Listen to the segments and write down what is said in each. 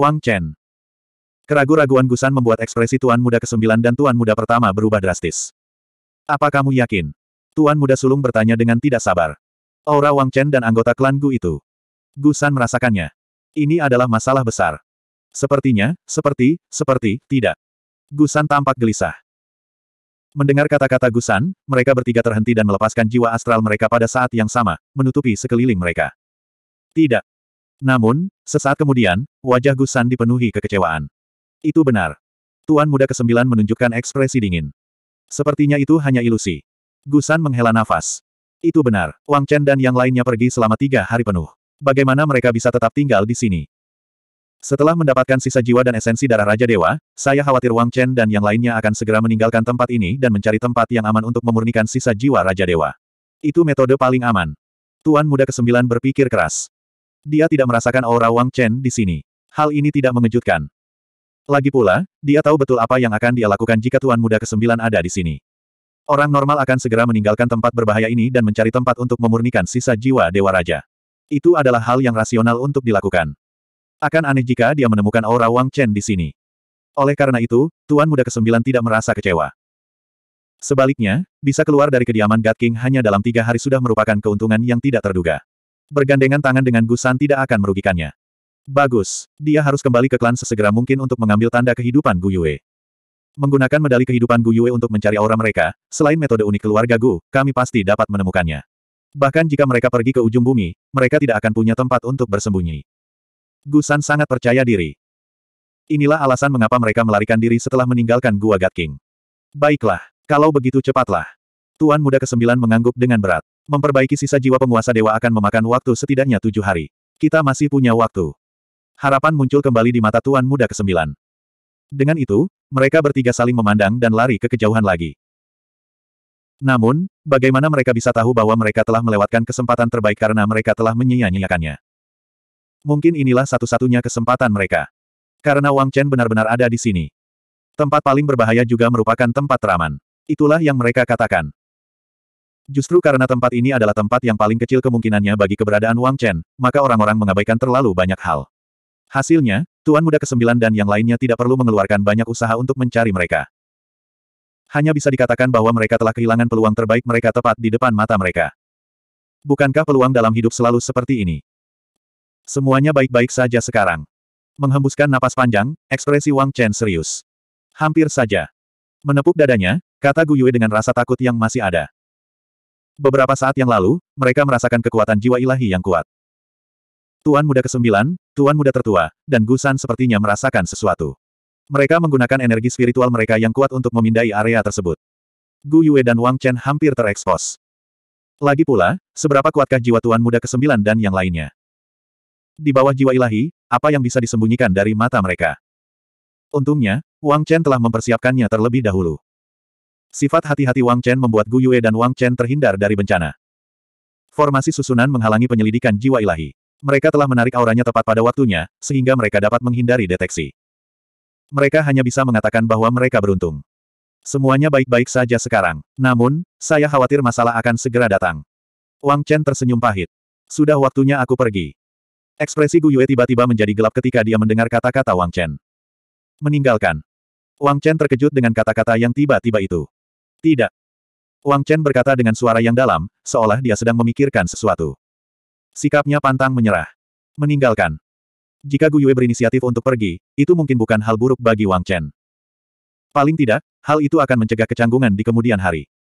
Wang Chen. Keragu-raguan Gusan membuat ekspresi Tuan Muda ke-9 dan Tuan Muda pertama berubah drastis. Apa kamu yakin? Tuan Muda Sulung bertanya dengan tidak sabar. Aura Wang Chen dan anggota klan Gu itu. Gusan merasakannya. Ini adalah masalah besar. Sepertinya, seperti, seperti, tidak. Gusan tampak gelisah. Mendengar kata-kata Gusan, mereka bertiga terhenti dan melepaskan jiwa astral mereka pada saat yang sama, menutupi sekeliling mereka. Tidak. Namun, sesaat kemudian, wajah Gusan dipenuhi kekecewaan. Itu benar. Tuan muda kesembilan menunjukkan ekspresi dingin. Sepertinya itu hanya ilusi. Gusan menghela nafas. Itu benar, Wang Chen dan yang lainnya pergi selama tiga hari penuh. Bagaimana mereka bisa tetap tinggal di sini? Setelah mendapatkan sisa jiwa dan esensi darah Raja Dewa, saya khawatir Wang Chen dan yang lainnya akan segera meninggalkan tempat ini dan mencari tempat yang aman untuk memurnikan sisa jiwa Raja Dewa. Itu metode paling aman. Tuan muda kesembilan berpikir keras. Dia tidak merasakan aura Wang Chen di sini. Hal ini tidak mengejutkan. Lagi pula, dia tahu betul apa yang akan dia lakukan jika Tuan Muda Kesembilan ada di sini. Orang normal akan segera meninggalkan tempat berbahaya ini dan mencari tempat untuk memurnikan sisa jiwa Dewa Raja. Itu adalah hal yang rasional untuk dilakukan. Akan aneh jika dia menemukan aura Wang Chen di sini. Oleh karena itu, Tuan Muda Kesembilan tidak merasa kecewa. Sebaliknya, bisa keluar dari kediaman God King hanya dalam tiga hari sudah merupakan keuntungan yang tidak terduga. Bergandengan tangan dengan Gusan tidak akan merugikannya. Bagus. Dia harus kembali ke klan sesegera mungkin untuk mengambil tanda kehidupan Gu Yue. Menggunakan medali kehidupan Gu Yue untuk mencari aura mereka, selain metode unik keluarga Gu, kami pasti dapat menemukannya. Bahkan jika mereka pergi ke ujung bumi, mereka tidak akan punya tempat untuk bersembunyi. Gusan sangat percaya diri. Inilah alasan mengapa mereka melarikan diri setelah meninggalkan Gua God King. Baiklah, kalau begitu cepatlah. Tuan muda kesembilan mengangguk dengan berat. Memperbaiki sisa jiwa penguasa dewa akan memakan waktu setidaknya tujuh hari. Kita masih punya waktu. Harapan muncul kembali di mata Tuan Muda Kesembilan. Dengan itu, mereka bertiga saling memandang dan lari ke kejauhan lagi. Namun, bagaimana mereka bisa tahu bahwa mereka telah melewatkan kesempatan terbaik karena mereka telah menyia-nyiakannya? Mungkin inilah satu-satunya kesempatan mereka. Karena Wang Chen benar-benar ada di sini. Tempat paling berbahaya juga merupakan tempat teraman. Itulah yang mereka katakan. Justru karena tempat ini adalah tempat yang paling kecil kemungkinannya bagi keberadaan Wang Chen, maka orang-orang mengabaikan terlalu banyak hal. Hasilnya, Tuan Muda Kesembilan dan yang lainnya tidak perlu mengeluarkan banyak usaha untuk mencari mereka. Hanya bisa dikatakan bahwa mereka telah kehilangan peluang terbaik mereka tepat di depan mata mereka. Bukankah peluang dalam hidup selalu seperti ini? Semuanya baik-baik saja sekarang. Menghembuskan napas panjang, ekspresi Wang Chen serius. Hampir saja. Menepuk dadanya, kata Gu Yue dengan rasa takut yang masih ada. Beberapa saat yang lalu, mereka merasakan kekuatan jiwa ilahi yang kuat. Tuan Muda Kesembilan, Tuan Muda Tertua, dan Gusan sepertinya merasakan sesuatu. Mereka menggunakan energi spiritual mereka yang kuat untuk memindai area tersebut. Gu Yue dan Wang Chen hampir terekspos. Lagi pula, seberapa kuatkah jiwa Tuan Muda Kesembilan dan yang lainnya? Di bawah jiwa ilahi, apa yang bisa disembunyikan dari mata mereka? Untungnya, Wang Chen telah mempersiapkannya terlebih dahulu. Sifat hati-hati Wang Chen membuat Gu Yue dan Wang Chen terhindar dari bencana. Formasi susunan menghalangi penyelidikan jiwa ilahi. Mereka telah menarik auranya tepat pada waktunya, sehingga mereka dapat menghindari deteksi. Mereka hanya bisa mengatakan bahwa mereka beruntung. Semuanya baik-baik saja sekarang. Namun, saya khawatir masalah akan segera datang. Wang Chen tersenyum pahit. Sudah waktunya aku pergi. Ekspresi Gu Yue tiba-tiba menjadi gelap ketika dia mendengar kata-kata Wang Chen. Meninggalkan. Wang Chen terkejut dengan kata-kata yang tiba-tiba itu. Tidak. Wang Chen berkata dengan suara yang dalam, seolah dia sedang memikirkan sesuatu. Sikapnya pantang menyerah. Meninggalkan. Jika Gu Yue berinisiatif untuk pergi, itu mungkin bukan hal buruk bagi Wang Chen. Paling tidak, hal itu akan mencegah kecanggungan di kemudian hari.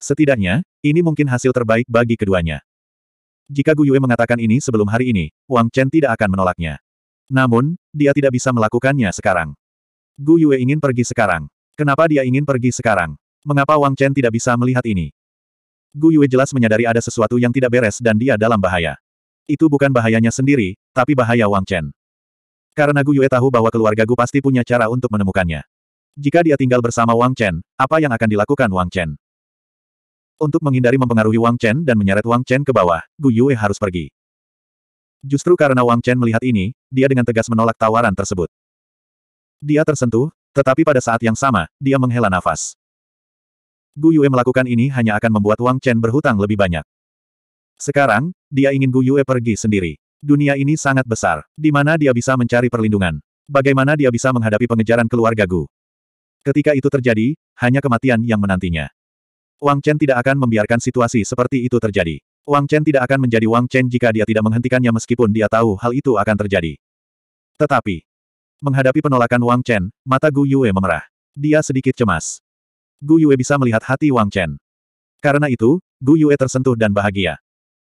Setidaknya, ini mungkin hasil terbaik bagi keduanya. Jika Gu Yue mengatakan ini sebelum hari ini, Wang Chen tidak akan menolaknya. Namun, dia tidak bisa melakukannya sekarang. Gu Yue ingin pergi sekarang. Kenapa dia ingin pergi sekarang? Mengapa Wang Chen tidak bisa melihat ini? Gu Yue jelas menyadari ada sesuatu yang tidak beres dan dia dalam bahaya. Itu bukan bahayanya sendiri, tapi bahaya Wang Chen. Karena Gu Yue tahu bahwa keluarga Gu pasti punya cara untuk menemukannya. Jika dia tinggal bersama Wang Chen, apa yang akan dilakukan Wang Chen? Untuk menghindari mempengaruhi Wang Chen dan menyeret Wang Chen ke bawah, Gu Yue harus pergi. Justru karena Wang Chen melihat ini, dia dengan tegas menolak tawaran tersebut. Dia tersentuh, tetapi pada saat yang sama, dia menghela nafas. Gu Yue melakukan ini hanya akan membuat Wang Chen berhutang lebih banyak. Sekarang, dia ingin Gu Yue pergi sendiri. Dunia ini sangat besar. Di mana dia bisa mencari perlindungan? Bagaimana dia bisa menghadapi pengejaran keluarga Gu? Ketika itu terjadi, hanya kematian yang menantinya. Wang Chen tidak akan membiarkan situasi seperti itu terjadi. Wang Chen tidak akan menjadi Wang Chen jika dia tidak menghentikannya meskipun dia tahu hal itu akan terjadi. Tetapi, menghadapi penolakan Wang Chen, mata Gu Yue memerah. Dia sedikit cemas. Gu Yue bisa melihat hati Wang Chen. Karena itu, Gu Yue tersentuh dan bahagia.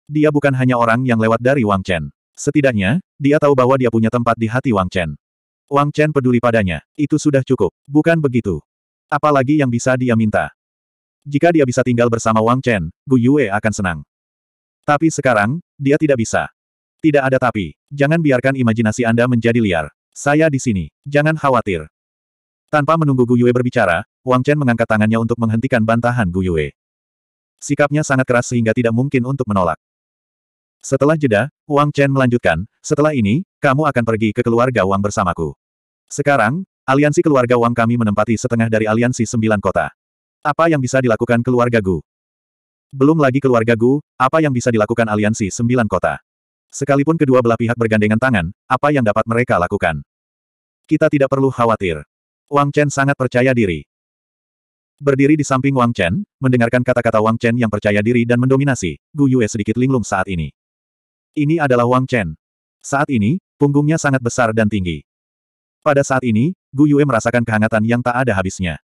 Dia bukan hanya orang yang lewat dari Wang Chen. Setidaknya, dia tahu bahwa dia punya tempat di hati Wang Chen. Wang Chen peduli padanya. Itu sudah cukup. Bukan begitu. Apalagi yang bisa dia minta. Jika dia bisa tinggal bersama Wang Chen, Gu Yue akan senang. Tapi sekarang, dia tidak bisa. Tidak ada tapi. Jangan biarkan imajinasi Anda menjadi liar. Saya di sini. Jangan khawatir. Tanpa menunggu Gu Yue berbicara, Wang Chen mengangkat tangannya untuk menghentikan bantahan Gu Yue. Sikapnya sangat keras sehingga tidak mungkin untuk menolak. Setelah jeda, Wang Chen melanjutkan, setelah ini, kamu akan pergi ke keluarga Wang bersamaku. Sekarang, aliansi keluarga Wang kami menempati setengah dari aliansi sembilan kota. Apa yang bisa dilakukan keluarga Gu? Belum lagi keluarga Gu, apa yang bisa dilakukan aliansi sembilan kota. Sekalipun kedua belah pihak bergandengan tangan, apa yang dapat mereka lakukan? Kita tidak perlu khawatir. Wang Chen sangat percaya diri. Berdiri di samping Wang Chen, mendengarkan kata-kata Wang Chen yang percaya diri dan mendominasi, Gu Yue sedikit linglung saat ini. Ini adalah Wang Chen. Saat ini, punggungnya sangat besar dan tinggi. Pada saat ini, Gu Yue merasakan kehangatan yang tak ada habisnya.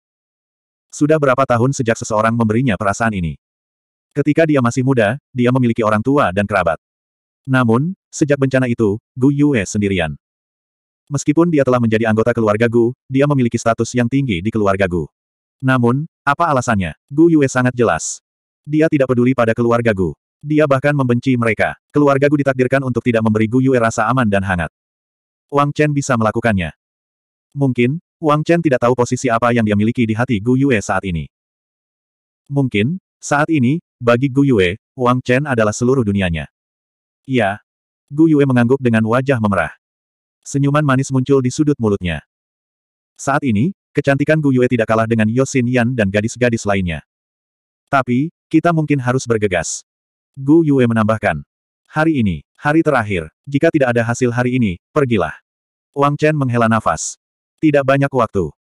Sudah berapa tahun sejak seseorang memberinya perasaan ini? Ketika dia masih muda, dia memiliki orang tua dan kerabat. Namun, sejak bencana itu, Gu Yue sendirian. Meskipun dia telah menjadi anggota keluarga Gu, dia memiliki status yang tinggi di keluarga Gu. Namun, apa alasannya? Gu Yue sangat jelas. Dia tidak peduli pada keluarga Gu. Dia bahkan membenci mereka. Keluarga Gu ditakdirkan untuk tidak memberi Gu Yue rasa aman dan hangat. Wang Chen bisa melakukannya. Mungkin, Wang Chen tidak tahu posisi apa yang dia miliki di hati Gu Yue saat ini. Mungkin, saat ini, bagi Gu Yue, Wang Chen adalah seluruh dunianya. Iya. Gu Yue mengangguk dengan wajah memerah. Senyuman manis muncul di sudut mulutnya. Saat ini, kecantikan Gu Yue tidak kalah dengan Yosin Yan dan gadis-gadis lainnya. Tapi, kita mungkin harus bergegas. Gu Yue menambahkan. Hari ini, hari terakhir, jika tidak ada hasil hari ini, pergilah. Wang Chen menghela nafas. Tidak banyak waktu.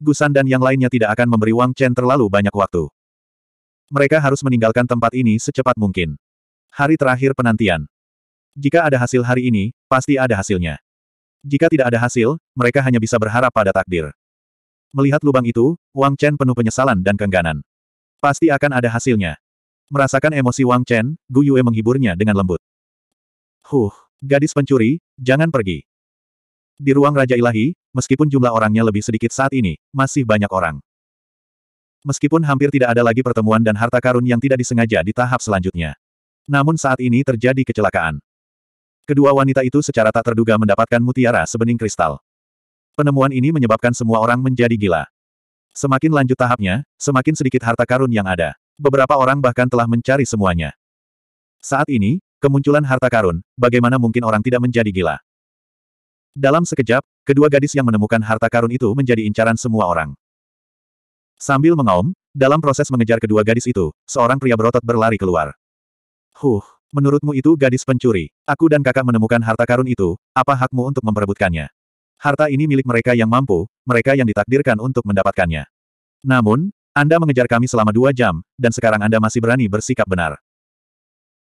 Gusan dan yang lainnya tidak akan memberi Wang Chen terlalu banyak waktu. Mereka harus meninggalkan tempat ini secepat mungkin. Hari terakhir penantian. Jika ada hasil hari ini, pasti ada hasilnya. Jika tidak ada hasil, mereka hanya bisa berharap pada takdir. Melihat lubang itu, Wang Chen penuh penyesalan dan kengganan. Pasti akan ada hasilnya. Merasakan emosi Wang Chen, Gu Yue menghiburnya dengan lembut. Huh, gadis pencuri, jangan pergi. Di ruang Raja Ilahi, meskipun jumlah orangnya lebih sedikit saat ini, masih banyak orang. Meskipun hampir tidak ada lagi pertemuan dan harta karun yang tidak disengaja di tahap selanjutnya. Namun saat ini terjadi kecelakaan. Kedua wanita itu secara tak terduga mendapatkan mutiara sebening kristal. Penemuan ini menyebabkan semua orang menjadi gila. Semakin lanjut tahapnya, semakin sedikit harta karun yang ada. Beberapa orang bahkan telah mencari semuanya. Saat ini, kemunculan harta karun, bagaimana mungkin orang tidak menjadi gila? Dalam sekejap, kedua gadis yang menemukan harta karun itu menjadi incaran semua orang. Sambil mengaum, dalam proses mengejar kedua gadis itu, seorang pria berotot berlari keluar. Huh, menurutmu itu gadis pencuri. Aku dan kakak menemukan harta karun itu, apa hakmu untuk memperebutkannya? Harta ini milik mereka yang mampu, mereka yang ditakdirkan untuk mendapatkannya. Namun, Anda mengejar kami selama dua jam, dan sekarang Anda masih berani bersikap benar.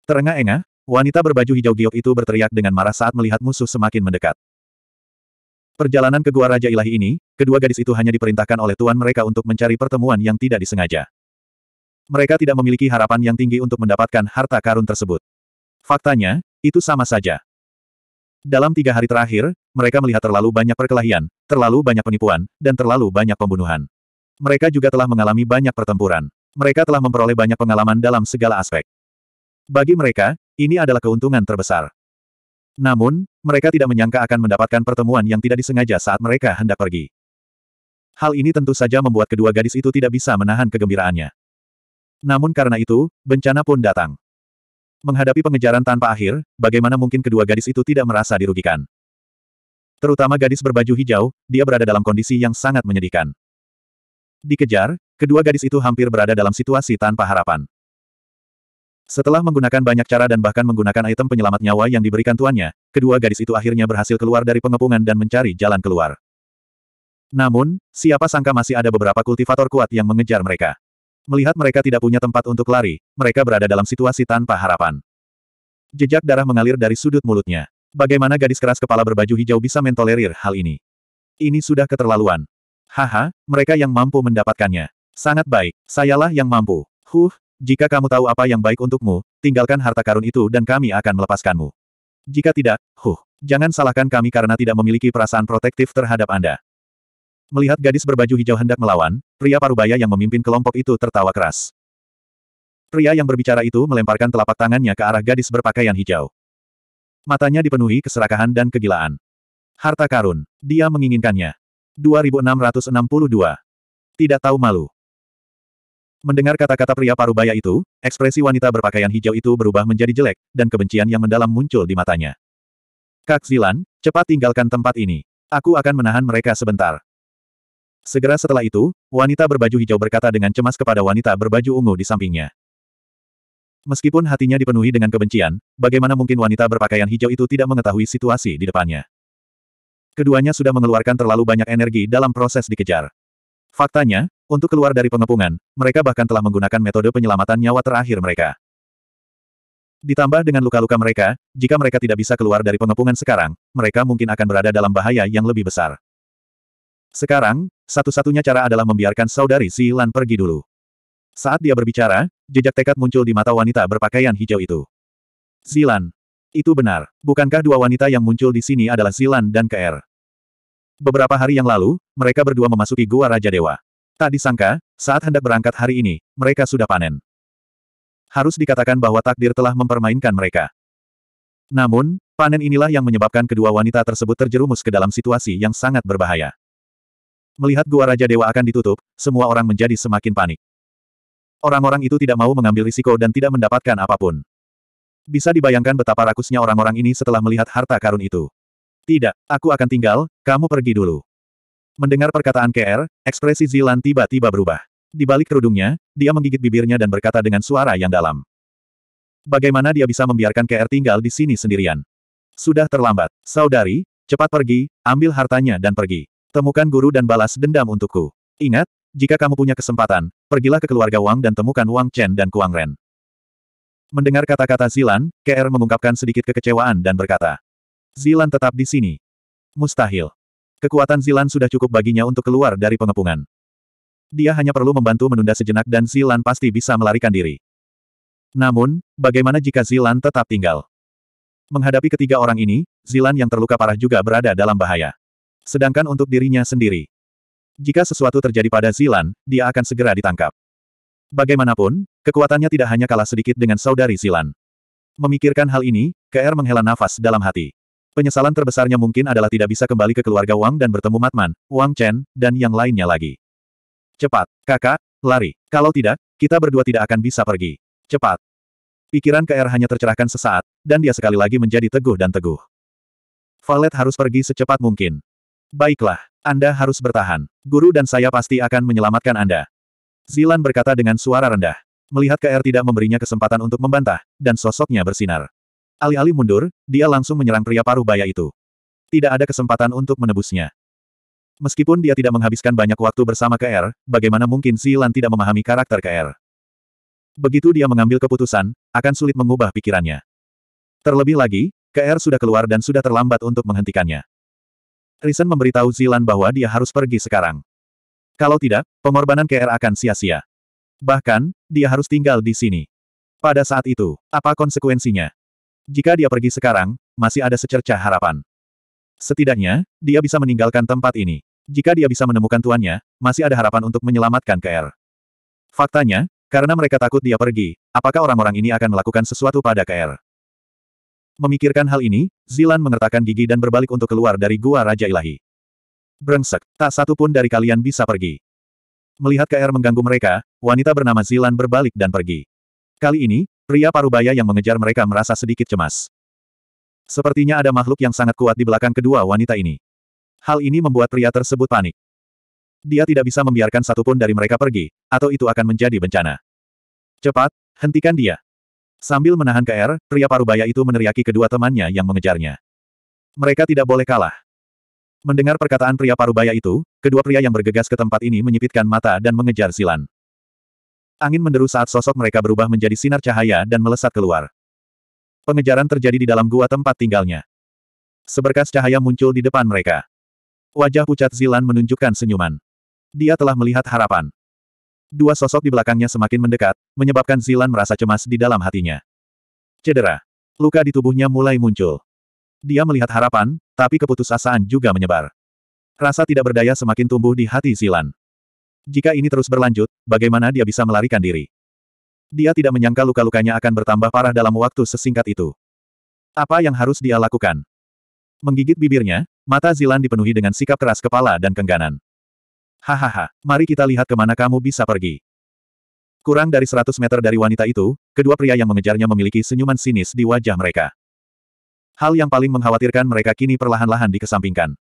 Terengah-engah, wanita berbaju hijau giok itu berteriak dengan marah saat melihat musuh semakin mendekat. Perjalanan ke Gua Raja Ilahi ini, kedua gadis itu hanya diperintahkan oleh tuan mereka untuk mencari pertemuan yang tidak disengaja. Mereka tidak memiliki harapan yang tinggi untuk mendapatkan harta karun tersebut. Faktanya, itu sama saja. Dalam tiga hari terakhir, mereka melihat terlalu banyak perkelahian, terlalu banyak penipuan, dan terlalu banyak pembunuhan. Mereka juga telah mengalami banyak pertempuran. Mereka telah memperoleh banyak pengalaman dalam segala aspek. Bagi mereka, ini adalah keuntungan terbesar. Namun, mereka tidak menyangka akan mendapatkan pertemuan yang tidak disengaja saat mereka hendak pergi. Hal ini tentu saja membuat kedua gadis itu tidak bisa menahan kegembiraannya. Namun karena itu, bencana pun datang. Menghadapi pengejaran tanpa akhir, bagaimana mungkin kedua gadis itu tidak merasa dirugikan? Terutama gadis berbaju hijau, dia berada dalam kondisi yang sangat menyedihkan. Dikejar, kedua gadis itu hampir berada dalam situasi tanpa harapan. Setelah menggunakan banyak cara dan bahkan menggunakan item penyelamat nyawa yang diberikan tuannya, kedua gadis itu akhirnya berhasil keluar dari pengepungan dan mencari jalan keluar. Namun, siapa sangka masih ada beberapa kultivator kuat yang mengejar mereka. Melihat mereka tidak punya tempat untuk lari, mereka berada dalam situasi tanpa harapan. Jejak darah mengalir dari sudut mulutnya. Bagaimana gadis keras kepala berbaju hijau bisa mentolerir hal ini? Ini sudah keterlaluan. Haha, mereka yang mampu mendapatkannya. Sangat baik, sayalah yang mampu. Huh, jika kamu tahu apa yang baik untukmu, tinggalkan harta karun itu dan kami akan melepaskanmu. Jika tidak, huh, jangan salahkan kami karena tidak memiliki perasaan protektif terhadap Anda. Melihat gadis berbaju hijau hendak melawan, pria parubaya yang memimpin kelompok itu tertawa keras. Pria yang berbicara itu melemparkan telapak tangannya ke arah gadis berpakaian hijau. Matanya dipenuhi keserakahan dan kegilaan. Harta karun, dia menginginkannya. 2662. Tidak tahu malu. Mendengar kata-kata pria parubaya itu, ekspresi wanita berpakaian hijau itu berubah menjadi jelek, dan kebencian yang mendalam muncul di matanya. Kak Zilan, cepat tinggalkan tempat ini. Aku akan menahan mereka sebentar. Segera setelah itu, wanita berbaju hijau berkata dengan cemas kepada wanita berbaju ungu di sampingnya. Meskipun hatinya dipenuhi dengan kebencian, bagaimana mungkin wanita berpakaian hijau itu tidak mengetahui situasi di depannya? Keduanya sudah mengeluarkan terlalu banyak energi dalam proses dikejar. Faktanya, untuk keluar dari pengepungan, mereka bahkan telah menggunakan metode penyelamatan nyawa terakhir mereka. Ditambah dengan luka-luka mereka, jika mereka tidak bisa keluar dari pengepungan sekarang, mereka mungkin akan berada dalam bahaya yang lebih besar. Sekarang, satu-satunya cara adalah membiarkan saudari Zilan pergi dulu. Saat dia berbicara, jejak tekad muncul di mata wanita berpakaian hijau itu. Zilan. Itu benar. Bukankah dua wanita yang muncul di sini adalah Zilan dan Keer? Beberapa hari yang lalu, mereka berdua memasuki Gua Raja Dewa. Tak disangka, saat hendak berangkat hari ini, mereka sudah panen. Harus dikatakan bahwa takdir telah mempermainkan mereka. Namun, panen inilah yang menyebabkan kedua wanita tersebut terjerumus ke dalam situasi yang sangat berbahaya. Melihat Gua Raja Dewa akan ditutup, semua orang menjadi semakin panik. Orang-orang itu tidak mau mengambil risiko dan tidak mendapatkan apa pun. Bisa dibayangkan betapa rakusnya orang-orang ini setelah melihat harta karun itu. Tidak, aku akan tinggal, kamu pergi dulu. Mendengar perkataan KR, ekspresi Zilan tiba-tiba berubah. Di balik kerudungnya, dia menggigit bibirnya dan berkata dengan suara yang dalam. Bagaimana dia bisa membiarkan KR tinggal di sini sendirian? Sudah terlambat. Saudari, cepat pergi, ambil hartanya dan pergi. Temukan guru dan balas dendam untukku. Ingat, jika kamu punya kesempatan, pergilah ke keluarga Wang dan temukan Wang Chen dan Kuang Ren. Mendengar kata-kata Zilan, KR mengungkapkan sedikit kekecewaan dan berkata, Zilan tetap di sini. Mustahil. Kekuatan Zilan sudah cukup baginya untuk keluar dari pengepungan. Dia hanya perlu membantu menunda sejenak dan Zilan pasti bisa melarikan diri. Namun, bagaimana jika Zilan tetap tinggal? Menghadapi ketiga orang ini, Zilan yang terluka parah juga berada dalam bahaya. Sedangkan untuk dirinya sendiri. Jika sesuatu terjadi pada Zilan, dia akan segera ditangkap. Bagaimanapun, kekuatannya tidak hanya kalah sedikit dengan saudari Zilan. Memikirkan hal ini, KR menghela nafas dalam hati. Penyesalan terbesarnya mungkin adalah tidak bisa kembali ke keluarga Wang dan bertemu Matman, Wang Chen, dan yang lainnya lagi. Cepat, kakak, lari. Kalau tidak, kita berdua tidak akan bisa pergi. Cepat. Pikiran KR hanya tercerahkan sesaat, dan dia sekali lagi menjadi teguh dan teguh. Valet harus pergi secepat mungkin. Baiklah, Anda harus bertahan. Guru dan saya pasti akan menyelamatkan Anda. Zilan berkata dengan suara rendah. Melihat KR tidak memberinya kesempatan untuk membantah, dan sosoknya bersinar. Alih-alih mundur, dia langsung menyerang pria paruh baya itu. Tidak ada kesempatan untuk menebusnya. Meskipun dia tidak menghabiskan banyak waktu bersama KR, bagaimana mungkin Zilan tidak memahami karakter KR? Begitu dia mengambil keputusan, akan sulit mengubah pikirannya. Terlebih lagi, KR sudah keluar dan sudah terlambat untuk menghentikannya. Risen memberitahu Zilan bahwa dia harus pergi sekarang. Kalau tidak, pengorbanan KR akan sia-sia. Bahkan, dia harus tinggal di sini. Pada saat itu, apa konsekuensinya? Jika dia pergi sekarang, masih ada secercah harapan. Setidaknya, dia bisa meninggalkan tempat ini. Jika dia bisa menemukan tuannya, masih ada harapan untuk menyelamatkan KR. Faktanya, karena mereka takut dia pergi, apakah orang-orang ini akan melakukan sesuatu pada KR? Memikirkan hal ini, Zilan mengertakkan gigi dan berbalik untuk keluar dari Gua Raja Ilahi. Brengsek, tak satu pun dari kalian bisa pergi. Melihat KR mengganggu mereka, wanita bernama Zilan berbalik dan pergi. Kali ini, Pria parubaya yang mengejar mereka merasa sedikit cemas. Sepertinya ada makhluk yang sangat kuat di belakang kedua wanita ini. Hal ini membuat pria tersebut panik. Dia tidak bisa membiarkan satupun dari mereka pergi, atau itu akan menjadi bencana. Cepat, hentikan dia. Sambil menahan KR, pria parubaya itu meneriaki kedua temannya yang mengejarnya. Mereka tidak boleh kalah. Mendengar perkataan pria parubaya itu, kedua pria yang bergegas ke tempat ini menyipitkan mata dan mengejar Zilan. Angin menderu saat sosok mereka berubah menjadi sinar cahaya dan melesat keluar. Pengejaran terjadi di dalam gua tempat tinggalnya. Seberkas cahaya muncul di depan mereka. Wajah pucat Zilan menunjukkan senyuman. Dia telah melihat harapan. Dua sosok di belakangnya semakin mendekat, menyebabkan Zilan merasa cemas di dalam hatinya. Cedera. Luka di tubuhnya mulai muncul. Dia melihat harapan, tapi keputusasaan juga menyebar. Rasa tidak berdaya semakin tumbuh di hati Zilan. Jika ini terus berlanjut, bagaimana dia bisa melarikan diri? Dia tidak menyangka luka-lukanya akan bertambah parah dalam waktu sesingkat itu. Apa yang harus dia lakukan? Menggigit bibirnya, mata Zilan dipenuhi dengan sikap keras kepala dan kengganan. Hahaha, mari kita lihat ke mana kamu bisa pergi. Kurang dari 100 meter dari wanita itu, kedua pria yang mengejarnya memiliki senyuman sinis di wajah mereka. Hal yang paling mengkhawatirkan mereka kini perlahan-lahan dikesampingkan.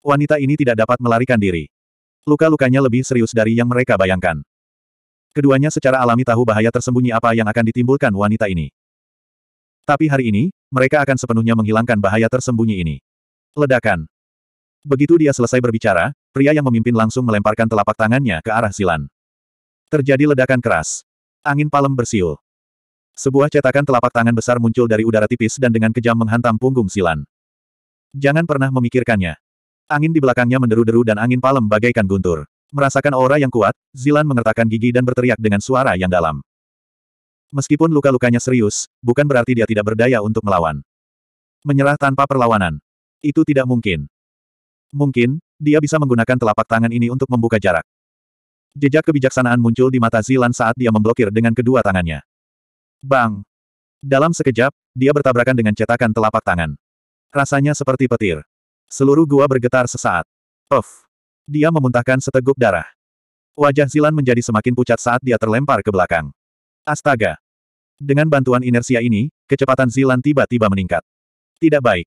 Wanita ini tidak dapat melarikan diri. Luka-lukanya lebih serius dari yang mereka bayangkan. Keduanya secara alami tahu bahaya tersembunyi apa yang akan ditimbulkan wanita ini. Tapi hari ini, mereka akan sepenuhnya menghilangkan bahaya tersembunyi ini. Ledakan. Begitu dia selesai berbicara, pria yang memimpin langsung melemparkan telapak tangannya ke arah Silan. Terjadi ledakan keras. Angin palem bersiul. Sebuah cetakan telapak tangan besar muncul dari udara tipis dan dengan kejam menghantam punggung Silan. Jangan pernah memikirkannya. Angin di belakangnya menderu-deru dan angin palem bagaikan guntur. Merasakan aura yang kuat, Zilan mengertakkan gigi dan berteriak dengan suara yang dalam. Meskipun luka-lukanya serius, bukan berarti dia tidak berdaya untuk melawan. Menyerah tanpa perlawanan. Itu tidak mungkin. Mungkin, dia bisa menggunakan telapak tangan ini untuk membuka jarak. Jejak kebijaksanaan muncul di mata Zilan saat dia memblokir dengan kedua tangannya. Bang! Dalam sekejap, dia bertabrakan dengan cetakan telapak tangan. Rasanya seperti petir. Seluruh gua bergetar sesaat. Puff! Dia memuntahkan seteguk darah. Wajah Zilan menjadi semakin pucat saat dia terlempar ke belakang. Astaga! Dengan bantuan inersia ini, kecepatan Zilan tiba-tiba meningkat. Tidak baik.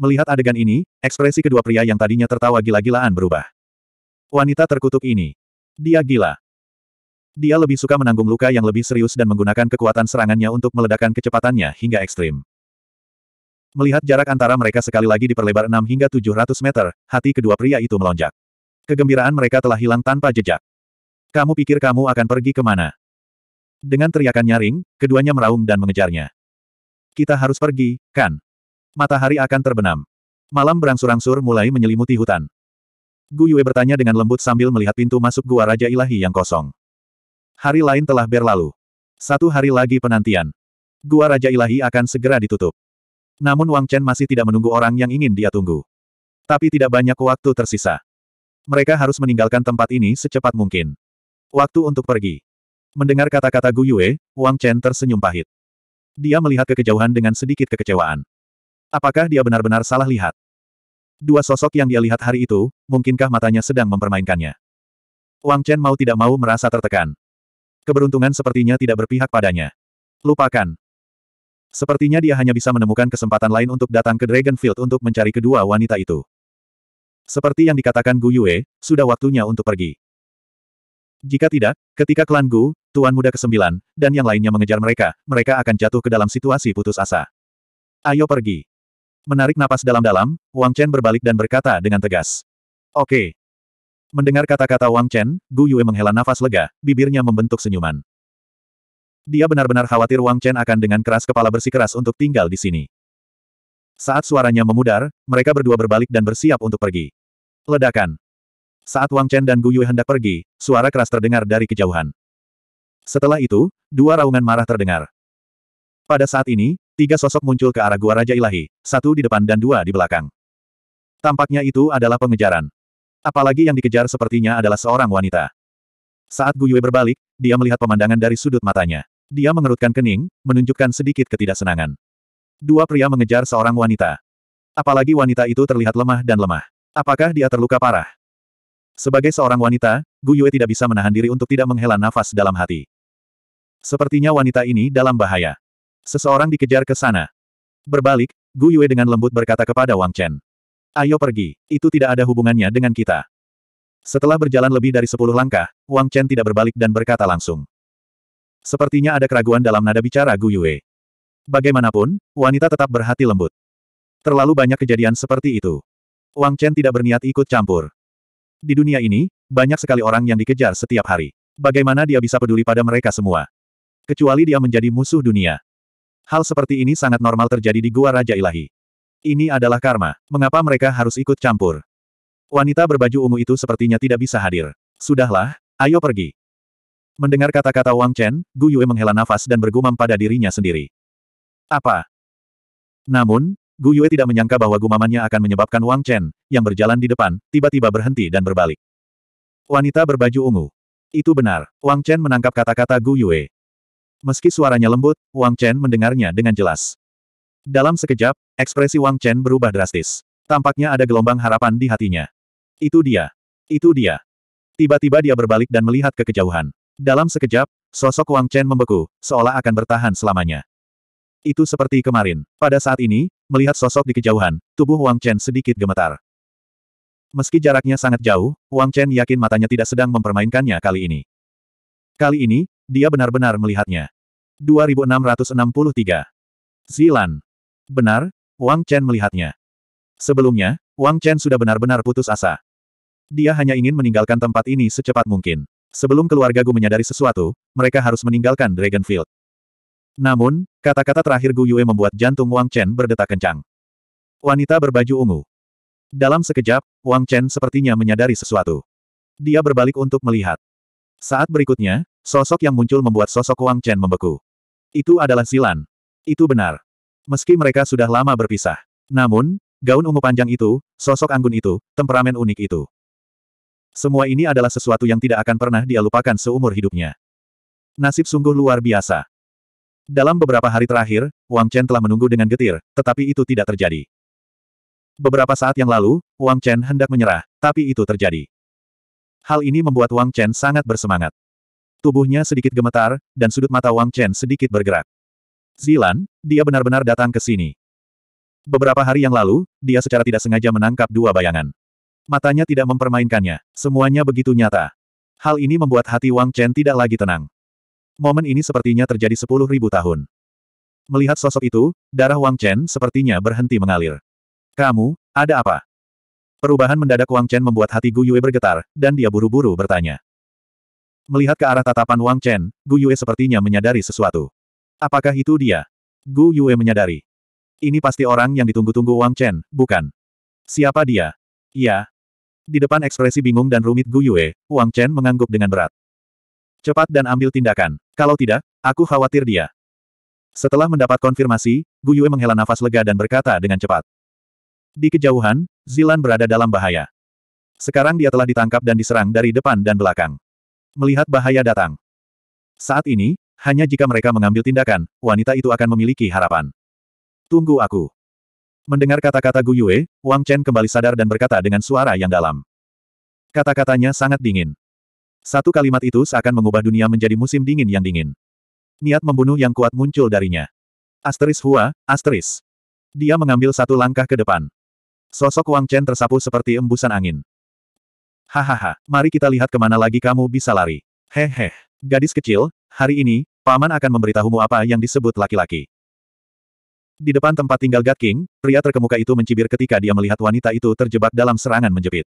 Melihat adegan ini, ekspresi kedua pria yang tadinya tertawa gila-gilaan berubah. Wanita terkutuk ini. Dia gila. Dia lebih suka menanggung luka yang lebih serius dan menggunakan kekuatan serangannya untuk meledakkan kecepatannya hingga ekstrim. Melihat jarak antara mereka sekali lagi diperlebar 6 hingga 700 meter, hati kedua pria itu melonjak. Kegembiraan mereka telah hilang tanpa jejak. Kamu pikir kamu akan pergi ke mana? Dengan teriakan nyaring, keduanya meraung dan mengejarnya. Kita harus pergi, kan? Matahari akan terbenam. Malam berangsur-angsur mulai menyelimuti hutan. Gu Yue bertanya dengan lembut sambil melihat pintu masuk gua Raja Ilahi yang kosong. Hari lain telah berlalu. Satu hari lagi penantian. Gua Raja Ilahi akan segera ditutup. Namun Wang Chen masih tidak menunggu orang yang ingin dia tunggu. Tapi tidak banyak waktu tersisa. Mereka harus meninggalkan tempat ini secepat mungkin. Waktu untuk pergi. Mendengar kata-kata Gu Yue, Wang Chen tersenyum pahit. Dia melihat ke kejauhan dengan sedikit kekecewaan. Apakah dia benar-benar salah lihat? Dua sosok yang dia lihat hari itu, mungkinkah matanya sedang mempermainkannya? Wang Chen mau tidak mau merasa tertekan. Keberuntungan sepertinya tidak berpihak padanya. Lupakan. Sepertinya dia hanya bisa menemukan kesempatan lain untuk datang ke Dragonfield untuk mencari kedua wanita itu. Seperti yang dikatakan Gu Yue, sudah waktunya untuk pergi. Jika tidak, ketika klan Gu, Tuan Muda ke-9, dan yang lainnya mengejar mereka, mereka akan jatuh ke dalam situasi putus asa. Ayo pergi. Menarik napas dalam-dalam, Wang Chen berbalik dan berkata dengan tegas. Oke. Mendengar kata-kata Wang Chen, Gu Yue menghela nafas lega, bibirnya membentuk senyuman. Dia benar-benar khawatir Wang Chen akan dengan keras kepala bersikeras untuk tinggal di sini. Saat suaranya memudar, mereka berdua berbalik dan bersiap untuk pergi. Ledakan. Saat Wang Chen dan Gu Yue hendak pergi, suara keras terdengar dari kejauhan. Setelah itu, dua raungan marah terdengar. Pada saat ini, Tiga sosok muncul ke arah Gua Raja Ilahi, satu di depan dan dua di belakang. Tampaknya itu adalah pengejaran. Apalagi yang dikejar sepertinya adalah seorang wanita. Saat Gu Yue berbalik, dia melihat pemandangan dari sudut matanya. Dia mengerutkan kening, menunjukkan sedikit ketidaksenangan. Dua pria mengejar seorang wanita. Apalagi wanita itu terlihat lemah dan lemah. Apakah dia terluka parah? Sebagai seorang wanita, Gu Yue tidak bisa menahan diri untuk tidak menghela nafas dalam hati. Sepertinya wanita ini dalam bahaya. Seseorang dikejar ke sana. Berbalik, Gu Yue dengan lembut berkata kepada Wang Chen. Ayo pergi, itu tidak ada hubungannya dengan kita. Setelah berjalan lebih dari sepuluh langkah, Wang Chen tidak berbalik dan berkata langsung. Sepertinya ada keraguan dalam nada bicara Gu Yue. Bagaimanapun, wanita tetap berhati lembut. Terlalu banyak kejadian seperti itu. Wang Chen tidak berniat ikut campur. Di dunia ini, banyak sekali orang yang dikejar setiap hari. Bagaimana dia bisa peduli pada mereka semua? Kecuali dia menjadi musuh dunia. Hal seperti ini sangat normal terjadi di Gua Raja Ilahi. Ini adalah karma. Mengapa mereka harus ikut campur? Wanita berbaju ungu itu sepertinya tidak bisa hadir. Sudahlah, ayo pergi. Mendengar kata-kata Wang Chen, Gu Yue menghela nafas dan bergumam pada dirinya sendiri. Apa? Namun, Gu Yue tidak menyangka bahwa gumamannya akan menyebabkan Wang Chen, yang berjalan di depan, tiba-tiba berhenti dan berbalik. Wanita berbaju ungu. Itu benar, Wang Chen menangkap kata-kata Gu Yue. Meski suaranya lembut, Wang Chen mendengarnya dengan jelas. Dalam sekejap, ekspresi Wang Chen berubah drastis. Tampaknya ada gelombang harapan di hatinya. Itu dia. Itu dia. Tiba-tiba dia berbalik dan melihat ke kejauhan. Dalam sekejap, sosok Wang Chen membeku, seolah akan bertahan selamanya. Itu seperti kemarin. Pada saat ini, melihat sosok di kejauhan, tubuh Wang Chen sedikit gemetar. Meski jaraknya sangat jauh, Wang Chen yakin matanya tidak sedang mempermainkannya kali ini. Kali ini, dia benar-benar melihatnya. 2663. Zilan. Benar, Wang Chen melihatnya. Sebelumnya, Wang Chen sudah benar-benar putus asa. Dia hanya ingin meninggalkan tempat ini secepat mungkin. Sebelum keluarga Gu menyadari sesuatu, mereka harus meninggalkan Dragonfield. Namun, kata-kata terakhir Gu Yue membuat jantung Wang Chen berdetak kencang. Wanita berbaju ungu. Dalam sekejap, Wang Chen sepertinya menyadari sesuatu. Dia berbalik untuk melihat. Saat berikutnya, sosok yang muncul membuat sosok Wang Chen membeku. Itu adalah Zilan. Itu benar. Meski mereka sudah lama berpisah. Namun, gaun ungu panjang itu, sosok anggun itu, temperamen unik itu. Semua ini adalah sesuatu yang tidak akan pernah dia lupakan seumur hidupnya. Nasib sungguh luar biasa. Dalam beberapa hari terakhir, Wang Chen telah menunggu dengan getir, tetapi itu tidak terjadi. Beberapa saat yang lalu, Wang Chen hendak menyerah, tapi itu terjadi. Hal ini membuat Wang Chen sangat bersemangat. Tubuhnya sedikit gemetar, dan sudut mata Wang Chen sedikit bergerak. Zilan, dia benar-benar datang ke sini. Beberapa hari yang lalu, dia secara tidak sengaja menangkap dua bayangan. Matanya tidak mempermainkannya, semuanya begitu nyata. Hal ini membuat hati Wang Chen tidak lagi tenang. Momen ini sepertinya terjadi sepuluh ribu tahun. Melihat sosok itu, darah Wang Chen sepertinya berhenti mengalir. Kamu, ada apa? Perubahan mendadak Wang Chen membuat hati Gu Yue bergetar, dan dia buru-buru bertanya. Melihat ke arah tatapan Wang Chen, Gu Yue sepertinya menyadari sesuatu. Apakah itu dia? Gu Yue menyadari. Ini pasti orang yang ditunggu-tunggu Wang Chen, bukan? Siapa dia? Iya. Di depan ekspresi bingung dan rumit Gu Yue, Wang Chen mengangguk dengan berat. Cepat dan ambil tindakan. Kalau tidak, aku khawatir dia. Setelah mendapat konfirmasi, Gu Yue menghela nafas lega dan berkata dengan cepat. Di kejauhan, Zilan berada dalam bahaya. Sekarang dia telah ditangkap dan diserang dari depan dan belakang. Melihat bahaya datang. Saat ini, hanya jika mereka mengambil tindakan, wanita itu akan memiliki harapan. Tunggu aku. Mendengar kata-kata Gu Yue, Wang Chen kembali sadar dan berkata dengan suara yang dalam. Kata-katanya sangat dingin. Satu kalimat itu seakan mengubah dunia menjadi musim dingin yang dingin. Niat membunuh yang kuat muncul darinya. Asteris Hua, Asteris. Dia mengambil satu langkah ke depan. Sosok Wang Chen tersapu seperti embusan angin. Hahaha, mari kita lihat ke mana lagi kamu bisa lari. Hehe, gadis kecil, hari ini, Paman akan memberitahumu apa yang disebut laki-laki. Di depan tempat tinggal God King, pria terkemuka itu mencibir ketika dia melihat wanita itu terjebak dalam serangan menjepit.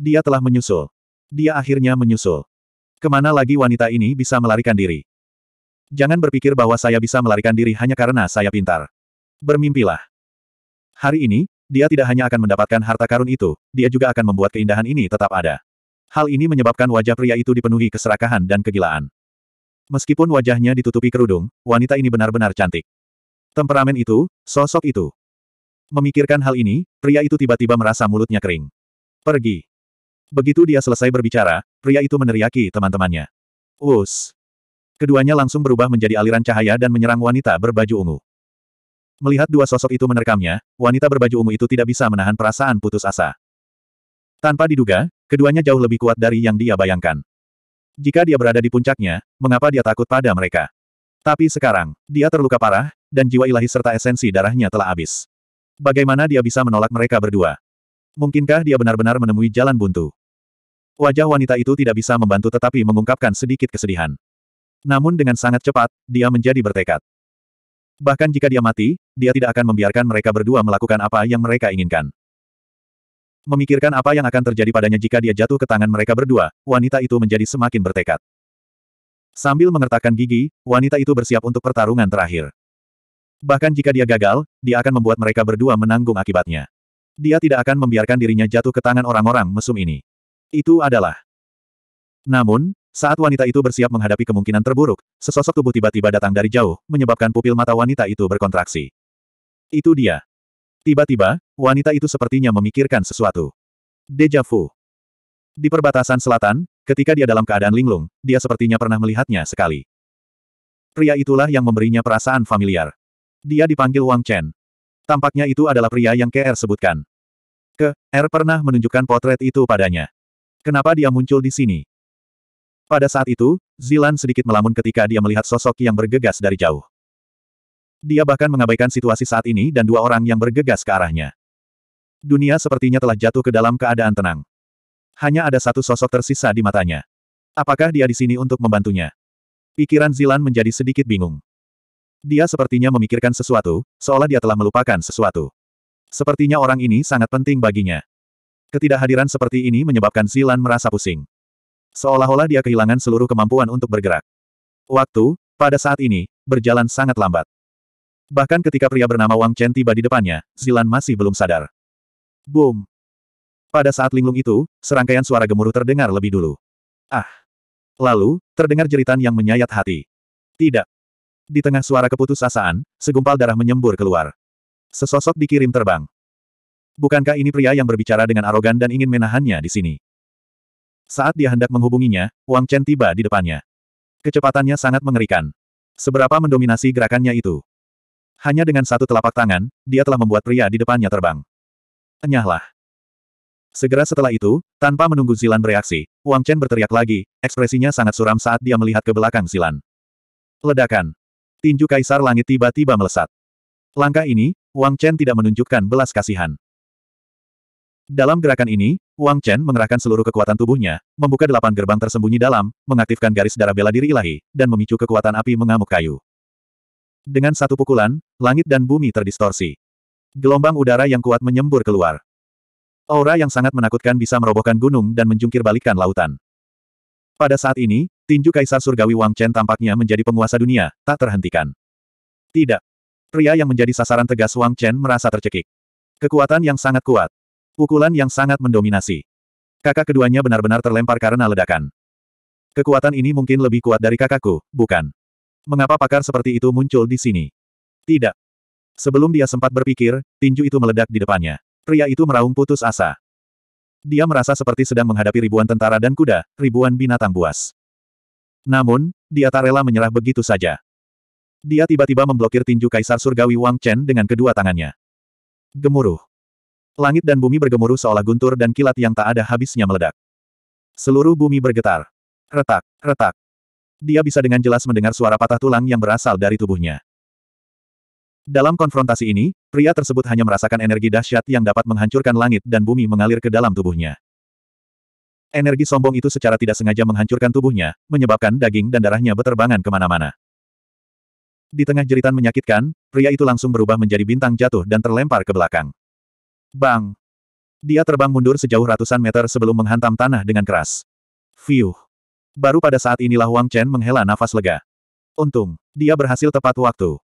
Dia telah menyusul. Dia akhirnya menyusul. Ke mana lagi wanita ini bisa melarikan diri? Jangan berpikir bahwa saya bisa melarikan diri hanya karena saya pintar. Bermimpilah. Hari ini, dia tidak hanya akan mendapatkan harta karun itu, dia juga akan membuat keindahan ini tetap ada. Hal ini menyebabkan wajah pria itu dipenuhi keserakahan dan kegilaan. Meskipun wajahnya ditutupi kerudung, wanita ini benar-benar cantik. Temperamen itu, sosok itu. Memikirkan hal ini, pria itu tiba-tiba merasa mulutnya kering. Pergi. Begitu dia selesai berbicara, pria itu meneriaki teman-temannya. Us. Keduanya langsung berubah menjadi aliran cahaya dan menyerang wanita berbaju ungu. Melihat dua sosok itu menerkamnya, wanita berbaju ungu itu tidak bisa menahan perasaan putus asa. Tanpa diduga, keduanya jauh lebih kuat dari yang dia bayangkan. Jika dia berada di puncaknya, mengapa dia takut pada mereka? Tapi sekarang, dia terluka parah, dan jiwa ilahi serta esensi darahnya telah habis. Bagaimana dia bisa menolak mereka berdua? Mungkinkah dia benar-benar menemui jalan buntu? Wajah wanita itu tidak bisa membantu tetapi mengungkapkan sedikit kesedihan. Namun dengan sangat cepat, dia menjadi bertekad. Bahkan jika dia mati, dia tidak akan membiarkan mereka berdua melakukan apa yang mereka inginkan. Memikirkan apa yang akan terjadi padanya jika dia jatuh ke tangan mereka berdua, wanita itu menjadi semakin bertekad. Sambil mengertakkan gigi, wanita itu bersiap untuk pertarungan terakhir. Bahkan jika dia gagal, dia akan membuat mereka berdua menanggung akibatnya. Dia tidak akan membiarkan dirinya jatuh ke tangan orang-orang mesum ini. Itu adalah. Namun, saat wanita itu bersiap menghadapi kemungkinan terburuk, sesosok tubuh tiba-tiba datang dari jauh, menyebabkan pupil mata wanita itu berkontraksi. Itu dia. Tiba-tiba, wanita itu sepertinya memikirkan sesuatu. Deja vu. Di perbatasan selatan, ketika dia dalam keadaan linglung, dia sepertinya pernah melihatnya sekali. Pria itulah yang memberinya perasaan familiar. Dia dipanggil Wang Chen. Tampaknya itu adalah pria yang KR sebutkan. Ke, R pernah menunjukkan potret itu padanya. Kenapa dia muncul di sini? Pada saat itu, Zilan sedikit melamun ketika dia melihat sosok yang bergegas dari jauh. Dia bahkan mengabaikan situasi saat ini dan dua orang yang bergegas ke arahnya. Dunia sepertinya telah jatuh ke dalam keadaan tenang. Hanya ada satu sosok tersisa di matanya. Apakah dia di sini untuk membantunya? Pikiran Zilan menjadi sedikit bingung. Dia sepertinya memikirkan sesuatu, seolah dia telah melupakan sesuatu. Sepertinya orang ini sangat penting baginya. Ketidakhadiran seperti ini menyebabkan Zilan merasa pusing. Seolah-olah dia kehilangan seluruh kemampuan untuk bergerak. Waktu, pada saat ini, berjalan sangat lambat. Bahkan ketika pria bernama Wang Chen tiba di depannya, Zilan masih belum sadar. Boom! Pada saat linglung itu, serangkaian suara gemuruh terdengar lebih dulu. Ah! Lalu, terdengar jeritan yang menyayat hati. Tidak. Di tengah suara keputusasaan, segumpal darah menyembur keluar. Sesosok dikirim terbang. Bukankah ini pria yang berbicara dengan arogan dan ingin menahannya di sini? Saat dia hendak menghubunginya, Wang Chen tiba di depannya. Kecepatannya sangat mengerikan. Seberapa mendominasi gerakannya itu? Hanya dengan satu telapak tangan, dia telah membuat pria di depannya terbang. Enyahlah. Segera setelah itu, tanpa menunggu Zilan bereaksi, Wang Chen berteriak lagi, ekspresinya sangat suram saat dia melihat ke belakang Zilan. Ledakan. Tinju Kaisar Langit tiba-tiba melesat. Langkah ini, Wang Chen tidak menunjukkan belas kasihan. Dalam gerakan ini, Wang Chen mengerahkan seluruh kekuatan tubuhnya, membuka delapan gerbang tersembunyi dalam, mengaktifkan garis darah bela diri ilahi, dan memicu kekuatan api mengamuk kayu. Dengan satu pukulan, langit dan bumi terdistorsi. Gelombang udara yang kuat menyembur keluar. Aura yang sangat menakutkan bisa merobohkan gunung dan menjungkir balikan lautan. Pada saat ini, tinju Kaisar Surgawi Wang Chen tampaknya menjadi penguasa dunia, tak terhentikan. Tidak. Pria yang menjadi sasaran tegas Wang Chen merasa tercekik. Kekuatan yang sangat kuat. Pukulan yang sangat mendominasi. Kakak keduanya benar-benar terlempar karena ledakan. Kekuatan ini mungkin lebih kuat dari kakakku, bukan? Mengapa pakar seperti itu muncul di sini? Tidak. Sebelum dia sempat berpikir, tinju itu meledak di depannya. Pria itu meraung putus asa. Dia merasa seperti sedang menghadapi ribuan tentara dan kuda, ribuan binatang buas. Namun, dia tak rela menyerah begitu saja. Dia tiba-tiba memblokir tinju Kaisar Surgawi Wang Chen dengan kedua tangannya. Gemuruh. Langit dan bumi bergemuruh seolah guntur dan kilat yang tak ada habisnya meledak. Seluruh bumi bergetar. Retak, retak. Dia bisa dengan jelas mendengar suara patah tulang yang berasal dari tubuhnya. Dalam konfrontasi ini, pria tersebut hanya merasakan energi dahsyat yang dapat menghancurkan langit dan bumi mengalir ke dalam tubuhnya. Energi sombong itu secara tidak sengaja menghancurkan tubuhnya, menyebabkan daging dan darahnya beterbangan ke mana-mana. Di tengah jeritan menyakitkan, pria itu langsung berubah menjadi bintang jatuh dan terlempar ke belakang. Bang! Dia terbang mundur sejauh ratusan meter sebelum menghantam tanah dengan keras. Fiuh! Baru pada saat inilah Wang Chen menghela nafas lega. Untung, dia berhasil tepat waktu.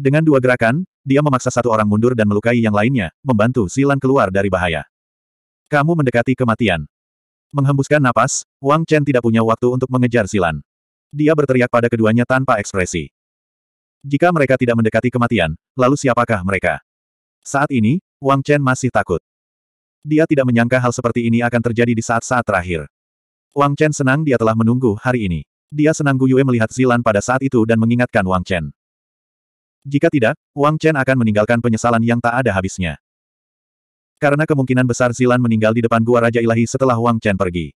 Dengan dua gerakan, dia memaksa satu orang mundur dan melukai yang lainnya, membantu Zilan keluar dari bahaya. Kamu mendekati kematian. Menghembuskan napas, Wang Chen tidak punya waktu untuk mengejar Zilan. Dia berteriak pada keduanya tanpa ekspresi. Jika mereka tidak mendekati kematian, lalu siapakah mereka? Saat ini, Wang Chen masih takut. Dia tidak menyangka hal seperti ini akan terjadi di saat-saat terakhir. Wang Chen senang dia telah menunggu hari ini. Dia senang Gu Yue melihat Zilan pada saat itu dan mengingatkan Wang Chen. Jika tidak, Wang Chen akan meninggalkan penyesalan yang tak ada habisnya. Karena kemungkinan besar Zilan meninggal di depan Gua Raja Ilahi setelah Wang Chen pergi.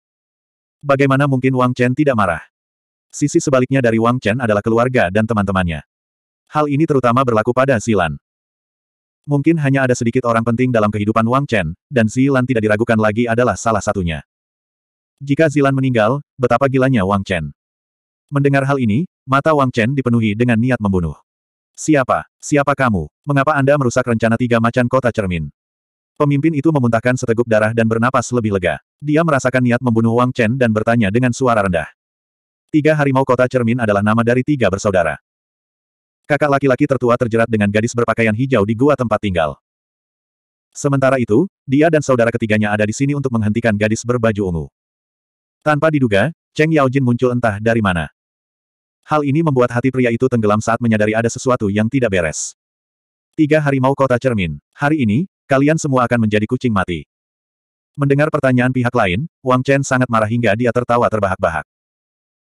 Bagaimana mungkin Wang Chen tidak marah? Sisi sebaliknya dari Wang Chen adalah keluarga dan teman-temannya. Hal ini terutama berlaku pada Zilan. Mungkin hanya ada sedikit orang penting dalam kehidupan Wang Chen, dan Zilan tidak diragukan lagi adalah salah satunya. Jika Zilan meninggal, betapa gilanya Wang Chen. Mendengar hal ini, mata Wang Chen dipenuhi dengan niat membunuh. Siapa? Siapa kamu? Mengapa Anda merusak rencana tiga macan kota cermin? Pemimpin itu memuntahkan seteguk darah dan bernapas lebih lega. Dia merasakan niat membunuh Wang Chen dan bertanya dengan suara rendah. Tiga harimau kota cermin adalah nama dari tiga bersaudara. Kakak laki-laki tertua terjerat dengan gadis berpakaian hijau di gua tempat tinggal. Sementara itu, dia dan saudara ketiganya ada di sini untuk menghentikan gadis berbaju ungu. Tanpa diduga, Cheng Yaojin muncul entah dari mana. Hal ini membuat hati pria itu tenggelam saat menyadari ada sesuatu yang tidak beres. Tiga harimau kota cermin. Hari ini, kalian semua akan menjadi kucing mati. Mendengar pertanyaan pihak lain, Wang Chen sangat marah hingga dia tertawa terbahak-bahak.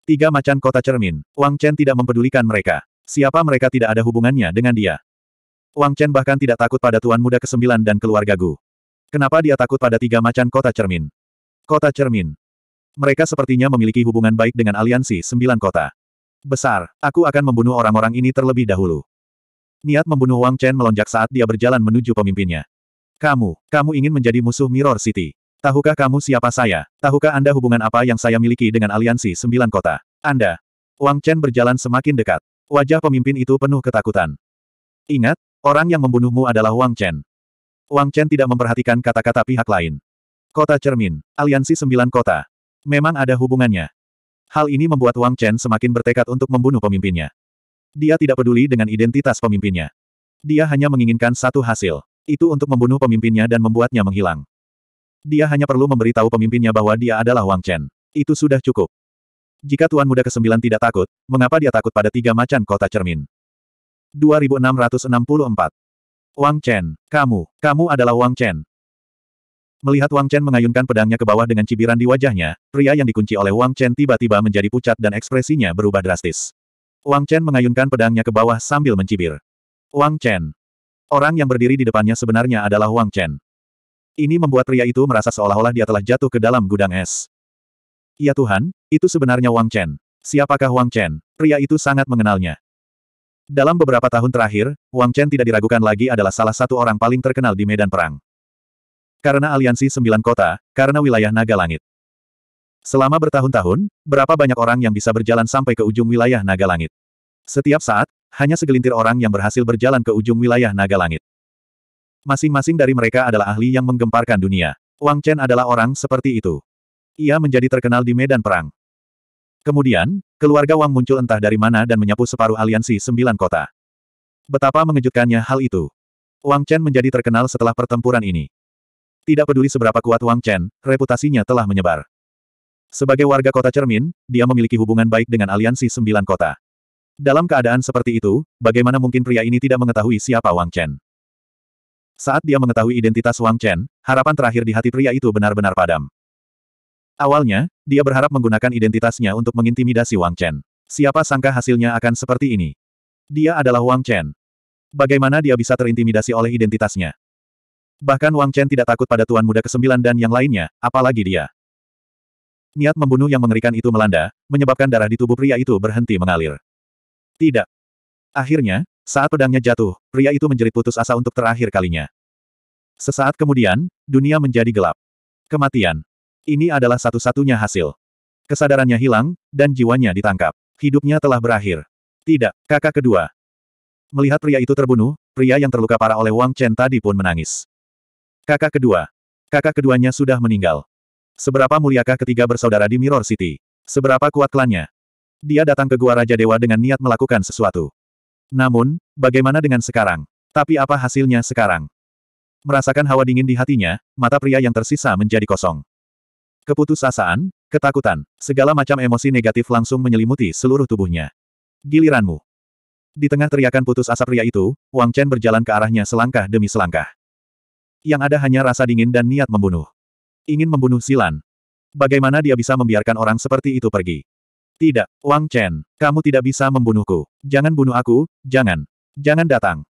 Tiga macan kota cermin. Wang Chen tidak mempedulikan mereka. Siapa mereka tidak ada hubungannya dengan dia. Wang Chen bahkan tidak takut pada Tuan Muda Kesembilan dan keluarga Gu. Kenapa dia takut pada tiga macan kota cermin? Kota cermin. Mereka sepertinya memiliki hubungan baik dengan aliansi sembilan kota. Besar, aku akan membunuh orang-orang ini terlebih dahulu. Niat membunuh Wang Chen melonjak saat dia berjalan menuju pemimpinnya. Kamu, kamu ingin menjadi musuh Mirror City. Tahukah kamu siapa saya? Tahukah Anda hubungan apa yang saya miliki dengan aliansi sembilan kota? Anda. Wang Chen berjalan semakin dekat. Wajah pemimpin itu penuh ketakutan. Ingat, orang yang membunuhmu adalah Wang Chen. Wang Chen tidak memperhatikan kata-kata pihak lain. Kota cermin, aliansi sembilan kota. Memang ada hubungannya. Hal ini membuat Wang Chen semakin bertekad untuk membunuh pemimpinnya. Dia tidak peduli dengan identitas pemimpinnya. Dia hanya menginginkan satu hasil. Itu untuk membunuh pemimpinnya dan membuatnya menghilang. Dia hanya perlu memberitahu pemimpinnya bahwa dia adalah Wang Chen. Itu sudah cukup. Jika Tuan Muda ke-9 tidak takut, mengapa dia takut pada tiga macan kota cermin? 2664. Wang Chen, kamu, kamu adalah Wang Chen. Melihat Wang Chen mengayunkan pedangnya ke bawah dengan cibiran di wajahnya, pria yang dikunci oleh Wang Chen tiba-tiba menjadi pucat dan ekspresinya berubah drastis. Wang Chen mengayunkan pedangnya ke bawah sambil mencibir. Wang Chen. Orang yang berdiri di depannya sebenarnya adalah Wang Chen. Ini membuat pria itu merasa seolah-olah dia telah jatuh ke dalam gudang es. Ya Tuhan, itu sebenarnya Wang Chen. Siapakah Wang Chen? Pria itu sangat mengenalnya. Dalam beberapa tahun terakhir, Wang Chen tidak diragukan lagi adalah salah satu orang paling terkenal di medan perang. Karena aliansi sembilan kota, karena wilayah naga langit. Selama bertahun-tahun, berapa banyak orang yang bisa berjalan sampai ke ujung wilayah naga langit? Setiap saat, hanya segelintir orang yang berhasil berjalan ke ujung wilayah naga langit. Masing-masing dari mereka adalah ahli yang menggemparkan dunia. Wang Chen adalah orang seperti itu. Ia menjadi terkenal di medan perang. Kemudian, keluarga Wang muncul entah dari mana dan menyapu separuh aliansi sembilan kota. Betapa mengejutkannya hal itu. Wang Chen menjadi terkenal setelah pertempuran ini. Tidak peduli seberapa kuat Wang Chen, reputasinya telah menyebar. Sebagai warga kota cermin, dia memiliki hubungan baik dengan aliansi sembilan kota. Dalam keadaan seperti itu, bagaimana mungkin pria ini tidak mengetahui siapa Wang Chen? Saat dia mengetahui identitas Wang Chen, harapan terakhir di hati pria itu benar-benar padam. Awalnya, dia berharap menggunakan identitasnya untuk mengintimidasi Wang Chen. Siapa sangka hasilnya akan seperti ini? Dia adalah Wang Chen. Bagaimana dia bisa terintimidasi oleh identitasnya? Bahkan Wang Chen tidak takut pada Tuan Muda Kesembilan dan yang lainnya, apalagi dia. Niat membunuh yang mengerikan itu melanda, menyebabkan darah di tubuh pria itu berhenti mengalir. Tidak. Akhirnya, saat pedangnya jatuh, pria itu menjerit putus asa untuk terakhir kalinya. Sesaat kemudian, dunia menjadi gelap. Kematian. Ini adalah satu-satunya hasil. Kesadarannya hilang, dan jiwanya ditangkap. Hidupnya telah berakhir. Tidak, kakak kedua. Melihat pria itu terbunuh, pria yang terluka parah oleh Wang Chen tadi pun menangis. Kakak kedua. Kakak keduanya sudah meninggal. Seberapa muliakah ketiga bersaudara di Mirror City? Seberapa kuat klannya? Dia datang ke Gua Raja Dewa dengan niat melakukan sesuatu. Namun, bagaimana dengan sekarang? Tapi apa hasilnya sekarang? Merasakan hawa dingin di hatinya, mata pria yang tersisa menjadi kosong. Keputusasaan, ketakutan, segala macam emosi negatif langsung menyelimuti seluruh tubuhnya. Giliranmu. Di tengah teriakan putus asa pria itu, Wang Chen berjalan ke arahnya selangkah demi selangkah. Yang ada hanya rasa dingin dan niat membunuh. Ingin membunuh Silan. Bagaimana dia bisa membiarkan orang seperti itu pergi? Tidak, Wang Chen, kamu tidak bisa membunuhku. Jangan bunuh aku, jangan. Jangan datang.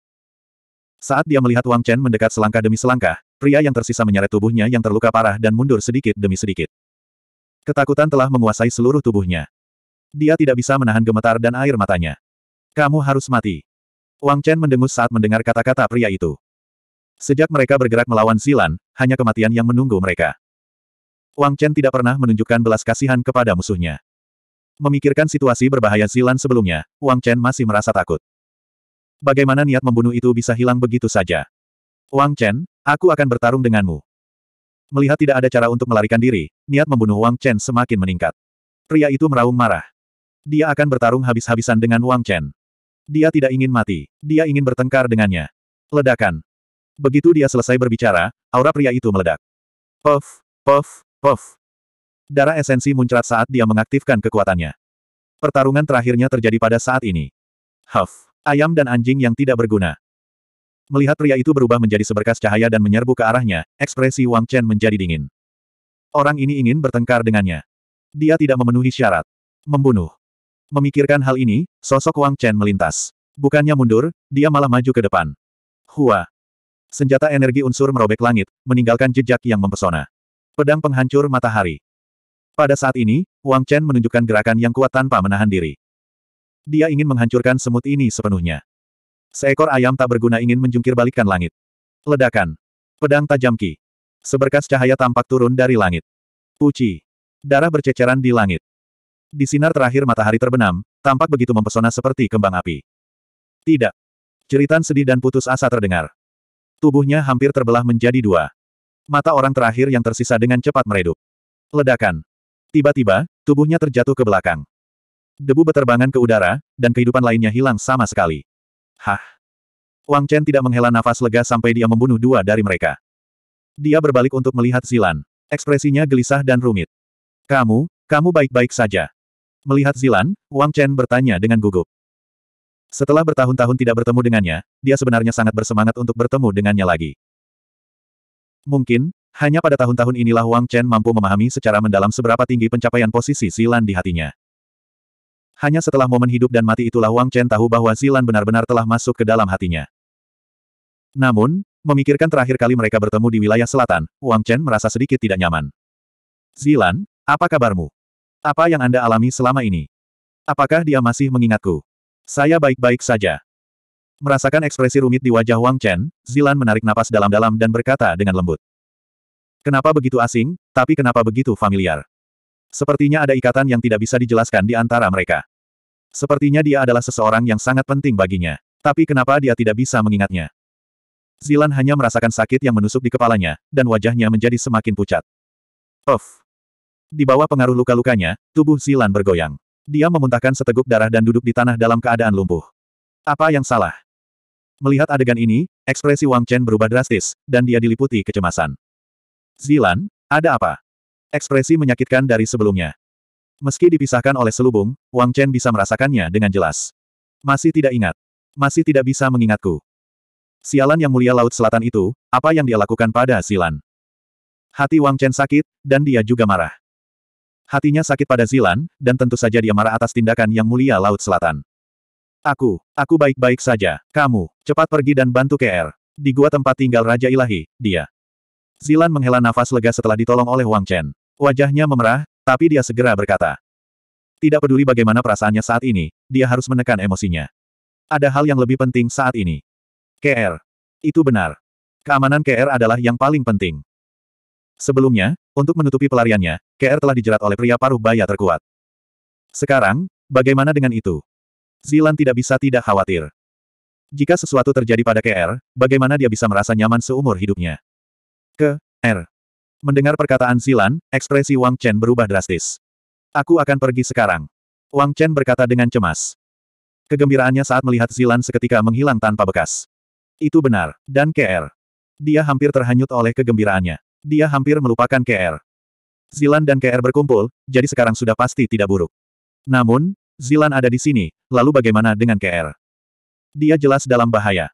Saat dia melihat Wang Chen mendekat selangkah demi selangkah, pria yang tersisa menyeret tubuhnya yang terluka parah dan mundur sedikit demi sedikit. Ketakutan telah menguasai seluruh tubuhnya. Dia tidak bisa menahan gemetar dan air matanya. Kamu harus mati. Wang Chen mendengus saat mendengar kata-kata pria itu. Sejak mereka bergerak melawan Zilan, hanya kematian yang menunggu mereka. Wang Chen tidak pernah menunjukkan belas kasihan kepada musuhnya. Memikirkan situasi berbahaya Zilan sebelumnya, Wang Chen masih merasa takut. Bagaimana niat membunuh itu bisa hilang begitu saja? Wang Chen, aku akan bertarung denganmu. Melihat tidak ada cara untuk melarikan diri, niat membunuh Wang Chen semakin meningkat. Pria itu meraung marah. Dia akan bertarung habis-habisan dengan Wang Chen. Dia tidak ingin mati. Dia ingin bertengkar dengannya. Ledakan. Begitu dia selesai berbicara, aura pria itu meledak. Puff, puff, puff. Darah esensi muncrat saat dia mengaktifkan kekuatannya. Pertarungan terakhirnya terjadi pada saat ini. Huff, ayam dan anjing yang tidak berguna. Melihat pria itu berubah menjadi seberkas cahaya dan menyerbu ke arahnya, ekspresi Wang Chen menjadi dingin. Orang ini ingin bertengkar dengannya. Dia tidak memenuhi syarat. Membunuh. Memikirkan hal ini, sosok Wang Chen melintas. Bukannya mundur, dia malah maju ke depan. Hua. Senjata energi unsur merobek langit, meninggalkan jejak yang mempesona. Pedang penghancur matahari. Pada saat ini, Wang Chen menunjukkan gerakan yang kuat tanpa menahan diri. Dia ingin menghancurkan semut ini sepenuhnya. Seekor ayam tak berguna ingin menjungkir balikkan langit. Ledakan. Pedang tajam ki. Seberkas cahaya tampak turun dari langit. Puci. Darah berceceran di langit. Di sinar terakhir matahari terbenam, tampak begitu mempesona seperti kembang api. Tidak. Ceritan sedih dan putus asa terdengar. Tubuhnya hampir terbelah menjadi dua. Mata orang terakhir yang tersisa dengan cepat meredup. Ledakan. Tiba-tiba, tubuhnya terjatuh ke belakang. Debu beterbangan ke udara, dan kehidupan lainnya hilang sama sekali. Hah? Wang Chen tidak menghela nafas lega sampai dia membunuh dua dari mereka. Dia berbalik untuk melihat Zilan. Ekspresinya gelisah dan rumit. Kamu, kamu baik-baik saja. Melihat Zilan, Wang Chen bertanya dengan gugup. Setelah bertahun-tahun tidak bertemu dengannya, dia sebenarnya sangat bersemangat untuk bertemu dengannya lagi. Mungkin, hanya pada tahun-tahun inilah Wang Chen mampu memahami secara mendalam seberapa tinggi pencapaian posisi Zilan di hatinya. Hanya setelah momen hidup dan mati itulah Wang Chen tahu bahwa Zilan benar-benar telah masuk ke dalam hatinya. Namun, memikirkan terakhir kali mereka bertemu di wilayah selatan, Wang Chen merasa sedikit tidak nyaman. Zilan, apa kabarmu? Apa yang Anda alami selama ini? Apakah dia masih mengingatku? Saya baik-baik saja. Merasakan ekspresi rumit di wajah Wang Chen, Zilan menarik napas dalam-dalam dan berkata dengan lembut. Kenapa begitu asing, tapi kenapa begitu familiar? Sepertinya ada ikatan yang tidak bisa dijelaskan di antara mereka. Sepertinya dia adalah seseorang yang sangat penting baginya. Tapi kenapa dia tidak bisa mengingatnya? Zilan hanya merasakan sakit yang menusuk di kepalanya, dan wajahnya menjadi semakin pucat. Puff. Di bawah pengaruh luka-lukanya, tubuh Zilan bergoyang. Dia memuntahkan seteguk darah dan duduk di tanah dalam keadaan lumpuh. Apa yang salah? Melihat adegan ini, ekspresi Wang Chen berubah drastis, dan dia diliputi kecemasan. Zilan, ada apa? Ekspresi menyakitkan dari sebelumnya. Meski dipisahkan oleh selubung, Wang Chen bisa merasakannya dengan jelas. Masih tidak ingat. Masih tidak bisa mengingatku. Sialan yang mulia Laut Selatan itu, apa yang dia lakukan pada Zilan? Hati Wang Chen sakit, dan dia juga marah. Hatinya sakit pada Zilan, dan tentu saja dia marah atas tindakan yang mulia Laut Selatan. Aku, aku baik-baik saja. Kamu, cepat pergi dan bantu KR. Di gua tempat tinggal Raja Ilahi, dia. Zilan menghela nafas lega setelah ditolong oleh Wang Chen. Wajahnya memerah, tapi dia segera berkata. Tidak peduli bagaimana perasaannya saat ini, dia harus menekan emosinya. Ada hal yang lebih penting saat ini. KR. Itu benar. Keamanan KR adalah yang paling penting. Sebelumnya, untuk menutupi pelariannya, KR telah dijerat oleh pria paruh baya terkuat. Sekarang, bagaimana dengan itu? Zilan tidak bisa tidak khawatir. Jika sesuatu terjadi pada KR, bagaimana dia bisa merasa nyaman seumur hidupnya? Ke, R. Mendengar perkataan Zilan, ekspresi Wang Chen berubah drastis. Aku akan pergi sekarang. Wang Chen berkata dengan cemas. Kegembiraannya saat melihat Zilan seketika menghilang tanpa bekas. Itu benar, dan KR. Dia hampir terhanyut oleh kegembiraannya. Dia hampir melupakan KR. Zilan dan KR berkumpul, jadi sekarang sudah pasti tidak buruk. Namun, Zilan ada di sini, lalu bagaimana dengan KR? Dia jelas dalam bahaya.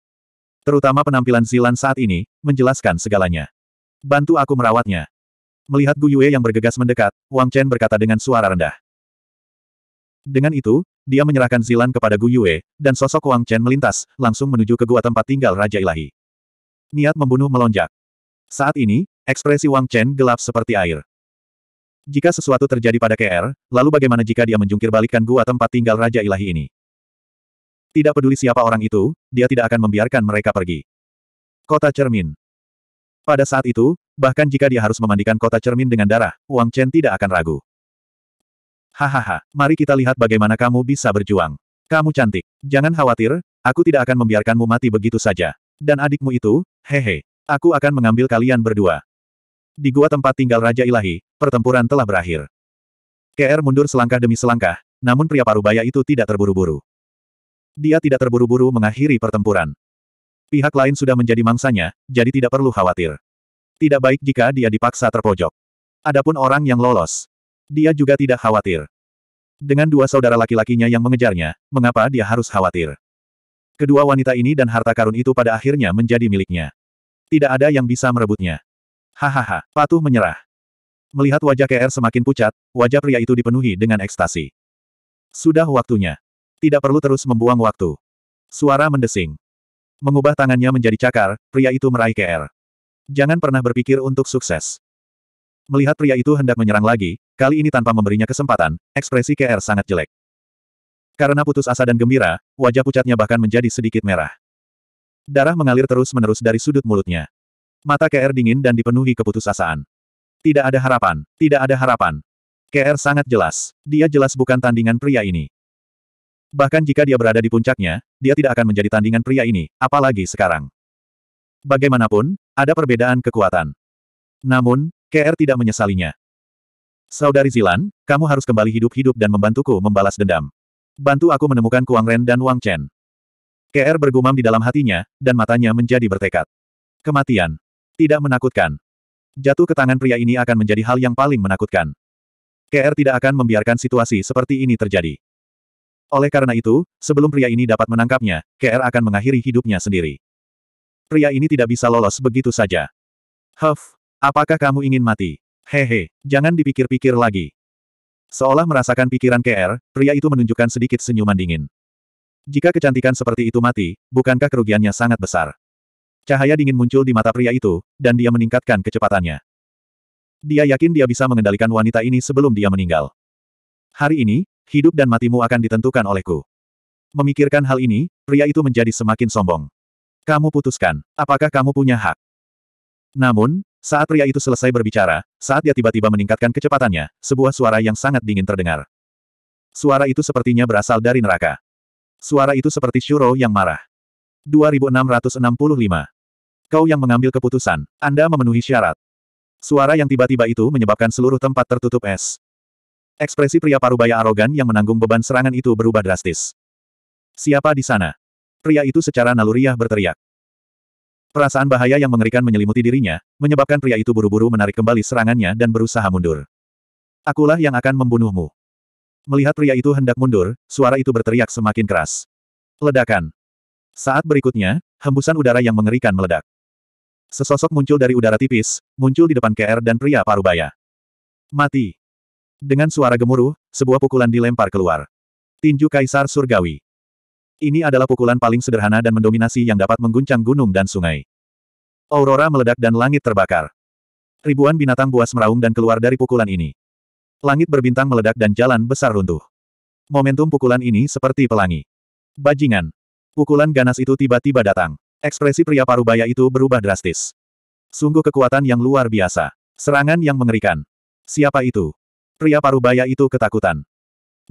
Terutama penampilan Zilan saat ini, menjelaskan segalanya. Bantu aku merawatnya. Melihat Gu Yue yang bergegas mendekat, Wang Chen berkata dengan suara rendah. Dengan itu, dia menyerahkan Zilan kepada Gu Yue, dan sosok Wang Chen melintas, langsung menuju ke gua tempat tinggal Raja Ilahi. Niat membunuh melonjak. Saat ini, ekspresi Wang Chen gelap seperti air. Jika sesuatu terjadi pada KR, lalu bagaimana jika dia menjungkir balikan gua tempat tinggal Raja Ilahi ini? Tidak peduli siapa orang itu, dia tidak akan membiarkan mereka pergi. Kota Cermin pada saat itu, Bahkan jika dia harus memandikan kota cermin dengan darah, Wang Chen tidak akan ragu. Hahaha, mari kita lihat bagaimana kamu bisa berjuang. Kamu cantik. Jangan khawatir, aku tidak akan membiarkanmu mati begitu saja. Dan adikmu itu, hehe, aku akan mengambil kalian berdua. Di gua tempat tinggal Raja Ilahi, pertempuran telah berakhir. KR mundur selangkah demi selangkah, namun pria parubaya itu tidak terburu-buru. Dia tidak terburu-buru mengakhiri pertempuran. Pihak lain sudah menjadi mangsanya, jadi tidak perlu khawatir. Tidak baik jika dia dipaksa terpojok. Adapun orang yang lolos, dia juga tidak khawatir. Dengan dua saudara laki-lakinya yang mengejarnya, mengapa dia harus khawatir? Kedua wanita ini dan harta karun itu pada akhirnya menjadi miliknya. Tidak ada yang bisa merebutnya. Hahaha, patuh menyerah. Melihat wajah KR semakin pucat, wajah pria itu dipenuhi dengan ekstasi. Sudah waktunya. Tidak perlu terus membuang waktu. Suara mendesing. Mengubah tangannya menjadi cakar, pria itu meraih KR. Jangan pernah berpikir untuk sukses. Melihat pria itu hendak menyerang lagi, kali ini tanpa memberinya kesempatan, ekspresi KR sangat jelek. Karena putus asa dan gembira, wajah pucatnya bahkan menjadi sedikit merah. Darah mengalir terus-menerus dari sudut mulutnya. Mata KR dingin dan dipenuhi keputusasaan. Tidak ada harapan, tidak ada harapan. KR sangat jelas, dia jelas bukan tandingan pria ini. Bahkan jika dia berada di puncaknya, dia tidak akan menjadi tandingan pria ini, apalagi sekarang. Bagaimanapun, ada perbedaan kekuatan. Namun, KR tidak menyesalinya. Saudari Zilan, kamu harus kembali hidup-hidup dan membantuku membalas dendam. Bantu aku menemukan Kuang Ren dan Wang Chen. KR bergumam di dalam hatinya, dan matanya menjadi bertekad. Kematian. Tidak menakutkan. Jatuh ke tangan pria ini akan menjadi hal yang paling menakutkan. KR tidak akan membiarkan situasi seperti ini terjadi. Oleh karena itu, sebelum pria ini dapat menangkapnya, KR akan mengakhiri hidupnya sendiri. Pria ini tidak bisa lolos begitu saja. Huff, Apakah kamu ingin mati? Hehe, jangan dipikir-pikir lagi. Seolah merasakan pikiran KR, pria itu menunjukkan sedikit senyuman dingin. Jika kecantikan seperti itu mati, bukankah kerugiannya sangat besar? Cahaya dingin muncul di mata pria itu, dan dia meningkatkan kecepatannya. Dia yakin dia bisa mengendalikan wanita ini sebelum dia meninggal. Hari ini, hidup dan matimu akan ditentukan olehku. Memikirkan hal ini, pria itu menjadi semakin sombong. Kamu putuskan, apakah kamu punya hak? Namun, saat pria itu selesai berbicara, saat dia tiba-tiba meningkatkan kecepatannya, sebuah suara yang sangat dingin terdengar. Suara itu sepertinya berasal dari neraka. Suara itu seperti Shuro yang marah. 2665. Kau yang mengambil keputusan, Anda memenuhi syarat. Suara yang tiba-tiba itu menyebabkan seluruh tempat tertutup es. Ekspresi pria parubaya arogan yang menanggung beban serangan itu berubah drastis. Siapa di sana? Pria itu secara naluriah berteriak. Perasaan bahaya yang mengerikan menyelimuti dirinya, menyebabkan pria itu buru-buru menarik kembali serangannya dan berusaha mundur. Akulah yang akan membunuhmu. Melihat pria itu hendak mundur, suara itu berteriak semakin keras. Ledakan. Saat berikutnya, hembusan udara yang mengerikan meledak. Sesosok muncul dari udara tipis, muncul di depan KR dan pria parubaya. Mati. Dengan suara gemuruh, sebuah pukulan dilempar keluar. Tinju Kaisar Surgawi. Ini adalah pukulan paling sederhana dan mendominasi yang dapat mengguncang gunung dan sungai. Aurora meledak dan langit terbakar. Ribuan binatang buas meraung dan keluar dari pukulan ini. Langit berbintang meledak dan jalan besar runtuh. Momentum pukulan ini seperti pelangi. Bajingan. Pukulan ganas itu tiba-tiba datang. Ekspresi pria parubaya itu berubah drastis. Sungguh kekuatan yang luar biasa. Serangan yang mengerikan. Siapa itu? Pria parubaya itu ketakutan.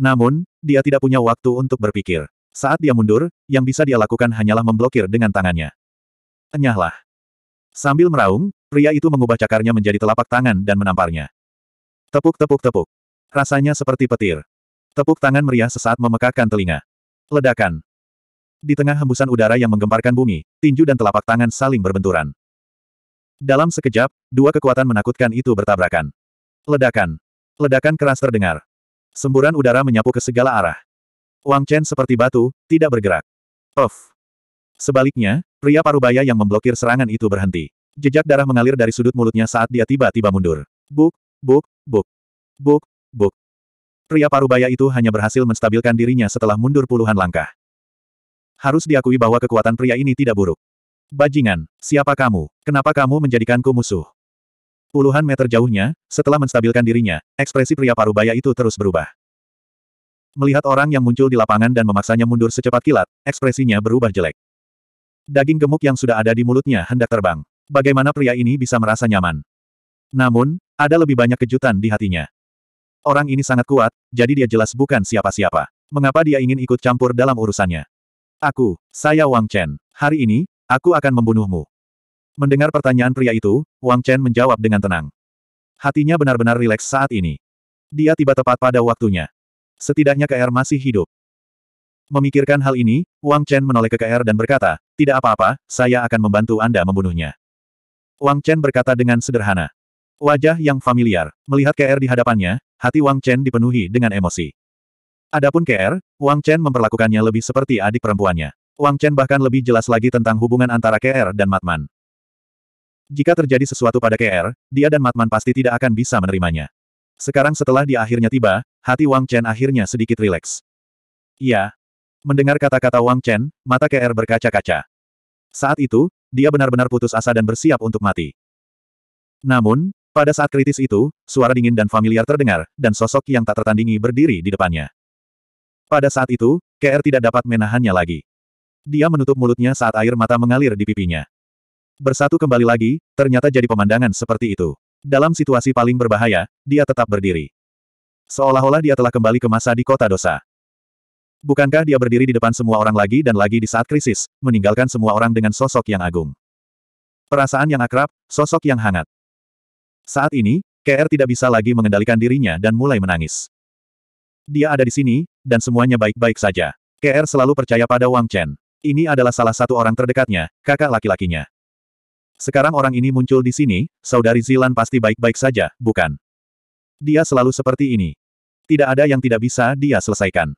Namun, dia tidak punya waktu untuk berpikir. Saat dia mundur, yang bisa dia lakukan hanyalah memblokir dengan tangannya. Enyahlah. Sambil meraung, pria itu mengubah cakarnya menjadi telapak tangan dan menamparnya. Tepuk-tepuk-tepuk. Rasanya seperti petir. Tepuk tangan meriah sesaat memekakkan telinga. Ledakan. Di tengah hembusan udara yang menggemparkan bumi, tinju dan telapak tangan saling berbenturan. Dalam sekejap, dua kekuatan menakutkan itu bertabrakan. Ledakan. Ledakan keras terdengar. Semburan udara menyapu ke segala arah. Wang Chen seperti batu, tidak bergerak. Puff. Sebaliknya, pria parubaya yang memblokir serangan itu berhenti. Jejak darah mengalir dari sudut mulutnya saat dia tiba-tiba mundur. Buk, buk, buk. Buk, buk. Pria parubaya itu hanya berhasil menstabilkan dirinya setelah mundur puluhan langkah. Harus diakui bahwa kekuatan pria ini tidak buruk. Bajingan, siapa kamu? Kenapa kamu menjadikanku musuh? Puluhan meter jauhnya, setelah menstabilkan dirinya, ekspresi pria parubaya itu terus berubah. Melihat orang yang muncul di lapangan dan memaksanya mundur secepat kilat, ekspresinya berubah jelek. Daging gemuk yang sudah ada di mulutnya hendak terbang. Bagaimana pria ini bisa merasa nyaman? Namun, ada lebih banyak kejutan di hatinya. Orang ini sangat kuat, jadi dia jelas bukan siapa-siapa. Mengapa dia ingin ikut campur dalam urusannya? Aku, saya Wang Chen. Hari ini, aku akan membunuhmu. Mendengar pertanyaan pria itu, Wang Chen menjawab dengan tenang. Hatinya benar-benar rileks saat ini. Dia tiba tepat pada waktunya. Setidaknya KR masih hidup. Memikirkan hal ini, Wang Chen menoleh ke KR dan berkata, tidak apa-apa, saya akan membantu Anda membunuhnya. Wang Chen berkata dengan sederhana. Wajah yang familiar. Melihat KR di hadapannya, hati Wang Chen dipenuhi dengan emosi. Adapun KR, Wang Chen memperlakukannya lebih seperti adik perempuannya. Wang Chen bahkan lebih jelas lagi tentang hubungan antara KR dan Matman. Jika terjadi sesuatu pada KR, dia dan Matman pasti tidak akan bisa menerimanya. Sekarang setelah dia akhirnya tiba, hati Wang Chen akhirnya sedikit rileks. Iya. Mendengar kata-kata Wang Chen, mata KR berkaca-kaca. Saat itu, dia benar-benar putus asa dan bersiap untuk mati. Namun, pada saat kritis itu, suara dingin dan familiar terdengar, dan sosok yang tak tertandingi berdiri di depannya. Pada saat itu, KR tidak dapat menahannya lagi. Dia menutup mulutnya saat air mata mengalir di pipinya. Bersatu kembali lagi, ternyata jadi pemandangan seperti itu. Dalam situasi paling berbahaya, dia tetap berdiri. Seolah-olah dia telah kembali ke masa di kota dosa. Bukankah dia berdiri di depan semua orang lagi dan lagi di saat krisis, meninggalkan semua orang dengan sosok yang agung. Perasaan yang akrab, sosok yang hangat. Saat ini, KR tidak bisa lagi mengendalikan dirinya dan mulai menangis. Dia ada di sini, dan semuanya baik-baik saja. KR selalu percaya pada Wang Chen. Ini adalah salah satu orang terdekatnya, kakak laki-lakinya. Sekarang orang ini muncul di sini, saudari Zilan pasti baik-baik saja, bukan? Dia selalu seperti ini. Tidak ada yang tidak bisa dia selesaikan.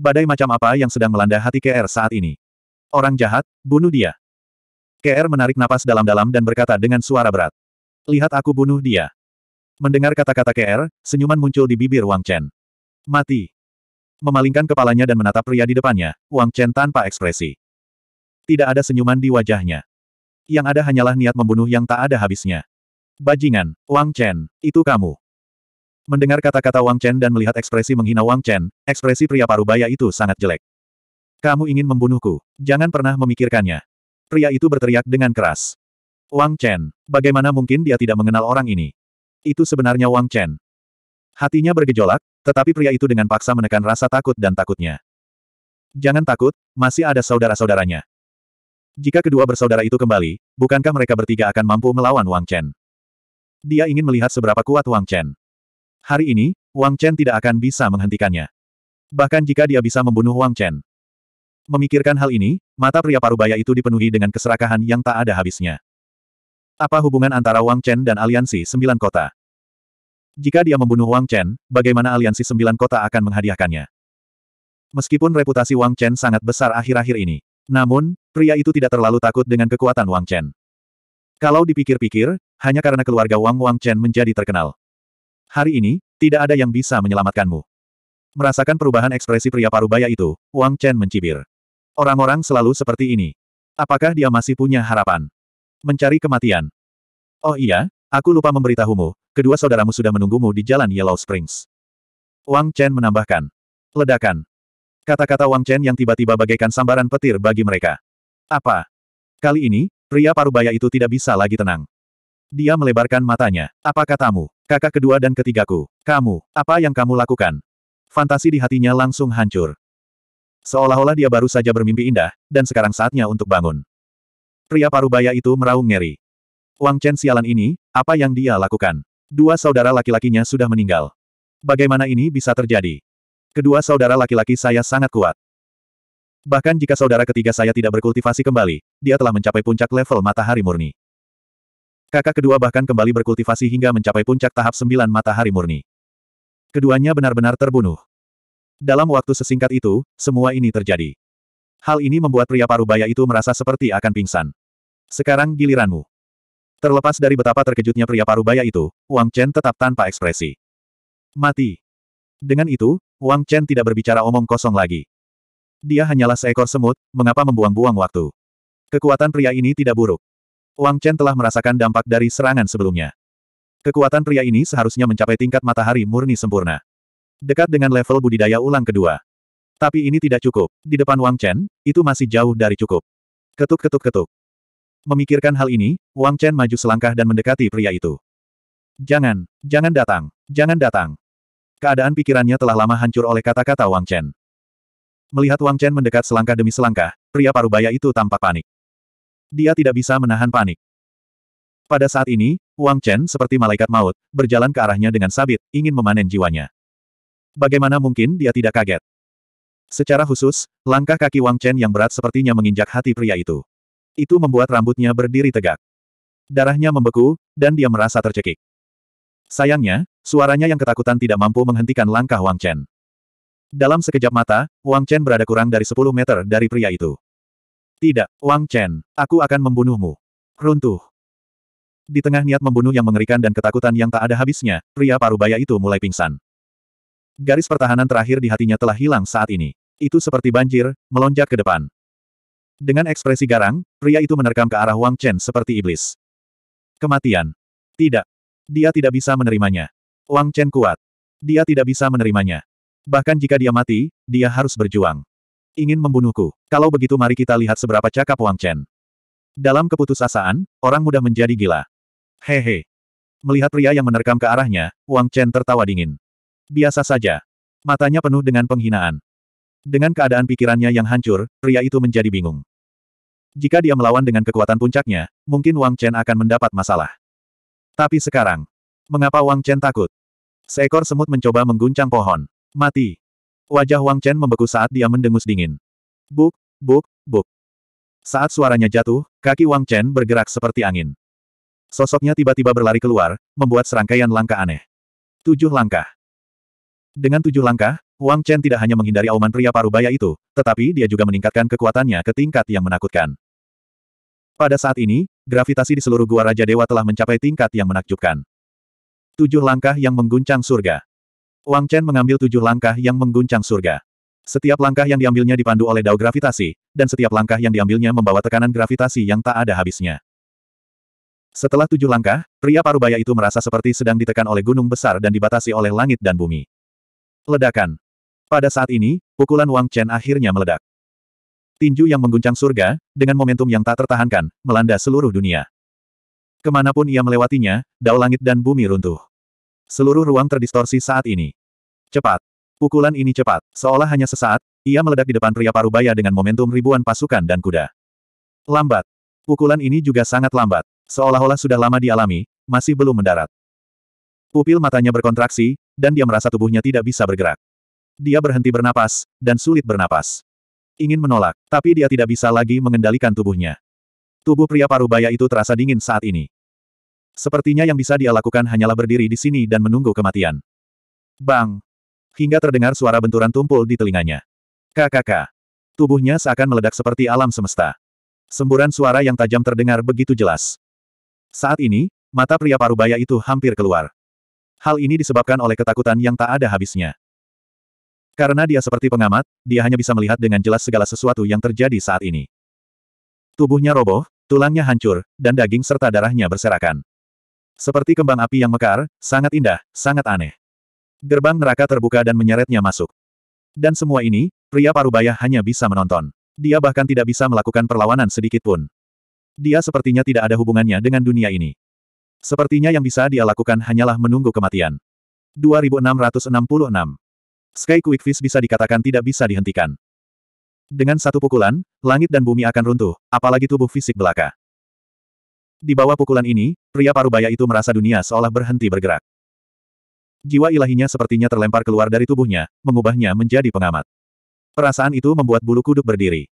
Badai macam apa yang sedang melanda hati KR saat ini? Orang jahat, bunuh dia. KR menarik napas dalam-dalam dan berkata dengan suara berat. Lihat aku bunuh dia. Mendengar kata-kata KR, senyuman muncul di bibir Wang Chen. Mati. Memalingkan kepalanya dan menatap pria di depannya, Wang Chen tanpa ekspresi. Tidak ada senyuman di wajahnya. Yang ada hanyalah niat membunuh yang tak ada habisnya. Bajingan, Wang Chen, itu kamu. Mendengar kata-kata Wang Chen dan melihat ekspresi menghina Wang Chen, ekspresi pria parubaya itu sangat jelek. Kamu ingin membunuhku. Jangan pernah memikirkannya. Pria itu berteriak dengan keras. Wang Chen, bagaimana mungkin dia tidak mengenal orang ini? Itu sebenarnya Wang Chen. Hatinya bergejolak, tetapi pria itu dengan paksa menekan rasa takut dan takutnya. Jangan takut, masih ada saudara-saudaranya. Jika kedua bersaudara itu kembali, bukankah mereka bertiga akan mampu melawan Wang Chen? Dia ingin melihat seberapa kuat Wang Chen. Hari ini, Wang Chen tidak akan bisa menghentikannya. Bahkan jika dia bisa membunuh Wang Chen. Memikirkan hal ini, mata pria parubaya itu dipenuhi dengan keserakahan yang tak ada habisnya. Apa hubungan antara Wang Chen dan aliansi sembilan kota? Jika dia membunuh Wang Chen, bagaimana aliansi sembilan kota akan menghadiahkannya? Meskipun reputasi Wang Chen sangat besar akhir-akhir ini. Namun, pria itu tidak terlalu takut dengan kekuatan Wang Chen. Kalau dipikir-pikir, hanya karena keluarga Wang Wang Chen menjadi terkenal. Hari ini, tidak ada yang bisa menyelamatkanmu. Merasakan perubahan ekspresi pria parubaya itu, Wang Chen mencibir. Orang-orang selalu seperti ini. Apakah dia masih punya harapan? Mencari kematian. Oh iya, aku lupa memberitahumu, kedua saudaramu sudah menunggumu di jalan Yellow Springs. Wang Chen menambahkan. Ledakan. Kata-kata Wang Chen yang tiba-tiba bagaikan sambaran petir bagi mereka. Apa? Kali ini, pria parubaya itu tidak bisa lagi tenang. Dia melebarkan matanya. Apa katamu? Kakak kedua dan ketigaku. Kamu, apa yang kamu lakukan? Fantasi di hatinya langsung hancur. Seolah-olah dia baru saja bermimpi indah, dan sekarang saatnya untuk bangun. Pria parubaya itu meraung ngeri. Wang Chen sialan ini, apa yang dia lakukan? Dua saudara laki-lakinya sudah meninggal. Bagaimana ini bisa terjadi? Kedua saudara laki-laki saya sangat kuat. Bahkan jika saudara ketiga saya tidak berkultivasi kembali, dia telah mencapai puncak level matahari murni. Kakak kedua bahkan kembali berkultivasi hingga mencapai puncak tahap sembilan matahari murni. Keduanya benar-benar terbunuh. Dalam waktu sesingkat itu, semua ini terjadi. Hal ini membuat pria parubaya itu merasa seperti akan pingsan. Sekarang giliranmu. Terlepas dari betapa terkejutnya pria parubaya itu, Wang Chen tetap tanpa ekspresi. Mati. Dengan itu, Wang Chen tidak berbicara omong kosong lagi. Dia hanyalah seekor semut, mengapa membuang-buang waktu. Kekuatan pria ini tidak buruk. Wang Chen telah merasakan dampak dari serangan sebelumnya. Kekuatan pria ini seharusnya mencapai tingkat matahari murni sempurna. Dekat dengan level budidaya ulang kedua. Tapi ini tidak cukup. Di depan Wang Chen, itu masih jauh dari cukup. Ketuk-ketuk-ketuk. Memikirkan hal ini, Wang Chen maju selangkah dan mendekati pria itu. Jangan, jangan datang, jangan datang. Keadaan pikirannya telah lama hancur oleh kata-kata Wang Chen. Melihat Wang Chen mendekat selangkah demi selangkah, pria parubaya itu tampak panik. Dia tidak bisa menahan panik. Pada saat ini, Wang Chen seperti malaikat maut, berjalan ke arahnya dengan sabit, ingin memanen jiwanya. Bagaimana mungkin dia tidak kaget? Secara khusus, langkah kaki Wang Chen yang berat sepertinya menginjak hati pria itu. Itu membuat rambutnya berdiri tegak. Darahnya membeku, dan dia merasa tercekik. Sayangnya, suaranya yang ketakutan tidak mampu menghentikan langkah Wang Chen. Dalam sekejap mata, Wang Chen berada kurang dari 10 meter dari pria itu. Tidak, Wang Chen, aku akan membunuhmu. Runtuh. Di tengah niat membunuh yang mengerikan dan ketakutan yang tak ada habisnya, pria parubaya itu mulai pingsan. Garis pertahanan terakhir di hatinya telah hilang saat ini. Itu seperti banjir, melonjak ke depan. Dengan ekspresi garang, pria itu menerkam ke arah Wang Chen seperti iblis. Kematian. Tidak. Dia tidak bisa menerimanya. Wang Chen kuat. Dia tidak bisa menerimanya. Bahkan jika dia mati, dia harus berjuang. Ingin membunuhku. Kalau begitu mari kita lihat seberapa cakap Wang Chen. Dalam keputusasaan, orang mudah menjadi gila. Hehe. Melihat pria yang menerkam ke arahnya, Wang Chen tertawa dingin. Biasa saja. Matanya penuh dengan penghinaan. Dengan keadaan pikirannya yang hancur, pria itu menjadi bingung. Jika dia melawan dengan kekuatan puncaknya, mungkin Wang Chen akan mendapat masalah. Tapi sekarang, mengapa Wang Chen takut? Seekor semut mencoba mengguncang pohon. Mati. Wajah Wang Chen membeku saat dia mendengus dingin. Buk, buk, buk. Saat suaranya jatuh, kaki Wang Chen bergerak seperti angin. Sosoknya tiba-tiba berlari keluar, membuat serangkaian langkah aneh. Tujuh langkah. Dengan tujuh langkah, Wang Chen tidak hanya menghindari auman pria parubaya itu, tetapi dia juga meningkatkan kekuatannya ke tingkat yang menakutkan. Pada saat ini, gravitasi di seluruh Gua Raja Dewa telah mencapai tingkat yang menakjubkan. Tujuh langkah yang mengguncang surga. Wang Chen mengambil tujuh langkah yang mengguncang surga. Setiap langkah yang diambilnya dipandu oleh dao gravitasi, dan setiap langkah yang diambilnya membawa tekanan gravitasi yang tak ada habisnya. Setelah tujuh langkah, pria parubaya itu merasa seperti sedang ditekan oleh gunung besar dan dibatasi oleh langit dan bumi. Ledakan. Pada saat ini, pukulan Wang Chen akhirnya meledak. Tinju yang mengguncang surga, dengan momentum yang tak tertahankan, melanda seluruh dunia. Ke mana pun ia melewatinya, dao langit dan bumi runtuh. Seluruh ruang terdistorsi saat ini. Cepat. Pukulan ini cepat. Seolah hanya sesaat, ia meledak di depan pria parubaya dengan momentum ribuan pasukan dan kuda. Lambat. Pukulan ini juga sangat lambat. Seolah-olah sudah lama dialami, masih belum mendarat. Pupil matanya berkontraksi, dan dia merasa tubuhnya tidak bisa bergerak. Dia berhenti bernapas, dan sulit bernapas. Ingin menolak, tapi dia tidak bisa lagi mengendalikan tubuhnya. Tubuh pria parubaya itu terasa dingin saat ini. Sepertinya yang bisa dia lakukan hanyalah berdiri di sini dan menunggu kematian. Bang! Hingga terdengar suara benturan tumpul di telinganya. KKK. Tubuhnya seakan meledak seperti alam semesta. Semburan suara yang tajam terdengar begitu jelas. Saat ini, mata pria parubaya itu hampir keluar. Hal ini disebabkan oleh ketakutan yang tak ada habisnya. Karena dia seperti pengamat, dia hanya bisa melihat dengan jelas segala sesuatu yang terjadi saat ini. Tubuhnya roboh, tulangnya hancur, dan daging serta darahnya berserakan. Seperti kembang api yang mekar, sangat indah, sangat aneh. Gerbang neraka terbuka dan menyeretnya masuk. Dan semua ini, pria parubaya hanya bisa menonton. Dia bahkan tidak bisa melakukan perlawanan sedikit pun. Dia sepertinya tidak ada hubungannya dengan dunia ini. Sepertinya yang bisa dia lakukan hanyalah menunggu kematian. 2666. Sky Quickfish bisa dikatakan tidak bisa dihentikan. Dengan satu pukulan, langit dan bumi akan runtuh, apalagi tubuh fisik belaka. Di bawah pukulan ini, pria parubaya itu merasa dunia seolah berhenti bergerak. Jiwa ilahinya sepertinya terlempar keluar dari tubuhnya, mengubahnya menjadi pengamat. Perasaan itu membuat bulu kuduk berdiri.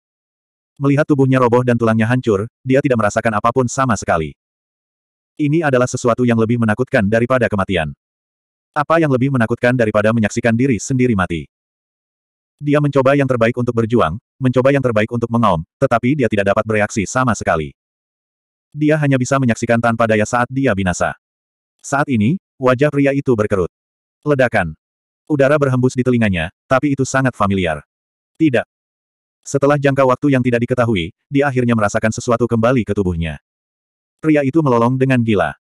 Melihat tubuhnya roboh dan tulangnya hancur, dia tidak merasakan apa pun sama sekali. Ini adalah sesuatu yang lebih menakutkan daripada kematian. Apa yang lebih menakutkan daripada menyaksikan diri sendiri mati? Dia mencoba yang terbaik untuk berjuang, mencoba yang terbaik untuk mengaum, tetapi dia tidak dapat bereaksi sama sekali. Dia hanya bisa menyaksikan tanpa daya saat dia binasa. Saat ini, wajah pria itu berkerut. Ledakan. Udara berhembus di telinganya, tapi itu sangat familiar. Tidak. Setelah jangka waktu yang tidak diketahui, dia akhirnya merasakan sesuatu kembali ke tubuhnya. Pria itu melolong dengan gila.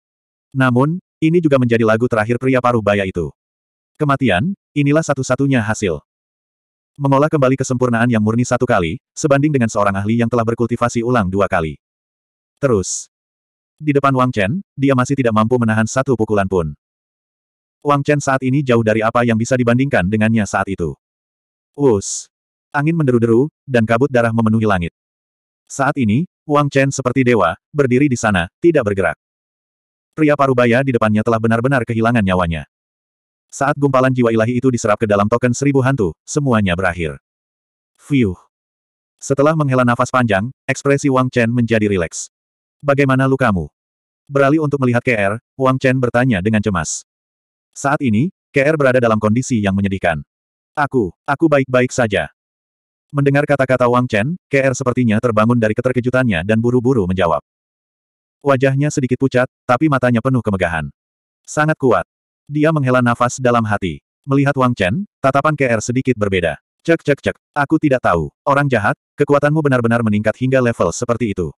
Namun, ini juga menjadi lagu terakhir pria paruh baya itu. Kematian, inilah satu-satunya hasil. Mengolah kembali kesempurnaan yang murni satu kali, sebanding dengan seorang ahli yang telah berkultivasi ulang dua kali. Terus. Di depan Wang Chen, dia masih tidak mampu menahan satu pukulan pun. Wang Chen saat ini jauh dari apa yang bisa dibandingkan dengannya saat itu. Us. Angin menderu-deru, dan kabut darah memenuhi langit. Saat ini, Wang Chen seperti dewa, berdiri di sana, tidak bergerak. Pria parubaya di depannya telah benar-benar kehilangan nyawanya. Saat gumpalan jiwa ilahi itu diserap ke dalam token seribu hantu, semuanya berakhir. Fiuh. Setelah menghela nafas panjang, ekspresi Wang Chen menjadi rileks. Bagaimana lukamu? Beralih untuk melihat KR, Wang Chen bertanya dengan cemas. Saat ini, KR berada dalam kondisi yang menyedihkan. Aku, aku baik-baik saja. Mendengar kata-kata Wang Chen, KR sepertinya terbangun dari keterkejutannya dan buru-buru menjawab. Wajahnya sedikit pucat, tapi matanya penuh kemegahan. Sangat kuat. Dia menghela nafas dalam hati. Melihat Wang Chen, tatapan KR sedikit berbeda. Cek cek cek, aku tidak tahu. Orang jahat, kekuatanmu benar-benar meningkat hingga level seperti itu.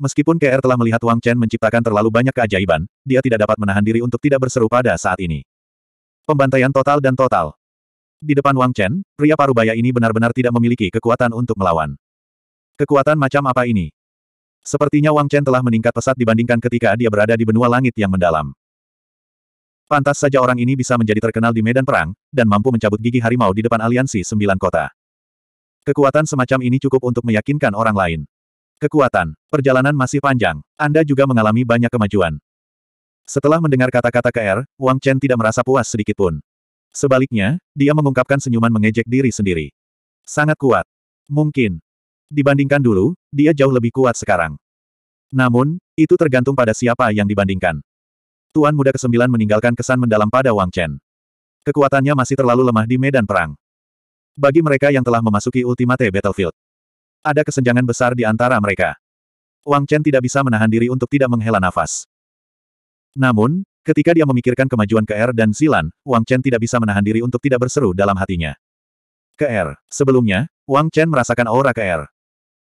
Meskipun KR telah melihat Wang Chen menciptakan terlalu banyak keajaiban, dia tidak dapat menahan diri untuk tidak berseru pada saat ini. Pembantaian total dan total. Di depan Wang Chen, pria parubaya ini benar-benar tidak memiliki kekuatan untuk melawan. Kekuatan macam apa ini? Sepertinya Wang Chen telah meningkat pesat dibandingkan ketika dia berada di benua langit yang mendalam. Pantas saja orang ini bisa menjadi terkenal di medan perang, dan mampu mencabut gigi harimau di depan aliansi sembilan kota. Kekuatan semacam ini cukup untuk meyakinkan orang lain. Kekuatan. Perjalanan masih panjang. Anda juga mengalami banyak kemajuan. Setelah mendengar kata-kata KR, Wang Chen tidak merasa puas sedikitpun. Sebaliknya, dia mengungkapkan senyuman mengejek diri sendiri. Sangat kuat. Mungkin. Dibandingkan dulu, dia jauh lebih kuat sekarang. Namun, itu tergantung pada siapa yang dibandingkan. Tuan muda ke-9 meninggalkan kesan mendalam pada Wang Chen. Kekuatannya masih terlalu lemah di medan perang. Bagi mereka yang telah memasuki Ultimate Battlefield, ada kesenjangan besar di antara mereka. Wang Chen tidak bisa menahan diri untuk tidak menghela nafas. Namun, ketika dia memikirkan kemajuan KR dan Zilan, Wang Chen tidak bisa menahan diri untuk tidak berseru dalam hatinya. KR. Sebelumnya, Wang Chen merasakan aura KR.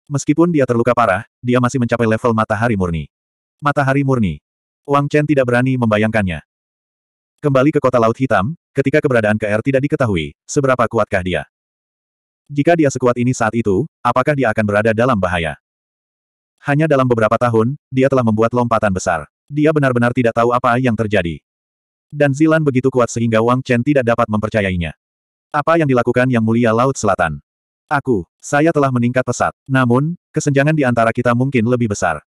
Meskipun dia terluka parah, dia masih mencapai level matahari murni. Matahari murni. Wang Chen tidak berani membayangkannya. Kembali ke kota Laut Hitam, ketika keberadaan KR tidak diketahui, seberapa kuatkah dia? Jika dia sekuat ini saat itu, apakah dia akan berada dalam bahaya? Hanya dalam beberapa tahun, dia telah membuat lompatan besar. Dia benar-benar tidak tahu apa yang terjadi. Dan Zilan begitu kuat sehingga Wang Chen tidak dapat mempercayainya. Apa yang dilakukan Yang Mulia Laut Selatan? Aku, saya telah meningkat pesat. Namun, kesenjangan di antara kita mungkin lebih besar.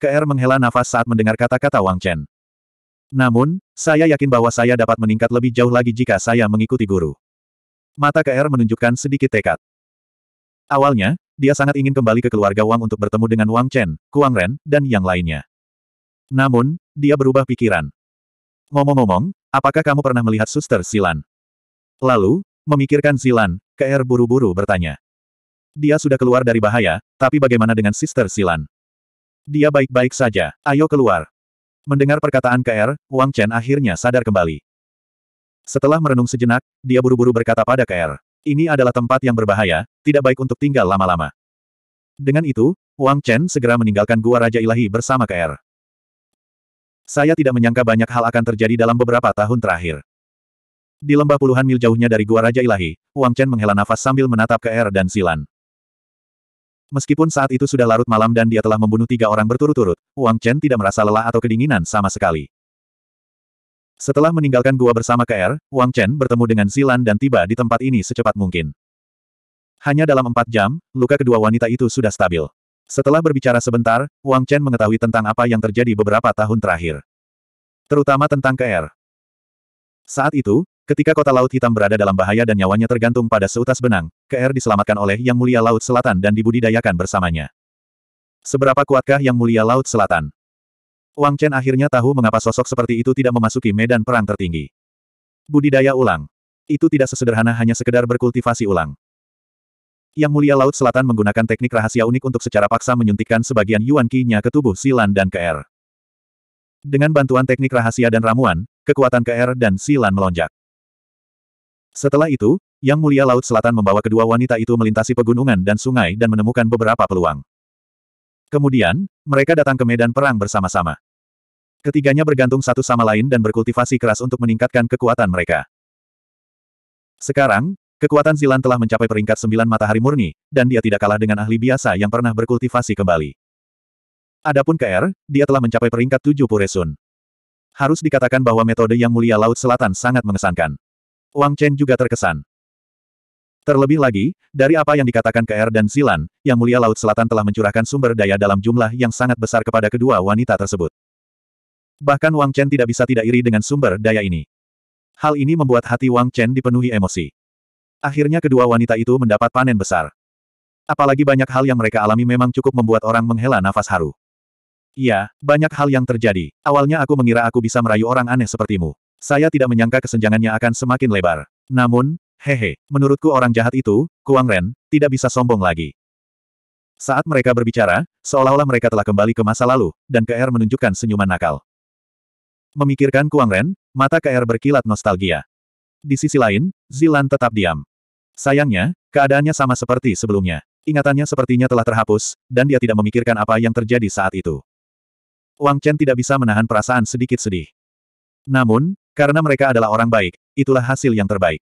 KR menghela nafas saat mendengar kata-kata Wang Chen. Namun, saya yakin bahwa saya dapat meningkat lebih jauh lagi jika saya mengikuti guru. Mata KR menunjukkan sedikit tekad. Awalnya, dia sangat ingin kembali ke keluarga Wang untuk bertemu dengan Wang Chen, Kuang Ren, dan yang lainnya. Namun, dia berubah pikiran. Ngomong-ngomong, apakah kamu pernah melihat suster Silan? Lalu, memikirkan Silan, KR buru-buru bertanya. Dia sudah keluar dari bahaya, tapi bagaimana dengan Sister Silan? Dia baik-baik saja, ayo keluar. Mendengar perkataan KR, Wang Chen akhirnya sadar kembali. Setelah merenung sejenak, dia buru-buru berkata pada KR. Ini adalah tempat yang berbahaya, tidak baik untuk tinggal lama-lama. Dengan itu, Wang Chen segera meninggalkan Gua Raja Ilahi bersama KR. Saya tidak menyangka banyak hal akan terjadi dalam beberapa tahun terakhir. Di lembah puluhan mil jauhnya dari Gua Raja Ilahi, Wang Chen menghela nafas sambil menatap KR dan Silan. Meskipun saat itu sudah larut malam dan dia telah membunuh tiga orang berturut-turut, Wang Chen tidak merasa lelah atau kedinginan sama sekali. Setelah meninggalkan gua bersama KR, Wang Chen bertemu dengan Zilan dan tiba di tempat ini secepat mungkin. Hanya dalam empat jam, luka kedua wanita itu sudah stabil. Setelah berbicara sebentar, Wang Chen mengetahui tentang apa yang terjadi beberapa tahun terakhir. Terutama tentang KR. Saat itu, ketika kota Laut Hitam berada dalam bahaya dan nyawanya tergantung pada seutas benang, KR diselamatkan oleh Yang Mulia Laut Selatan dan dibudidayakan bersamanya. Seberapa kuatkah Yang Mulia Laut Selatan? Wang Chen akhirnya tahu mengapa sosok seperti itu tidak memasuki medan perang tertinggi. Budidaya ulang. Itu tidak sesederhana hanya sekedar berkultivasi ulang. Yang Mulia Laut Selatan menggunakan teknik rahasia unik untuk secara paksa menyuntikkan sebagian Yuan Qi-nya ke tubuh Silan dan KR. Dengan bantuan teknik rahasia dan ramuan, kekuatan KR dan Silan melonjak. Setelah itu, Yang Mulia Laut Selatan membawa kedua wanita itu melintasi pegunungan dan sungai dan menemukan beberapa peluang. Kemudian, mereka datang ke medan perang bersama-sama. Ketiganya bergantung satu sama lain dan berkultivasi keras untuk meningkatkan kekuatan mereka. Sekarang, kekuatan Zilan telah mencapai peringkat sembilan matahari murni, dan dia tidak kalah dengan ahli biasa yang pernah berkultivasi kembali. Adapun KR, dia telah mencapai peringkat 7 Puresun. Harus dikatakan bahwa metode Yang Mulia Laut Selatan sangat mengesankan. Wang Chen juga terkesan. Terlebih lagi, dari apa yang dikatakan KR dan Zilan, Yang Mulia Laut Selatan telah mencurahkan sumber daya dalam jumlah yang sangat besar kepada kedua wanita tersebut. Bahkan Wang Chen tidak bisa tidak iri dengan sumber daya ini. Hal ini membuat hati Wang Chen dipenuhi emosi. Akhirnya kedua wanita itu mendapat panen besar. Apalagi banyak hal yang mereka alami memang cukup membuat orang menghela nafas haru. Iya, banyak hal yang terjadi. Awalnya aku mengira aku bisa merayu orang aneh sepertimu. Saya tidak menyangka kesenjangannya akan semakin lebar. Namun, hehe, menurutku orang jahat itu, Kuang Ren, tidak bisa sombong lagi. Saat mereka berbicara, seolah-olah mereka telah kembali ke masa lalu, dan KR menunjukkan senyuman nakal. Memikirkan Kuang Ren, mata KR berkilat nostalgia. Di sisi lain, Zilan tetap diam. Sayangnya, keadaannya sama seperti sebelumnya. Ingatannya sepertinya telah terhapus, dan dia tidak memikirkan apa yang terjadi saat itu. Wang Chen tidak bisa menahan perasaan sedikit sedih. Namun, karena mereka adalah orang baik, itulah hasil yang terbaik.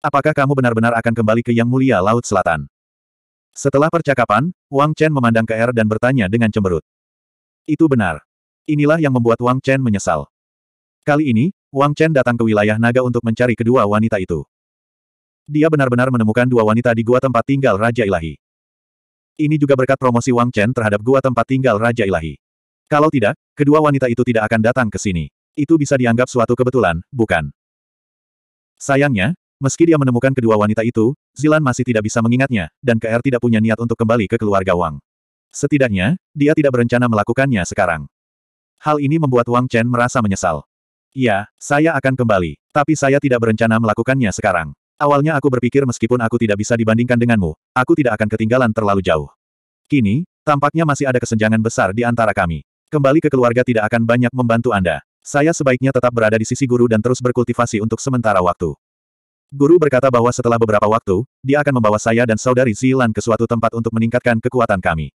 Apakah kamu benar-benar akan kembali ke Yang Mulia Laut Selatan? Setelah percakapan, Wang Chen memandang ke R dan bertanya dengan cemberut. Itu benar. Inilah yang membuat Wang Chen menyesal. Kali ini, Wang Chen datang ke wilayah naga untuk mencari kedua wanita itu. Dia benar-benar menemukan dua wanita di gua tempat tinggal Raja Ilahi. Ini juga berkat promosi Wang Chen terhadap gua tempat tinggal Raja Ilahi. Kalau tidak, kedua wanita itu tidak akan datang ke sini. Itu bisa dianggap suatu kebetulan, bukan? Sayangnya, meski dia menemukan kedua wanita itu, Zilan masih tidak bisa mengingatnya, dan KR tidak punya niat untuk kembali ke keluarga Wang. Setidaknya, dia tidak berencana melakukannya sekarang. Hal ini membuat Wang Chen merasa menyesal. Iya, saya akan kembali, tapi saya tidak berencana melakukannya sekarang. Awalnya aku berpikir meskipun aku tidak bisa dibandingkan denganmu, aku tidak akan ketinggalan terlalu jauh. Kini, tampaknya masih ada kesenjangan besar di antara kami. Kembali ke keluarga tidak akan banyak membantu Anda. Saya sebaiknya tetap berada di sisi guru dan terus berkultivasi untuk sementara waktu. Guru berkata bahwa setelah beberapa waktu, dia akan membawa saya dan saudari Zilan ke suatu tempat untuk meningkatkan kekuatan kami.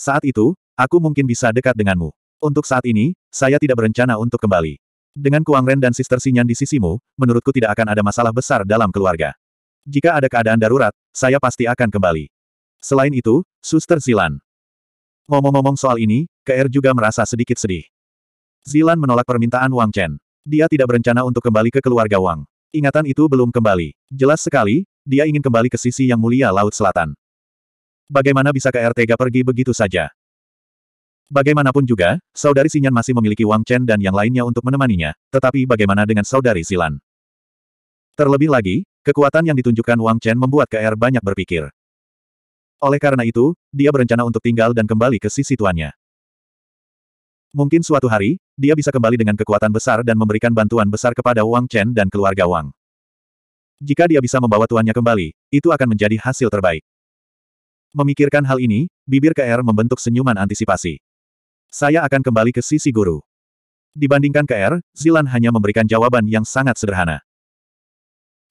Saat itu, aku mungkin bisa dekat denganmu. Untuk saat ini, saya tidak berencana untuk kembali. Dengan Kuang Ren dan Sister Sinyan di sisimu, menurutku tidak akan ada masalah besar dalam keluarga. Jika ada keadaan darurat, saya pasti akan kembali. Selain itu, Suster Zilan, Ngomong-ngomong soal ini, KR juga merasa sedikit sedih. Zilan menolak permintaan Wang Chen. Dia tidak berencana untuk kembali ke keluarga Wang. Ingatan itu belum kembali. Jelas sekali, dia ingin kembali ke sisi yang mulia Laut Selatan. Bagaimana bisa KR tega pergi begitu saja? Bagaimanapun juga, saudari Sinyan masih memiliki Wang Chen dan yang lainnya untuk menemaninya, tetapi bagaimana dengan saudari Silan? Terlebih lagi, kekuatan yang ditunjukkan Wang Chen membuat KR banyak berpikir. Oleh karena itu, dia berencana untuk tinggal dan kembali ke sisi tuannya. Mungkin suatu hari, dia bisa kembali dengan kekuatan besar dan memberikan bantuan besar kepada Wang Chen dan keluarga Wang. Jika dia bisa membawa tuannya kembali, itu akan menjadi hasil terbaik. Memikirkan hal ini, bibir KR membentuk senyuman antisipasi. Saya akan kembali ke sisi guru. Dibandingkan KR, Zilan hanya memberikan jawaban yang sangat sederhana.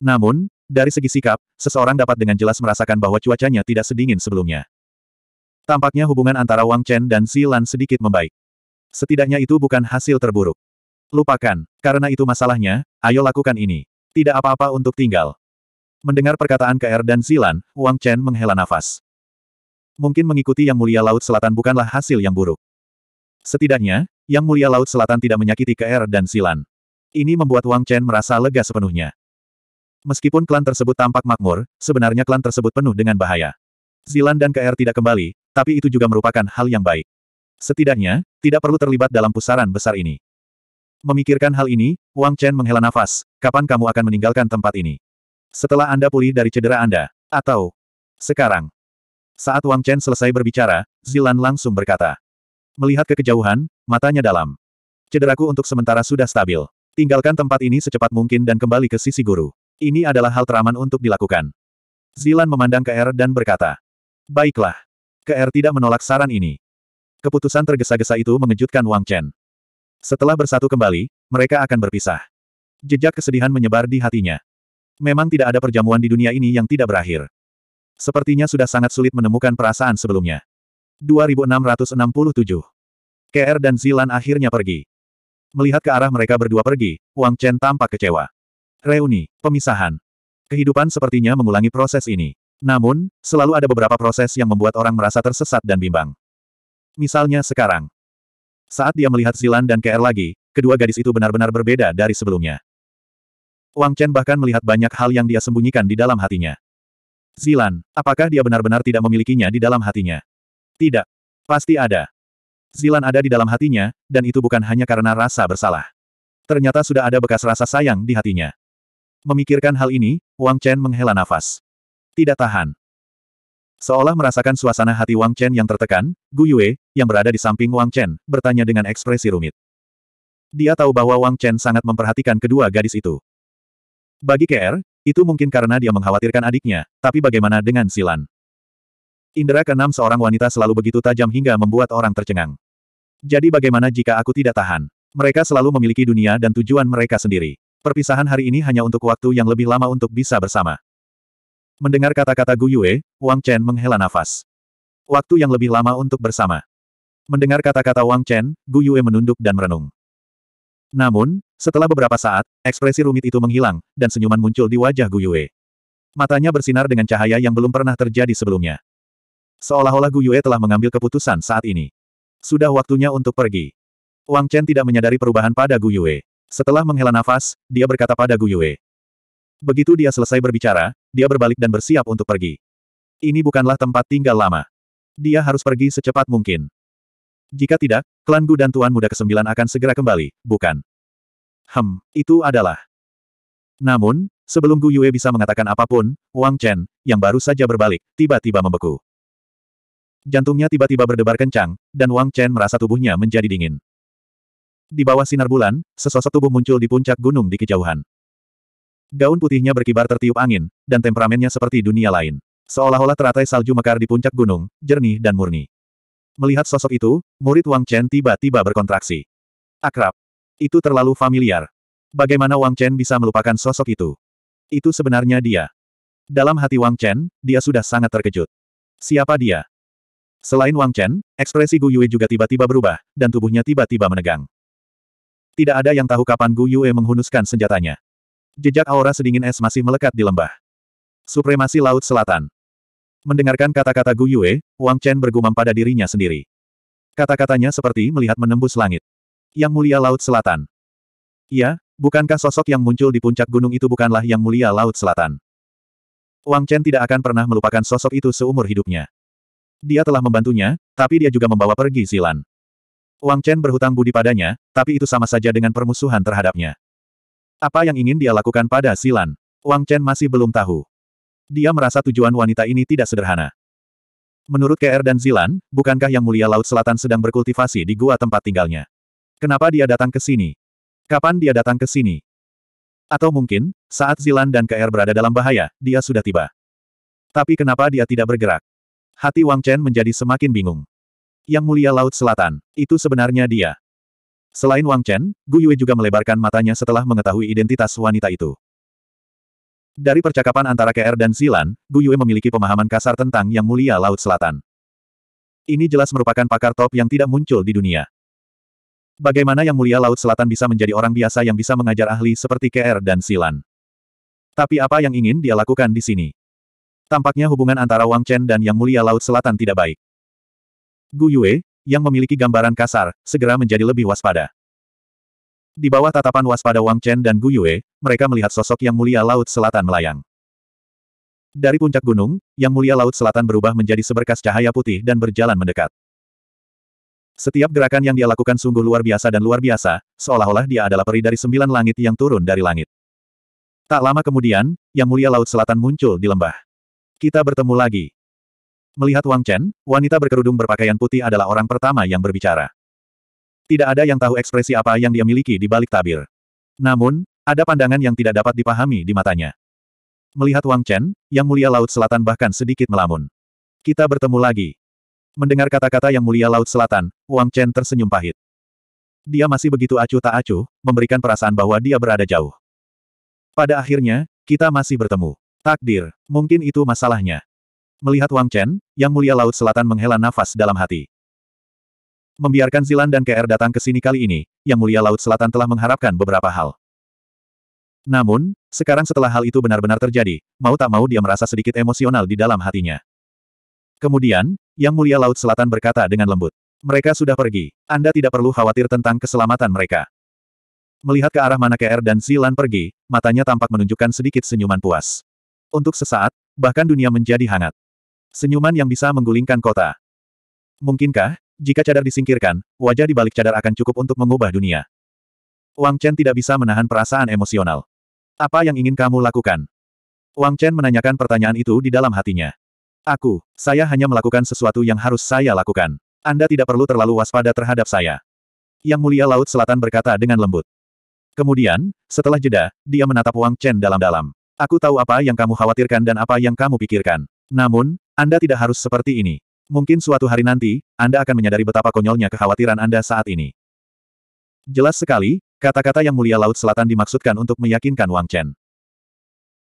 Namun, dari segi sikap, seseorang dapat dengan jelas merasakan bahwa cuacanya tidak sedingin sebelumnya. Tampaknya hubungan antara Wang Chen dan Zilan sedikit membaik. Setidaknya itu bukan hasil terburuk. Lupakan, karena itu masalahnya, ayo lakukan ini. Tidak apa-apa untuk tinggal. Mendengar perkataan KR dan Zilan, Wang Chen menghela nafas. Mungkin mengikuti Yang Mulia Laut Selatan bukanlah hasil yang buruk. Setidaknya, Yang Mulia Laut Selatan tidak menyakiti KR dan Zilan. Ini membuat Wang Chen merasa lega sepenuhnya. Meskipun klan tersebut tampak makmur, sebenarnya klan tersebut penuh dengan bahaya. Zilan dan KR tidak kembali, tapi itu juga merupakan hal yang baik. Setidaknya, tidak perlu terlibat dalam pusaran besar ini. Memikirkan hal ini, Wang Chen menghela nafas, kapan kamu akan meninggalkan tempat ini? Setelah Anda pulih dari cedera Anda, atau sekarang. Saat Wang Chen selesai berbicara, Zilan langsung berkata. Melihat ke kejauhan, matanya dalam. Cederaku untuk sementara sudah stabil. Tinggalkan tempat ini secepat mungkin dan kembali ke sisi guru. Ini adalah hal teraman untuk dilakukan. Zilan memandang ke R dan berkata. Baiklah. Ke R tidak menolak saran ini. Keputusan tergesa-gesa itu mengejutkan Wang Chen. Setelah bersatu kembali, mereka akan berpisah. Jejak kesedihan menyebar di hatinya. Memang tidak ada perjamuan di dunia ini yang tidak berakhir. Sepertinya sudah sangat sulit menemukan perasaan sebelumnya. 2667. KR dan Zilan akhirnya pergi. Melihat ke arah mereka berdua pergi, Wang Chen tampak kecewa. Reuni, pemisahan. Kehidupan sepertinya mengulangi proses ini. Namun, selalu ada beberapa proses yang membuat orang merasa tersesat dan bimbang. Misalnya sekarang. Saat dia melihat Zilan dan KR lagi, kedua gadis itu benar-benar berbeda dari sebelumnya. Wang Chen bahkan melihat banyak hal yang dia sembunyikan di dalam hatinya. Zilan, apakah dia benar-benar tidak memilikinya di dalam hatinya? Tidak. Pasti ada. Zilan ada di dalam hatinya, dan itu bukan hanya karena rasa bersalah. Ternyata sudah ada bekas rasa sayang di hatinya. Memikirkan hal ini, Wang Chen menghela nafas. Tidak tahan. Seolah merasakan suasana hati Wang Chen yang tertekan, Gu Yue, yang berada di samping Wang Chen, bertanya dengan ekspresi rumit. Dia tahu bahwa Wang Chen sangat memperhatikan kedua gadis itu. Bagi KR, itu mungkin karena dia mengkhawatirkan adiknya, tapi bagaimana dengan Silan? Indra keenam seorang wanita selalu begitu tajam hingga membuat orang tercengang. Jadi bagaimana jika aku tidak tahan? Mereka selalu memiliki dunia dan tujuan mereka sendiri. Perpisahan hari ini hanya untuk waktu yang lebih lama untuk bisa bersama. Mendengar kata-kata Gu Yue, Wang Chen menghela nafas. Waktu yang lebih lama untuk bersama. Mendengar kata-kata Wang Chen, Gu Yue menunduk dan merenung. Namun, setelah beberapa saat, ekspresi rumit itu menghilang, dan senyuman muncul di wajah Gu Yue. Matanya bersinar dengan cahaya yang belum pernah terjadi sebelumnya. Seolah-olah Gu Yue telah mengambil keputusan saat ini. Sudah waktunya untuk pergi. Wang Chen tidak menyadari perubahan pada Gu Yue. Setelah menghela nafas, dia berkata pada Gu Yue. Begitu dia selesai berbicara, dia berbalik dan bersiap untuk pergi. Ini bukanlah tempat tinggal lama. Dia harus pergi secepat mungkin. Jika tidak, klan Gu dan Tuan Muda Kesembilan akan segera kembali, bukan? Hem, itu adalah. Namun, sebelum Gu Yue bisa mengatakan apa pun, Wang Chen, yang baru saja berbalik, tiba-tiba membeku. Jantungnya tiba-tiba berdebar kencang, dan Wang Chen merasa tubuhnya menjadi dingin. Di bawah sinar bulan, sesosok tubuh muncul di puncak gunung di kejauhan. Gaun putihnya berkibar tertiup angin, dan temperamennya seperti dunia lain. Seolah-olah teratai salju mekar di puncak gunung, jernih dan murni. Melihat sosok itu, murid Wang Chen tiba-tiba berkontraksi. Akrab. Itu terlalu familiar. Bagaimana Wang Chen bisa melupakan sosok itu? Itu sebenarnya dia. Dalam hati Wang Chen, dia sudah sangat terkejut. Siapa dia? Selain Wang Chen, ekspresi Gu Yue juga tiba-tiba berubah, dan tubuhnya tiba-tiba menegang. Tidak ada yang tahu kapan Gu Yue menghunuskan senjatanya. Jejak aura sedingin es masih melekat di lembah. Supremasi Laut Selatan. Mendengarkan kata-kata Gu Yue, Wang Chen bergumam pada dirinya sendiri. Kata-katanya seperti melihat menembus langit. Yang mulia Laut Selatan. Ya, bukankah sosok yang muncul di puncak gunung itu bukanlah yang mulia Laut Selatan? Wang Chen tidak akan pernah melupakan sosok itu seumur hidupnya. Dia telah membantunya, tapi dia juga membawa pergi Silan. Wang Chen berhutang budi padanya, tapi itu sama saja dengan permusuhan terhadapnya. Apa yang ingin dia lakukan pada Silan? Wang Chen masih belum tahu. Dia merasa tujuan wanita ini tidak sederhana. Menurut KR dan Zilan, bukankah Yang Mulia Laut Selatan sedang berkultivasi di gua tempat tinggalnya? Kenapa dia datang ke sini? Kapan dia datang ke sini? Atau mungkin, saat Zilan dan KR berada dalam bahaya, dia sudah tiba. Tapi kenapa dia tidak bergerak? Hati Wang Chen menjadi semakin bingung. Yang Mulia Laut Selatan, itu sebenarnya dia. Selain Wang Chen, Gu Yue juga melebarkan matanya setelah mengetahui identitas wanita itu. Dari percakapan antara KR dan Zilan, Gu Yue memiliki pemahaman kasar tentang Yang Mulia Laut Selatan. Ini jelas merupakan pakar top yang tidak muncul di dunia. Bagaimana Yang Mulia Laut Selatan bisa menjadi orang biasa yang bisa mengajar ahli seperti KR dan Zilan? Tapi apa yang ingin dia lakukan di sini? Tampaknya hubungan antara Wang Chen dan Yang Mulia Laut Selatan tidak baik. Gu Yue, yang memiliki gambaran kasar, segera menjadi lebih waspada. Di bawah tatapan waspada Wang Chen dan Gu Yue, mereka melihat sosok Yang Mulia Laut Selatan melayang. Dari puncak gunung, Yang Mulia Laut Selatan berubah menjadi seberkas cahaya putih dan berjalan mendekat. Setiap gerakan yang dia lakukan sungguh luar biasa dan luar biasa, seolah-olah dia adalah peri dari sembilan langit yang turun dari langit. Tak lama kemudian, Yang Mulia Laut Selatan muncul di lembah. Kita bertemu lagi. Melihat Wang Chen, wanita berkerudung berpakaian putih adalah orang pertama yang berbicara. Tidak ada yang tahu ekspresi apa yang dia miliki di balik tabir. Namun, ada pandangan yang tidak dapat dipahami di matanya. Melihat Wang Chen, Yang Mulia Laut Selatan bahkan sedikit melamun. Kita bertemu lagi. Mendengar kata-kata Yang Mulia Laut Selatan, Wang Chen tersenyum pahit. Dia masih begitu acuh tak acuh, memberikan perasaan bahwa dia berada jauh. Pada akhirnya, kita masih bertemu. Takdir, mungkin itu masalahnya. Melihat Wang Chen, Yang Mulia Laut Selatan menghela nafas dalam hati. Membiarkan Zilan dan KR datang ke sini kali ini, Yang Mulia Laut Selatan telah mengharapkan beberapa hal. Namun, sekarang setelah hal itu benar-benar terjadi, mau tak mau dia merasa sedikit emosional di dalam hatinya. Kemudian, Yang Mulia Laut Selatan berkata dengan lembut. Mereka sudah pergi. Anda tidak perlu khawatir tentang keselamatan mereka. Melihat ke arah mana KR dan Zilan pergi, matanya tampak menunjukkan sedikit senyuman puas. Untuk sesaat, bahkan dunia menjadi hangat. Senyuman yang bisa menggulingkan kota. Mungkinkah, jika cadar disingkirkan, wajah di balik cadar akan cukup untuk mengubah dunia? Wang Chen tidak bisa menahan perasaan emosional. Apa yang ingin kamu lakukan? Wang Chen menanyakan pertanyaan itu di dalam hatinya. Aku, saya hanya melakukan sesuatu yang harus saya lakukan. Anda tidak perlu terlalu waspada terhadap saya. Yang mulia Laut Selatan berkata dengan lembut. Kemudian, setelah jeda, dia menatap Wang Chen dalam-dalam. Aku tahu apa yang kamu khawatirkan dan apa yang kamu pikirkan. Namun, Anda tidak harus seperti ini. Mungkin suatu hari nanti, Anda akan menyadari betapa konyolnya kekhawatiran Anda saat ini. Jelas sekali, kata-kata yang mulia Laut Selatan dimaksudkan untuk meyakinkan Wang Chen.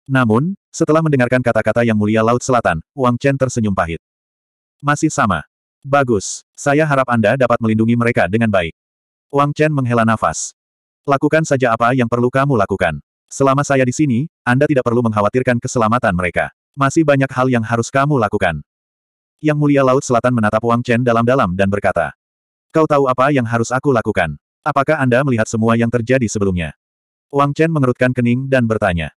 Namun, setelah mendengarkan kata-kata yang mulia Laut Selatan, Wang Chen tersenyum pahit. Masih sama. Bagus, saya harap Anda dapat melindungi mereka dengan baik. Wang Chen menghela nafas. Lakukan saja apa yang perlu kamu lakukan. Selama saya di sini, Anda tidak perlu mengkhawatirkan keselamatan mereka. Masih banyak hal yang harus kamu lakukan. Yang mulia Laut Selatan menatap Wang Chen dalam-dalam dan berkata, Kau tahu apa yang harus aku lakukan? Apakah Anda melihat semua yang terjadi sebelumnya? Wang Chen mengerutkan kening dan bertanya.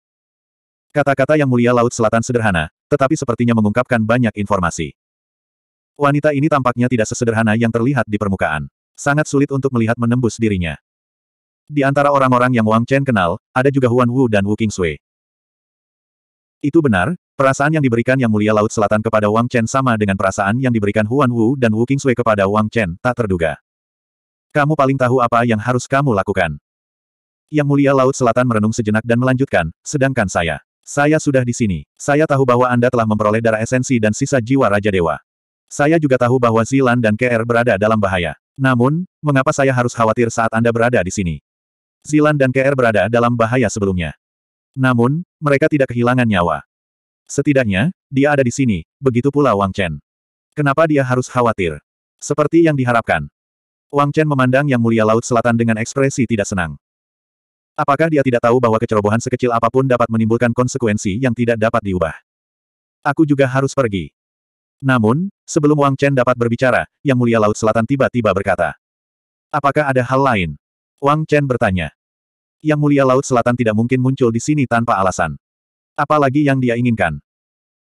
Kata-kata yang mulia Laut Selatan sederhana, tetapi sepertinya mengungkapkan banyak informasi. Wanita ini tampaknya tidak sesederhana yang terlihat di permukaan. Sangat sulit untuk melihat menembus dirinya. Di antara orang-orang yang Wang Chen kenal, ada juga Huan Wu dan Wu Qingsui. Itu benar, perasaan yang diberikan Yang Mulia Laut Selatan kepada Wang Chen sama dengan perasaan yang diberikan Huan Wu dan Wu Qingsui kepada Wang Chen, tak terduga. Kamu paling tahu apa yang harus kamu lakukan. Yang Mulia Laut Selatan merenung sejenak dan melanjutkan, sedangkan saya. Saya sudah di sini. Saya tahu bahwa Anda telah memperoleh darah esensi dan sisa jiwa Raja Dewa. Saya juga tahu bahwa Zilan dan KR berada dalam bahaya. Namun, mengapa saya harus khawatir saat Anda berada di sini? Zilan dan KR berada dalam bahaya sebelumnya. Namun, mereka tidak kehilangan nyawa. Setidaknya, dia ada di sini, begitu pula Wang Chen. Kenapa dia harus khawatir? Seperti yang diharapkan. Wang Chen memandang Yang Mulia Laut Selatan dengan ekspresi tidak senang. Apakah dia tidak tahu bahwa kecerobohan sekecil apa pun dapat menimbulkan konsekuensi yang tidak dapat diubah? Aku juga harus pergi. Namun, sebelum Wang Chen dapat berbicara, Yang Mulia Laut Selatan tiba-tiba berkata. Apakah ada hal lain? Wang Chen bertanya. Yang Mulia Laut Selatan tidak mungkin muncul di sini tanpa alasan. Apalagi yang dia inginkan.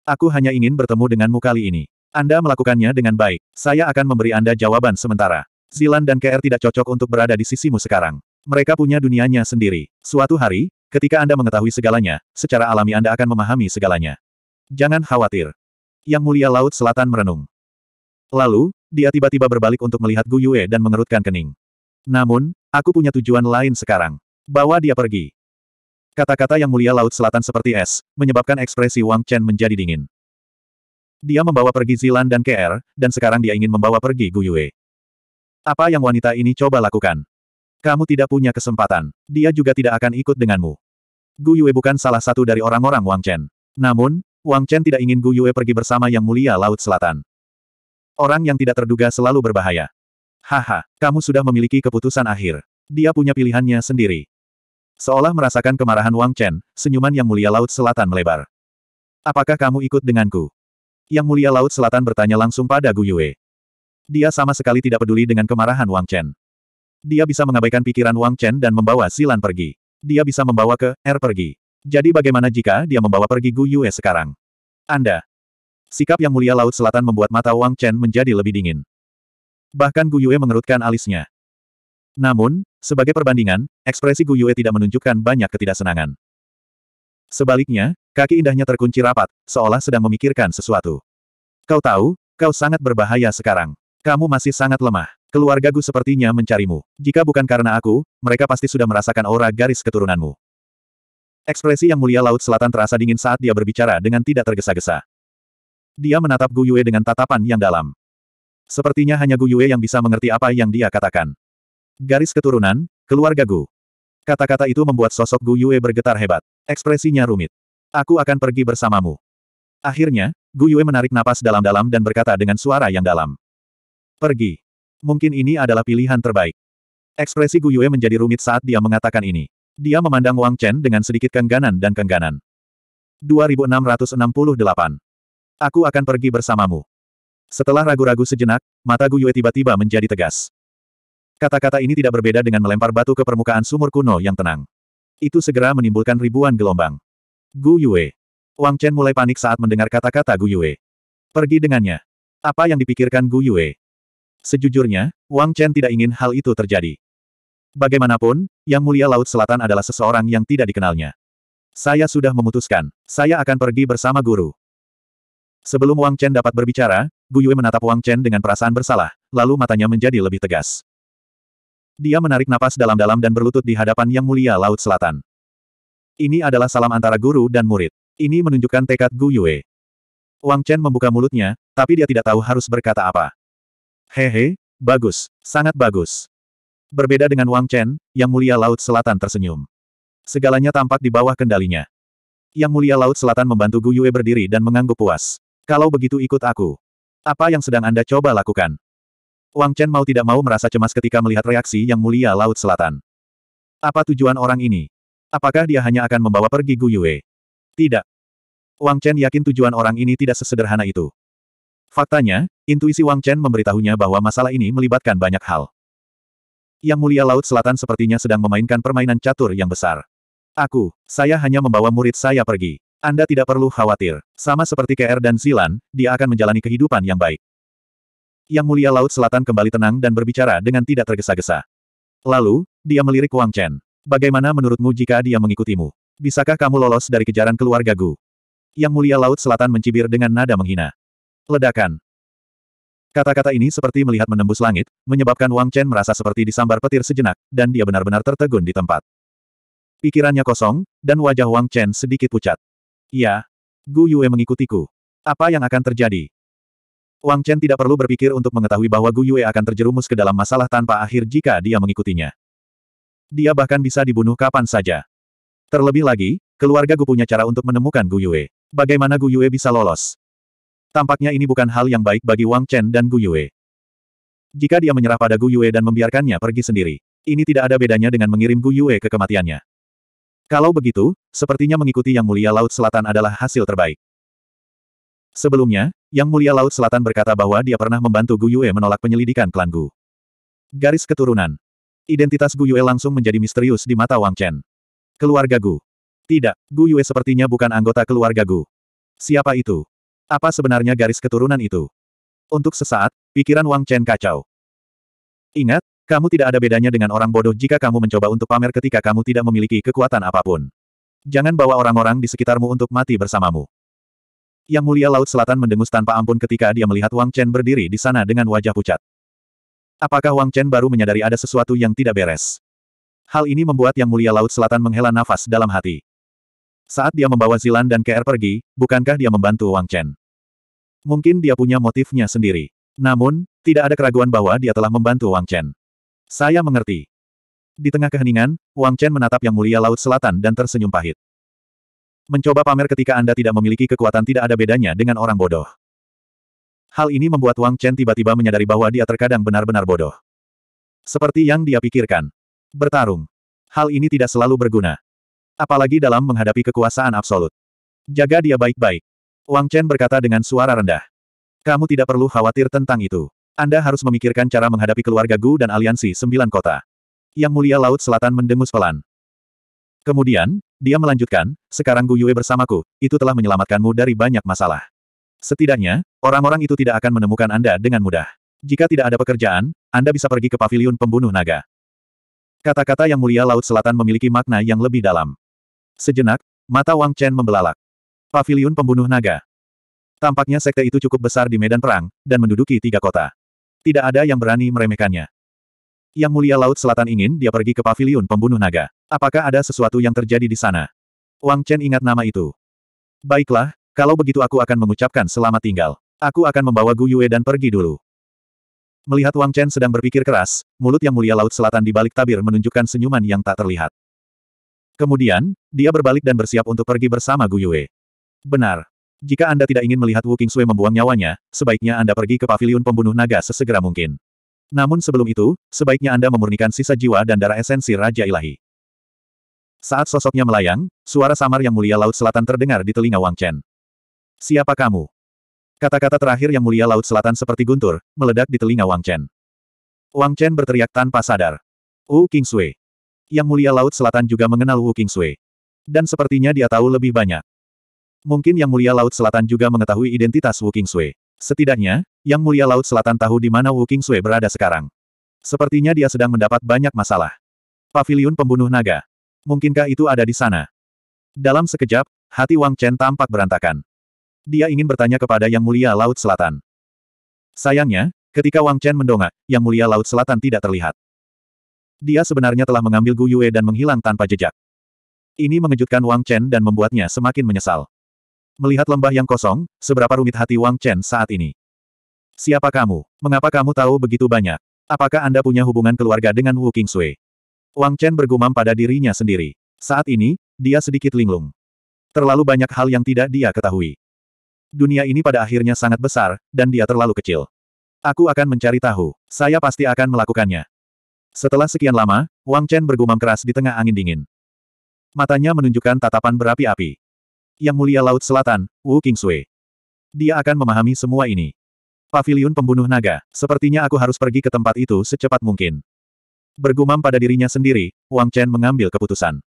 Aku hanya ingin bertemu denganmu kali ini. Anda melakukannya dengan baik. Saya akan memberi Anda jawaban sementara. Zilan dan KR tidak cocok untuk berada di sisimu sekarang. Mereka punya dunianya sendiri. Suatu hari, ketika Anda mengetahui segalanya, secara alami Anda akan memahami segalanya. Jangan khawatir. Yang Mulia Laut Selatan merenung. Lalu, dia tiba-tiba berbalik untuk melihat Gu Yue dan mengerutkan kening. Namun, aku punya tujuan lain sekarang. Bawa dia pergi. Kata-kata Yang Mulia Laut Selatan seperti es, menyebabkan ekspresi Wang Chen menjadi dingin. Dia membawa pergi Zilan dan KR, dan sekarang dia ingin membawa pergi Gu Yue. Apa yang wanita ini coba lakukan? Kamu tidak punya kesempatan. Dia juga tidak akan ikut denganmu. Gu Yue bukan salah satu dari orang-orang Wang Chen. Namun, Wang Chen tidak ingin Gu Yue pergi bersama Yang Mulia Laut Selatan. Orang yang tidak terduga selalu berbahaya. Haha, kamu sudah memiliki keputusan akhir. Dia punya pilihannya sendiri. Seolah merasakan kemarahan Wang Chen, senyuman Yang Mulia Laut Selatan melebar. Apakah kamu ikut denganku? Yang Mulia Laut Selatan bertanya langsung pada Gu Yue. Dia sama sekali tidak peduli dengan kemarahan Wang Chen. Dia bisa mengabaikan pikiran Wang Chen dan membawa Silan pergi. Dia bisa membawa ke R pergi. Jadi bagaimana jika dia membawa pergi Gu Yue sekarang? Anda. Sikap yang mulia Laut Selatan membuat mata Wang Chen menjadi lebih dingin. Bahkan Gu Yue mengerutkan alisnya. Namun, sebagai perbandingan, ekspresi Gu Yue tidak menunjukkan banyak ketidaksenangan. Sebaliknya, kaki indahnya terkunci rapat, seolah sedang memikirkan sesuatu. Kau tahu, kau sangat berbahaya sekarang. Kamu masih sangat lemah. Keluargaku sepertinya mencarimu. Jika bukan karena aku, mereka pasti sudah merasakan aura garis keturunanmu. Ekspresi yang mulia Laut Selatan terasa dingin saat dia berbicara dengan tidak tergesa-gesa. Dia menatap Gu Yue dengan tatapan yang dalam. Sepertinya hanya Gu Yue yang bisa mengerti apa yang dia katakan. Garis keturunan, keluarga Gu. Kata-kata itu membuat sosok Gu Yue bergetar hebat. Ekspresinya rumit. Aku akan pergi bersamamu. Akhirnya, Gu Yue menarik napas dalam-dalam dan berkata dengan suara yang dalam. Pergi. Mungkin ini adalah pilihan terbaik. Ekspresi Gu Yue menjadi rumit saat dia mengatakan ini. Dia memandang Wang Chen dengan sedikit kengganan dan kengganan. 2668. Aku akan pergi bersamamu. Setelah ragu-ragu sejenak, mata Gu Yue tiba-tiba menjadi tegas. Kata-kata ini tidak berbeda dengan melempar batu ke permukaan sumur kuno yang tenang. Itu segera menimbulkan ribuan gelombang. Gu Yue. Wang Chen mulai panik saat mendengar kata-kata Gu Yue. Pergi dengannya. Apa yang dipikirkan Gu Yue? Sejujurnya, Wang Chen tidak ingin hal itu terjadi. Bagaimanapun, Yang Mulia Laut Selatan adalah seseorang yang tidak dikenalnya. Saya sudah memutuskan, saya akan pergi bersama guru. Sebelum Wang Chen dapat berbicara, Gu Yue menatap Wang Chen dengan perasaan bersalah, lalu matanya menjadi lebih tegas. Dia menarik napas dalam-dalam dan berlutut di hadapan Yang Mulia Laut Selatan. Ini adalah salam antara guru dan murid. Ini menunjukkan tekad Gu Yue. Wang Chen membuka mulutnya, tapi dia tidak tahu harus berkata apa. Hehe, bagus, sangat bagus. Berbeda dengan Wang Chen, Yang Mulia Laut Selatan tersenyum. Segalanya tampak di bawah kendalinya. Yang Mulia Laut Selatan membantu Gu Yue berdiri dan mengangguk puas. Kalau begitu ikut aku. Apa yang sedang Anda coba lakukan? Wang Chen mau tidak mau merasa cemas ketika melihat reaksi Yang Mulia Laut Selatan. Apa tujuan orang ini? Apakah dia hanya akan membawa pergi Gu Yue? Tidak. Wang Chen yakin tujuan orang ini tidak sesederhana itu. Faktanya, intuisi Wang Chen memberitahunya bahwa masalah ini melibatkan banyak hal. Yang Mulia Laut Selatan sepertinya sedang memainkan permainan catur yang besar. Aku, saya hanya membawa murid saya pergi. Anda tidak perlu khawatir. Sama seperti KR dan Zilan, dia akan menjalani kehidupan yang baik. Yang Mulia Laut Selatan kembali tenang dan berbicara dengan tidak tergesa-gesa. Lalu, dia melirik Wang Chen. Bagaimana menurutmu jika dia mengikutimu? Bisakah kamu lolos dari kejaran keluarga Gu? Yang Mulia Laut Selatan mencibir dengan nada menghina. Ledakan. Kata-kata ini seperti melihat menembus langit, menyebabkan Wang Chen merasa seperti disambar petir sejenak, dan dia benar-benar tertegun di tempat. Pikirannya kosong, dan wajah Wang Chen sedikit pucat. Ya, Gu Yue mengikutiku. Apa yang akan terjadi? Wang Chen tidak perlu berpikir untuk mengetahui bahwa Gu Yue akan terjerumus ke dalam masalah tanpa akhir jika dia mengikutinya. Dia bahkan bisa dibunuh kapan saja. Terlebih lagi, keluarga Gu punya cara untuk menemukan Gu Yue. Bagaimana Gu Yue bisa lolos? Tampaknya ini bukan hal yang baik bagi Wang Chen dan Gu Yue. Jika dia menyerah pada Gu Yue dan membiarkannya pergi sendiri, ini tidak ada bedanya dengan mengirim Gu Yue ke kematiannya. Kalau begitu, sepertinya mengikuti Yang Mulia Laut Selatan adalah hasil terbaik. Sebelumnya, Yang Mulia Laut Selatan berkata bahwa dia pernah membantu Gu Yue menolak penyelidikan klan Gu. Garis keturunan. Identitas Gu Yue langsung menjadi misterius di mata Wang Chen. Keluarga Gu. Tidak, Gu Yue sepertinya bukan anggota keluarga Gu. Siapa itu? Apa sebenarnya garis keturunan itu? Untuk sesaat, pikiran Wang Chen kacau. Ingat, kamu tidak ada bedanya dengan orang bodoh jika kamu mencoba untuk pamer ketika kamu tidak memiliki kekuatan apa pun. Jangan bawa orang-orang di sekitarmu untuk mati bersamamu. Yang Mulia Laut Selatan mendengus tanpa ampun ketika dia melihat Wang Chen berdiri di sana dengan wajah pucat. Apakah Wang Chen baru menyadari ada sesuatu yang tidak beres? Hal ini membuat Yang Mulia Laut Selatan menghela nafas dalam hati. Saat dia membawa Zilan dan KR pergi, bukankah dia membantu Wang Chen? Mungkin dia punya motifnya sendiri. Namun, tidak ada keraguan bahwa dia telah membantu Wang Chen. Saya mengerti. Di tengah keheningan, Wang Chen menatap Yang Mulia Laut Selatan dan tersenyum pahit. Mencoba pamer ketika Anda tidak memiliki kekuatan tidak ada bedanya dengan orang bodoh. Hal ini membuat Wang Chen tiba-tiba menyadari bahwa dia terkadang benar-benar bodoh. Seperti yang dia pikirkan. Bertarung. Hal ini tidak selalu berguna. Apalagi dalam menghadapi kekuasaan absolut. Jaga dia baik-baik. Wang Chen berkata dengan suara rendah. Kamu tidak perlu khawatir tentang itu. Anda harus memikirkan cara menghadapi keluarga Gu dan aliansi sembilan kota. Yang mulia Laut Selatan mendengus pelan. Kemudian, dia melanjutkan, sekarang Gu Yue bersamaku, itu telah menyelamatkanmu dari banyak masalah. Setidaknya, orang-orang itu tidak akan menemukan Anda dengan mudah. Jika tidak ada pekerjaan, Anda bisa pergi ke pavilion pembunuh naga. Kata-kata yang mulia Laut Selatan memiliki makna yang lebih dalam. Sejenak, mata Wang Chen membelalak. Pavilion pembunuh naga. Tampaknya sekte itu cukup besar di medan perang, dan menduduki tiga kota. Tidak ada yang berani meremehkannya. Yang mulia Laut Selatan ingin dia pergi ke pavilion pembunuh naga. Apakah ada sesuatu yang terjadi di sana? Wang Chen ingat nama itu. Baiklah, kalau begitu aku akan mengucapkan selamat tinggal. Aku akan membawa Gu Yue dan pergi dulu. Melihat Wang Chen sedang berpikir keras, mulut yang mulia Laut Selatan di balik tabir menunjukkan senyuman yang tak terlihat. Kemudian, dia berbalik dan bersiap untuk pergi bersama Gu Yue. Benar. Jika Anda tidak ingin melihat Wu Qingsui membuang nyawanya, sebaiknya Anda pergi ke pavilion pembunuh naga sesegera mungkin. Namun sebelum itu, sebaiknya Anda memurnikan sisa jiwa dan darah esensi Raja Ilahi. Saat sosoknya melayang, suara samar yang mulia Laut Selatan terdengar di telinga Wang Chen. Siapa kamu? Kata-kata terakhir yang mulia Laut Selatan seperti guntur, meledak di telinga Wang Chen. Wang Chen berteriak tanpa sadar. Wu Kingsui. Yang mulia Laut Selatan juga mengenal Wu Kingsui. Dan sepertinya dia tahu lebih banyak. Mungkin Yang mulia Laut Selatan juga mengetahui identitas Wu Kingsui. Setidaknya, Yang mulia Laut Selatan tahu di mana Wu Kingsui berada sekarang. Sepertinya dia sedang mendapat banyak masalah. Paviliun pembunuh naga. Mungkinkah itu ada di sana? Dalam sekejap, hati Wang Chen tampak berantakan. Dia ingin bertanya kepada Yang Mulia Laut Selatan. Sayangnya, ketika Wang Chen mendongak, Yang Mulia Laut Selatan tidak terlihat. Dia sebenarnya telah mengambil Gu Yue dan menghilang tanpa jejak. Ini mengejutkan Wang Chen dan membuatnya semakin menyesal. Melihat lembah yang kosong, seberapa rumit hati Wang Chen saat ini. Siapa kamu? Mengapa kamu tahu begitu banyak? Apakah Anda punya hubungan keluarga dengan Wu Kingsui? Wang Chen bergumam pada dirinya sendiri. Saat ini, dia sedikit linglung. Terlalu banyak hal yang tidak dia ketahui. Dunia ini pada akhirnya sangat besar, dan dia terlalu kecil. Aku akan mencari tahu. Saya pasti akan melakukannya. Setelah sekian lama, Wang Chen bergumam keras di tengah angin dingin. Matanya menunjukkan tatapan berapi-api. Yang mulia Laut Selatan, Wu Kingsui. Dia akan memahami semua ini. Paviliun pembunuh naga, sepertinya aku harus pergi ke tempat itu secepat mungkin. Bergumam pada dirinya sendiri, Wang Chen mengambil keputusan.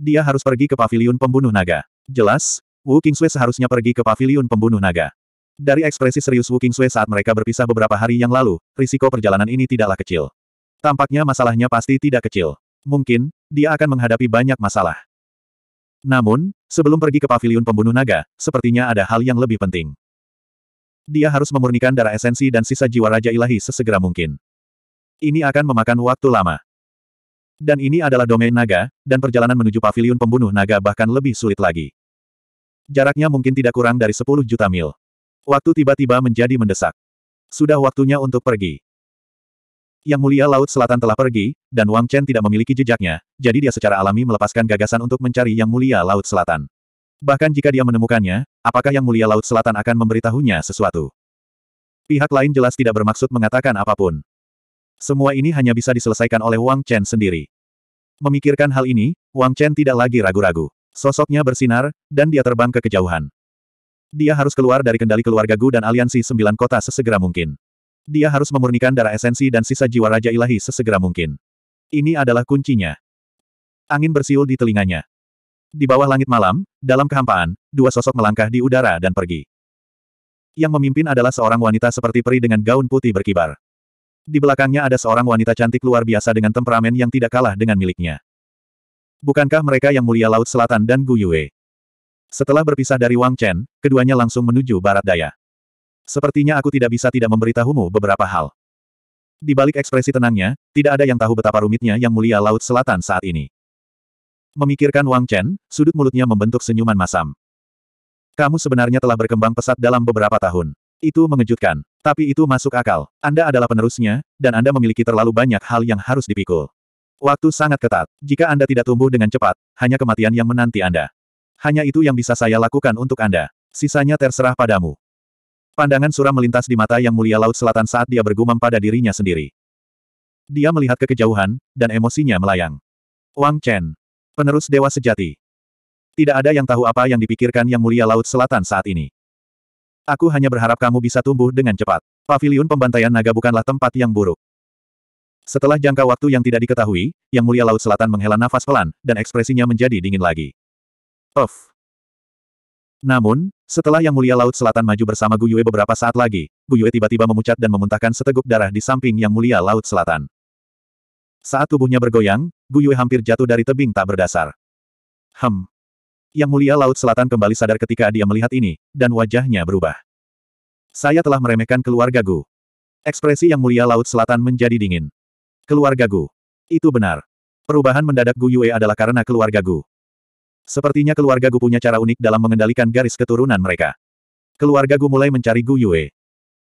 Dia harus pergi ke paviliun pembunuh naga. Jelas, Wu Kingsui seharusnya pergi ke paviliun pembunuh naga. Dari ekspresi serius Wu Kingsui saat mereka berpisah beberapa hari yang lalu, risiko perjalanan ini tidaklah kecil. Tampaknya masalahnya pasti tidak kecil. Mungkin, dia akan menghadapi banyak masalah. Namun, sebelum pergi ke paviliun pembunuh naga, sepertinya ada hal yang lebih penting. Dia harus memurnikan darah esensi dan sisa jiwa Raja Ilahi sesegera mungkin. Ini akan memakan waktu lama. Dan ini adalah domain naga, dan perjalanan menuju paviliun pembunuh naga bahkan lebih sulit lagi. Jaraknya mungkin tidak kurang dari 10 juta mil. Waktu tiba-tiba menjadi mendesak. Sudah waktunya untuk pergi. Yang mulia Laut Selatan telah pergi, dan Wang Chen tidak memiliki jejaknya, jadi dia secara alami melepaskan gagasan untuk mencari Yang mulia Laut Selatan. Bahkan jika dia menemukannya, apakah Yang mulia Laut Selatan akan memberitahunya sesuatu? Pihak lain jelas tidak bermaksud mengatakan apa pun. Semua ini hanya bisa diselesaikan oleh Wang Chen sendiri. Memikirkan hal ini, Wang Chen tidak lagi ragu-ragu. Sosoknya bersinar, dan dia terbang ke kejauhan. Dia harus keluar dari kendali keluarga Gu dan aliansi sembilan kota sesegera mungkin. Dia harus memurnikan darah esensi dan sisa jiwa Raja Ilahi sesegera mungkin. Ini adalah kuncinya. Angin bersiul di telinganya. Di bawah langit malam, dalam kehampaan, dua sosok melangkah di udara dan pergi. Yang memimpin adalah seorang wanita seperti peri dengan gaun putih berkibar. Di belakangnya ada seorang wanita cantik luar biasa dengan temperamen yang tidak kalah dengan miliknya. Bukankah mereka yang mulia Laut Selatan dan Gu Yue? Setelah berpisah dari Wang Chen, keduanya langsung menuju barat daya. Sepertinya aku tidak bisa tidak memberitahumu beberapa hal. Di balik ekspresi tenangnya, tidak ada yang tahu betapa rumitnya yang mulia Laut Selatan saat ini. Memikirkan Wang Chen, sudut mulutnya membentuk senyuman masam. Kamu sebenarnya telah berkembang pesat dalam beberapa tahun. Itu mengejutkan. Tapi itu masuk akal. Anda adalah penerusnya, dan Anda memiliki terlalu banyak hal yang harus dipikul. Waktu sangat ketat. Jika Anda tidak tumbuh dengan cepat, hanya kematian yang menanti Anda. Hanya itu yang bisa saya lakukan untuk Anda. Sisanya terserah padamu. Pandangan suram melintas di mata yang mulia Laut Selatan saat dia bergumam pada dirinya sendiri. Dia melihat ke kejauhan, dan emosinya melayang. Wang Chen. Penerus Dewa Sejati. Tidak ada yang tahu apa yang dipikirkan Yang Mulia Laut Selatan saat ini. Aku hanya berharap kamu bisa tumbuh dengan cepat. Paviliun pembantaian naga bukanlah tempat yang buruk. Setelah jangka waktu yang tidak diketahui, Yang Mulia Laut Selatan menghela nafas pelan, dan ekspresinya menjadi dingin lagi. Of. Namun, setelah Yang Mulia Laut Selatan maju bersama Gu Yue beberapa saat lagi, Gu Yue tiba-tiba memucat dan memuntahkan seteguk darah di samping Yang Mulia Laut Selatan. Saat tubuhnya bergoyang, Gu Yue hampir jatuh dari tebing tak berdasar. Hem. Yang Mulia Laut Selatan kembali sadar ketika dia melihat ini, dan wajahnya berubah. Saya telah meremehkan keluarga Gu. Ekspresi Yang Mulia Laut Selatan menjadi dingin. Keluarga Gu. Itu benar. Perubahan mendadak Gu Yue adalah karena keluarga Gu. Sepertinya keluarga Gu punya cara unik dalam mengendalikan garis keturunan mereka. Keluarga Gu mulai mencari Gu Yue.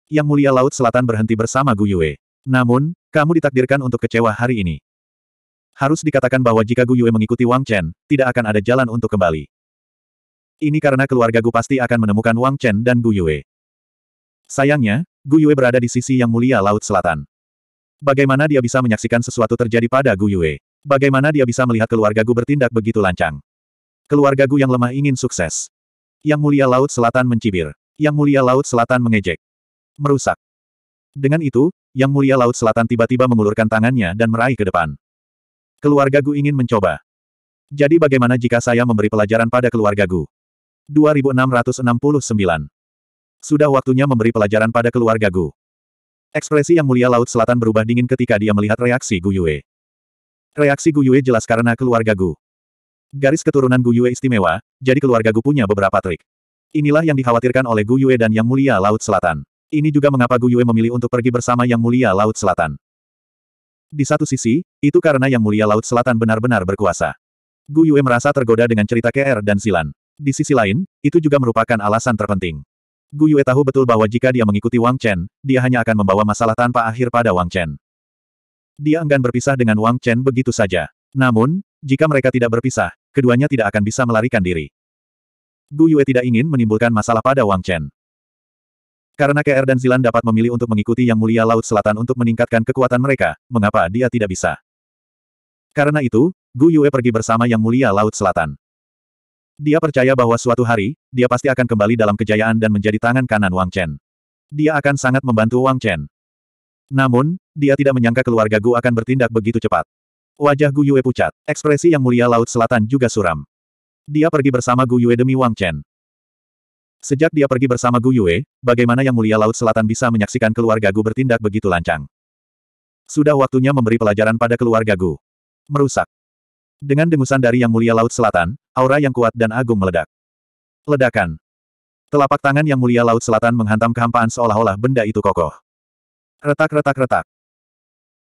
Yang mulia Laut Selatan berhenti bersama Gu Yue. Namun, kamu ditakdirkan untuk kecewa hari ini. Harus dikatakan bahwa jika Gu Yue mengikuti Wang Chen, tidak akan ada jalan untuk kembali. Ini karena keluarga Gu pasti akan menemukan Wang Chen dan Gu Yue. Sayangnya, Gu Yue berada di sisi yang mulia Laut Selatan. Bagaimana dia bisa menyaksikan sesuatu terjadi pada Gu Yue? Bagaimana dia bisa melihat keluarga Gu bertindak begitu lancang? Keluarga Gu yang lemah ingin sukses. Yang mulia Laut Selatan mencibir. Yang Mulia Laut Selatan mengejek. Merusak. Dengan itu, Yang Mulia Laut Selatan tiba-tiba mengulurkan tangannya dan meraih ke depan. Keluarga Gu ingin mencoba. Jadi bagaimana jika saya memberi pelajaran pada keluarga Gu? 2669. Sudah waktunya memberi pelajaran pada keluarga Gu. Ekspresi Yang Mulia Laut Selatan berubah dingin ketika dia melihat reaksi Gu Yue. Reaksi Gu Yue jelas karena keluarga Gu. Garis keturunan Gu Yue istimewa, jadi keluarga Gu punya beberapa trik. Inilah yang dikhawatirkan oleh Gu Yue dan Yang Mulia Laut Selatan. Ini juga mengapa Gu Yue memilih untuk pergi bersama Yang Mulia Laut Selatan. Di satu sisi, itu karena Yang Mulia Laut Selatan benar-benar berkuasa. Gu Yue merasa tergoda dengan cerita KR dan Silan. Di sisi lain, itu juga merupakan alasan terpenting. Gu Yue tahu betul bahwa jika dia mengikuti Wang Chen, dia hanya akan membawa masalah tanpa akhir pada Wang Chen. Dia enggan berpisah dengan Wang Chen begitu saja. Namun, jika mereka tidak berpisah, keduanya tidak akan bisa melarikan diri. Gu Yue tidak ingin menimbulkan masalah pada Wang Chen. Karena KR dan Zilan dapat memilih untuk mengikuti Yang Mulia Laut Selatan untuk meningkatkan kekuatan mereka, mengapa dia tidak bisa? Karena itu, Gu Yue pergi bersama Yang Mulia Laut Selatan. Dia percaya bahwa suatu hari, dia pasti akan kembali dalam kejayaan dan menjadi tangan kanan Wang Chen. Dia akan sangat membantu Wang Chen. Namun, dia tidak menyangka keluarga Gu akan bertindak begitu cepat. Wajah Gu Yue pucat, ekspresi Yang Mulia Laut Selatan juga suram. Dia pergi bersama Gu Yue demi Wang Chen. Sejak dia pergi bersama Gu Yue, bagaimana Yang Mulia Laut Selatan bisa menyaksikan keluarga Gu bertindak begitu lancang? Sudah waktunya memberi pelajaran pada keluarga Gu. Merusak. Dengan dengusan dari Yang Mulia Laut Selatan, aura yang kuat dan agung meledak. Ledakan. Telapak tangan Yang Mulia Laut Selatan menghantam kehampaan seolah-olah benda itu kokoh. Retak-retak-retak.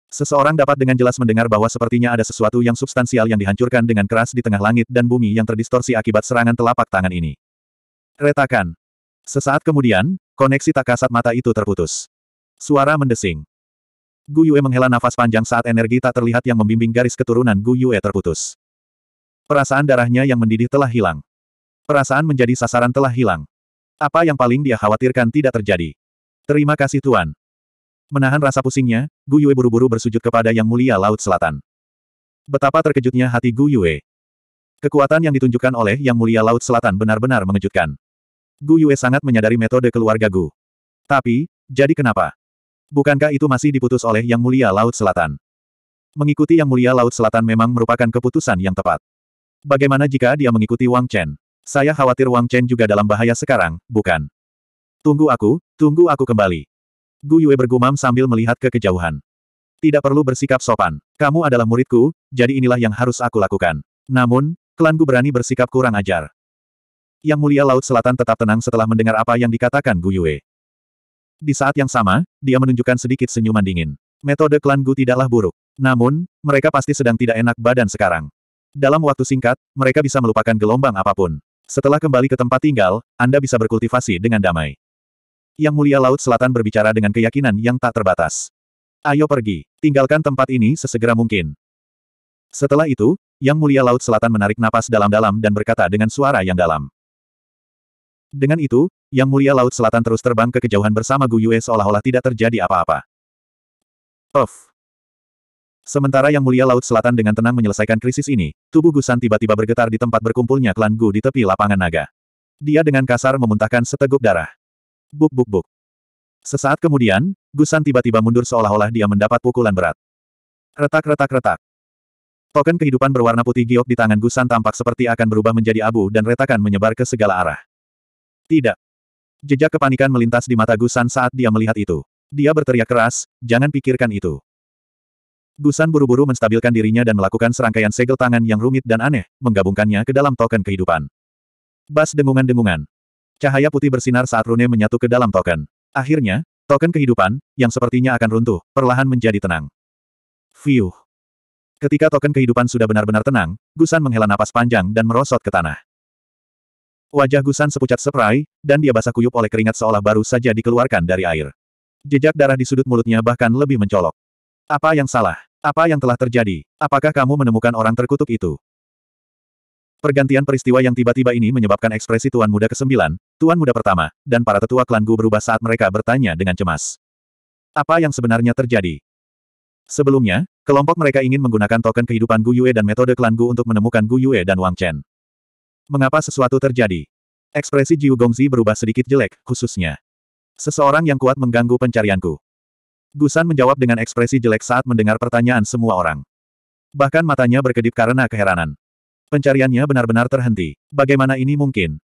Seseorang dapat dengan jelas mendengar bahwa sepertinya ada sesuatu yang substansial yang dihancurkan dengan keras di tengah langit dan bumi yang terdistorsi akibat serangan telapak tangan ini. Retakan. Sesaat kemudian, koneksi tak kasat mata itu terputus. Suara mendesing. Gu Yue menghela nafas panjang saat energi tak terlihat yang membimbing garis keturunan Gu Yue terputus. Perasaan darahnya yang mendidih telah hilang. Perasaan menjadi sasaran telah hilang. Apa yang paling dia khawatirkan tidak terjadi. Terima kasih Tuan. Menahan rasa pusingnya, Gu Yue buru-buru bersujud kepada Yang Mulia Laut Selatan. Betapa terkejutnya hati Gu Yue. Kekuatan yang ditunjukkan oleh Yang Mulia Laut Selatan benar-benar mengejutkan. Gu Yue sangat menyadari metode keluarga Gu. Tapi, jadi kenapa? Bukankah itu masih diputus oleh Yang Mulia Laut Selatan? Mengikuti Yang Mulia Laut Selatan memang merupakan keputusan yang tepat. Bagaimana jika dia mengikuti Wang Chen? Saya khawatir Wang Chen juga dalam bahaya sekarang, bukan? Tunggu aku, tunggu aku kembali. Gu Yue bergumam sambil melihat ke kejauhan. Tidak perlu bersikap sopan. Kamu adalah muridku, jadi inilah yang harus aku lakukan. Namun, klan Gu berani bersikap kurang ajar. Yang mulia Laut Selatan tetap tenang setelah mendengar apa yang dikatakan Gu Yue. Di saat yang sama, dia menunjukkan sedikit senyuman dingin. Metode klan Gu tidaklah buruk. Namun, mereka pasti sedang tidak enak badan sekarang. Dalam waktu singkat, mereka bisa melupakan gelombang apa pun. Setelah kembali ke tempat tinggal, Anda bisa berkultivasi dengan damai. Yang Mulia Laut Selatan berbicara dengan keyakinan yang tak terbatas. Ayo pergi, tinggalkan tempat ini sesegera mungkin. Setelah itu, Yang Mulia Laut Selatan menarik napas dalam-dalam dan berkata dengan suara yang dalam. Dengan itu, Yang Mulia Laut Selatan terus terbang ke kejauhan bersama Gu Yue seolah-olah tidak terjadi apa-apa. Off. Sementara Yang Mulia Laut Selatan dengan tenang menyelesaikan krisis ini, tubuh Gusan tiba-tiba bergetar di tempat berkumpulnya klan Gu di tepi lapangan naga. Dia dengan kasar memuntahkan seteguk darah. Buk buk buk. Sesaat kemudian, Gusan tiba-tiba mundur seolah-olah dia mendapat pukulan berat. Retak-retak-retak. Token kehidupan berwarna putih giok di tangan Gusan tampak seperti akan berubah menjadi abu dan retakan menyebar ke segala arah. Tidak. Jejak kepanikan melintas di mata Gusan saat dia melihat itu. Dia berteriak keras, jangan pikirkan itu. Gusan buru-buru menstabilkan dirinya dan melakukan serangkaian segel tangan yang rumit dan aneh, menggabungkannya ke dalam token kehidupan. Bas dengungan-dengungan. Cahaya putih bersinar saat rune menyatu ke dalam token. Akhirnya, token kehidupan, yang sepertinya akan runtuh, perlahan menjadi tenang. Fiuh. Ketika token kehidupan sudah benar-benar tenang, Gusan menghela napas panjang dan merosot ke tanah. Wajah Gusan sepucat spray, dan dia basah kuyup oleh keringat seolah baru saja dikeluarkan dari air. Jejak darah di sudut mulutnya bahkan lebih mencolok. Apa yang salah? Apa yang telah terjadi? Apakah kamu menemukan orang terkutuk itu? Pergantian peristiwa yang tiba-tiba ini menyebabkan ekspresi Tuan Muda ke-9, Tuan Muda pertama, dan para tetua klan Gu berubah saat mereka bertanya dengan cemas. Apa yang sebenarnya terjadi? Sebelumnya, kelompok mereka ingin menggunakan token kehidupan Gu Yue dan metode klan Gu untuk menemukan Gu Yue dan Wang Chen. Mengapa sesuatu terjadi? Ekspresi Jiu Gongzi berubah sedikit jelek, khususnya. Seseorang yang kuat mengganggu pencarianku. Gusan menjawab dengan ekspresi jelek saat mendengar pertanyaan semua orang. Bahkan matanya berkedip karena keheranan. Pencariannya benar-benar terhenti. Bagaimana ini mungkin?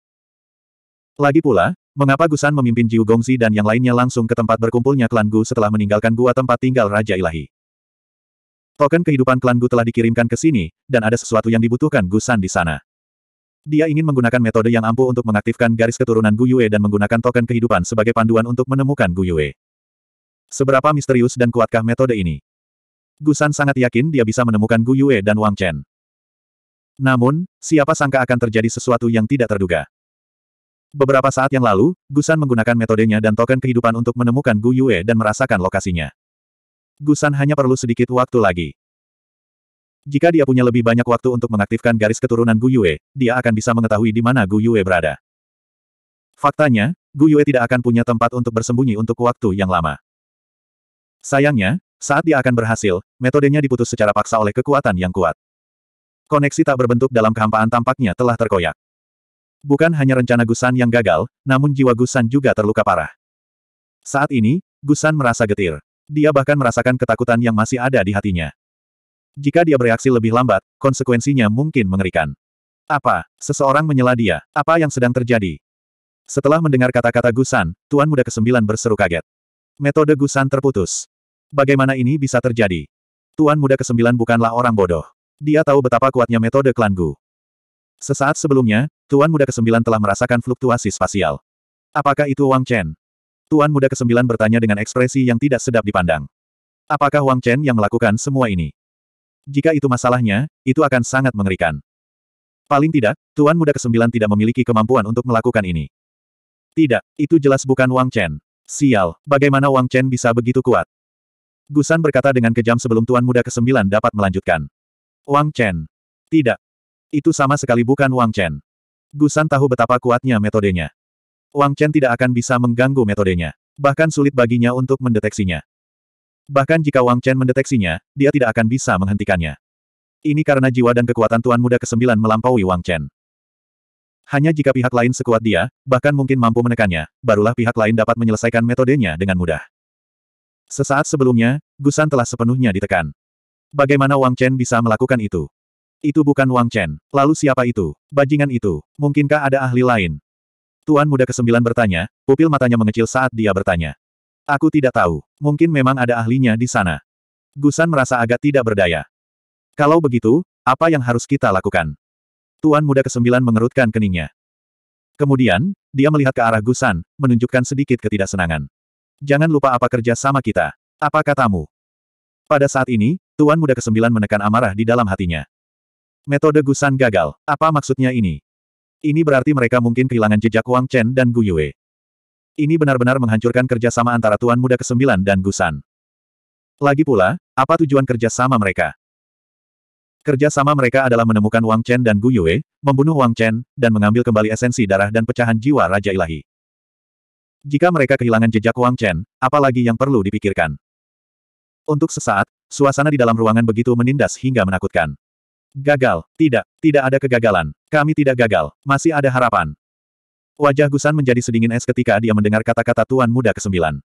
Lagi pula, mengapa Gusan memimpin Jiu Gongzi dan yang lainnya langsung ke tempat berkumpulnya klan Gu setelah meninggalkan gua tempat tinggal Raja Ilahi? Token kehidupan klan Gu telah dikirimkan ke sini, dan ada sesuatu yang dibutuhkan Gusan di sana. Dia ingin menggunakan metode yang ampuh untuk mengaktifkan garis keturunan Gu Yue dan menggunakan token kehidupan sebagai panduan untuk menemukan Gu Yue. Seberapa misterius dan kuatkah metode ini? Gusan sangat yakin dia bisa menemukan Gu Yue dan Wang Chen. Namun, siapa sangka akan terjadi sesuatu yang tidak terduga. Beberapa saat yang lalu, Gusan menggunakan metodenya dan token kehidupan untuk menemukan Gu Yue dan merasakan lokasinya. Gusan hanya perlu sedikit waktu lagi. Jika dia punya lebih banyak waktu untuk mengaktifkan garis keturunan Gu Yue, dia akan bisa mengetahui di mana Gu Yue berada. Faktanya, Gu Yue tidak akan punya tempat untuk bersembunyi untuk waktu yang lama. Sayangnya, saat dia akan berhasil, metodenya diputus secara paksa oleh kekuatan yang kuat. Koneksi tak berbentuk dalam kehampaan tampaknya telah terkoyak. Bukan hanya rencana Gusan yang gagal, namun jiwa Gusan juga terluka parah. Saat ini, Gusan merasa getir. Dia bahkan merasakan ketakutan yang masih ada di hatinya. Jika dia bereaksi lebih lambat, konsekuensinya mungkin mengerikan. Apa? Seseorang menyela dia. Apa yang sedang terjadi? Setelah mendengar kata-kata Gusan, Tuan Muda Kesembilan berseru kaget. Metode Gusan terputus. Bagaimana ini bisa terjadi? Tuan Muda Kesembilan bukanlah orang bodoh. Dia tahu betapa kuatnya metode klan Gu. Sesaat sebelumnya, Tuan Muda Kesembilan telah merasakan fluktuasi spasial. Apakah itu Wang Chen? Tuan Muda Kesembilan bertanya dengan ekspresi yang tidak sedap dipandang. Apakah Wang Chen yang melakukan semua ini? Jika itu masalahnya, itu akan sangat mengerikan. Paling tidak, Tuan Muda Kesembilan tidak memiliki kemampuan untuk melakukan ini. Tidak, itu jelas bukan Wang Chen. Sial, bagaimana Wang Chen bisa begitu kuat? Gusan berkata dengan kejam sebelum Tuan Muda Kesembilan dapat melanjutkan. Wang Chen. Tidak. Itu sama sekali bukan Wang Chen. Gusan tahu betapa kuatnya metodenya. Wang Chen tidak akan bisa mengganggu metodenya. Bahkan sulit baginya untuk mendeteksinya. Bahkan jika Wang Chen mendeteksinya, dia tidak akan bisa menghentikannya. Ini karena jiwa dan kekuatan Tuan Muda ke-9 melampaui Wang Chen. Hanya jika pihak lain sekuat dia, bahkan mungkin mampu menekannya, barulah pihak lain dapat menyelesaikan metodenya dengan mudah. Sesaat sebelumnya, Gusan telah sepenuhnya ditekan. Bagaimana Wang Chen bisa melakukan itu? Itu bukan Wang Chen. Lalu siapa itu? Bajingan itu. Mungkinkah ada ahli lain? Tuan Muda ke-9 bertanya, pupil matanya mengecil saat dia bertanya. Aku tidak tahu. Mungkin memang ada ahlinya di sana. Gusan merasa agak tidak berdaya. Kalau begitu, apa yang harus kita lakukan? Tuan muda kesembilan mengerutkan keningnya. Kemudian, dia melihat ke arah Gusan, menunjukkan sedikit ketidaksenangan. Jangan lupa apa kerja sama kita. Apa katamu? Pada saat ini, Tuan muda kesembilan menekan amarah di dalam hatinya. Metode Gusan gagal. Apa maksudnya ini? Ini berarti mereka mungkin kehilangan jejak Wang Chen dan Gu Yue. Ini benar-benar menghancurkan kerjasama antara Tuan Muda ke-9 dan Gusan. Lagi pula, apa tujuan kerjasama mereka? Kerjasama mereka adalah menemukan Wang Chen dan Gu Yue, membunuh Wang Chen, dan mengambil kembali esensi darah dan pecahan jiwa Raja Ilahi. Jika mereka kehilangan jejak Wang Chen, apalagi yang perlu dipikirkan? Untuk sesaat, suasana di dalam ruangan begitu menindas hingga menakutkan. Gagal. Tidak, tidak ada kegagalan. Kami tidak gagal. Masih ada harapan. Wajah Gusan menjadi sedingin es ketika dia mendengar kata-kata Tuan Muda ke-9.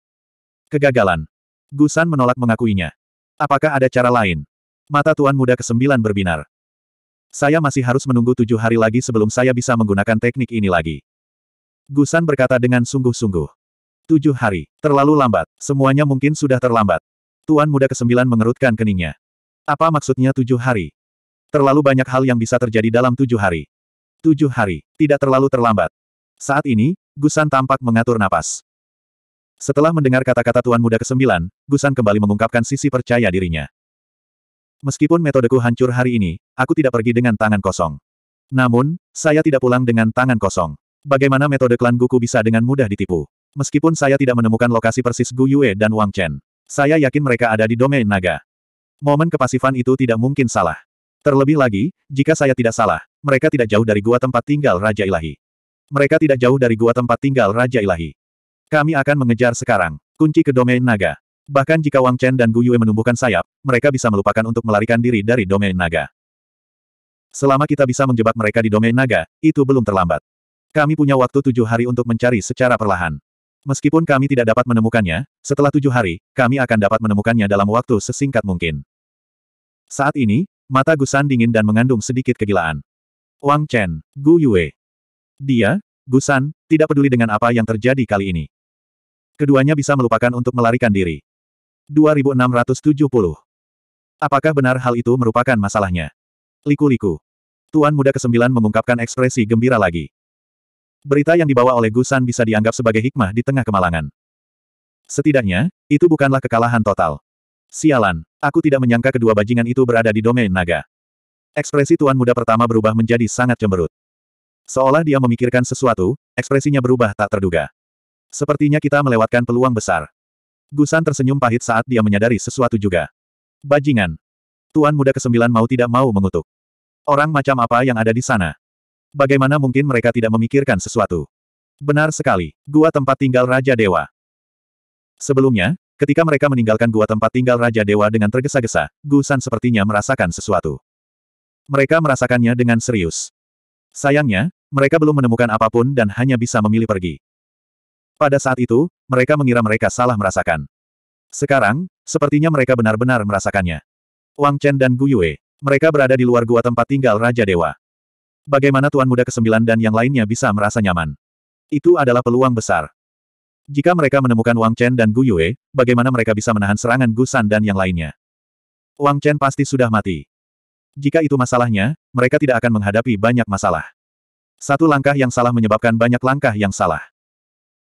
Kegagalan. Gusan menolak mengakuinya. Apakah ada cara lain? Mata Tuan Muda ke-9 berbinar. Saya masih harus menunggu tujuh hari lagi sebelum saya bisa menggunakan teknik ini lagi. Gusan berkata dengan sungguh-sungguh. Tujuh hari. Terlalu lambat. Semuanya mungkin sudah terlambat. Tuan Muda ke-9 mengerutkan keningnya. Apa maksudnya tujuh hari? Terlalu banyak hal yang bisa terjadi dalam tujuh hari. Tujuh hari. Tidak terlalu terlambat. Saat ini, Gusan tampak mengatur napas. Setelah mendengar kata-kata Tuan Muda ke-9, Gusan kembali mengungkapkan sisi percaya dirinya. Meskipun metodeku hancur hari ini, aku tidak pergi dengan tangan kosong. Namun, saya tidak pulang dengan tangan kosong. Bagaimana metode klan Guku bisa dengan mudah ditipu? Meskipun saya tidak menemukan lokasi persis Gu Yue dan Wang Chen. Saya yakin mereka ada di domain naga. Momen kepasifan itu tidak mungkin salah. Terlebih lagi, jika saya tidak salah, mereka tidak jauh dari gua tempat tinggal Raja Ilahi. Mereka tidak jauh dari gua tempat tinggal Raja Ilahi. Kami akan mengejar sekarang. Kunci ke domain naga. Bahkan jika Wang Chen dan Gu Yue menumbuhkan sayap, mereka bisa melupakan untuk melarikan diri dari domain naga. Selama kita bisa menjebak mereka di domain naga, itu belum terlambat. Kami punya waktu tujuh hari untuk mencari secara perlahan. Meskipun kami tidak dapat menemukannya, setelah tujuh hari, kami akan dapat menemukannya dalam waktu sesingkat mungkin. Saat ini, mata Gusan dingin dan mengandung sedikit kegilaan. Wang Chen, Gu Yue. Dia, Gusan, tidak peduli dengan apa yang terjadi kali ini. Keduanya bisa melupakan untuk melarikan diri. 2670. Apakah benar hal itu merupakan masalahnya? Liku-liku. Tuan muda kesembilan mengungkapkan ekspresi gembira lagi. Berita yang dibawa oleh Gusan bisa dianggap sebagai hikmah di tengah kemalangan. Setidaknya, itu bukanlah kekalahan total. Sialan, aku tidak menyangka kedua bajingan itu berada di domain naga. Ekspresi tuan muda pertama berubah menjadi sangat cemberut. Seolah dia memikirkan sesuatu, ekspresinya berubah tak terduga. Sepertinya kita melewatkan peluang besar. Gusan tersenyum pahit saat dia menyadari sesuatu juga. Bajingan. Tuan muda kesembilan mau tidak mau mengutuk. Orang macam apa yang ada di sana? Bagaimana mungkin mereka tidak memikirkan sesuatu? Benar sekali, gua tempat tinggal Raja Dewa. Sebelumnya, ketika mereka meninggalkan gua tempat tinggal Raja Dewa dengan tergesa-gesa, Gusan sepertinya merasakan sesuatu. Mereka merasakannya dengan serius. Sayangnya, mereka belum menemukan apa pun dan hanya bisa memilih pergi. Pada saat itu, mereka mengira mereka salah merasakan. Sekarang, sepertinya mereka benar-benar merasakannya. Wang Chen dan Gu Yue, mereka berada di luar gua tempat tinggal Raja Dewa. Bagaimana Tuan Muda Kesembilan dan yang lainnya bisa merasa nyaman? Itu adalah peluang besar. Jika mereka menemukan Wang Chen dan Gu Yue, bagaimana mereka bisa menahan serangan Gu San dan yang lainnya? Wang Chen pasti sudah mati. Jika itu masalahnya, mereka tidak akan menghadapi banyak masalah. Satu langkah yang salah menyebabkan banyak langkah yang salah.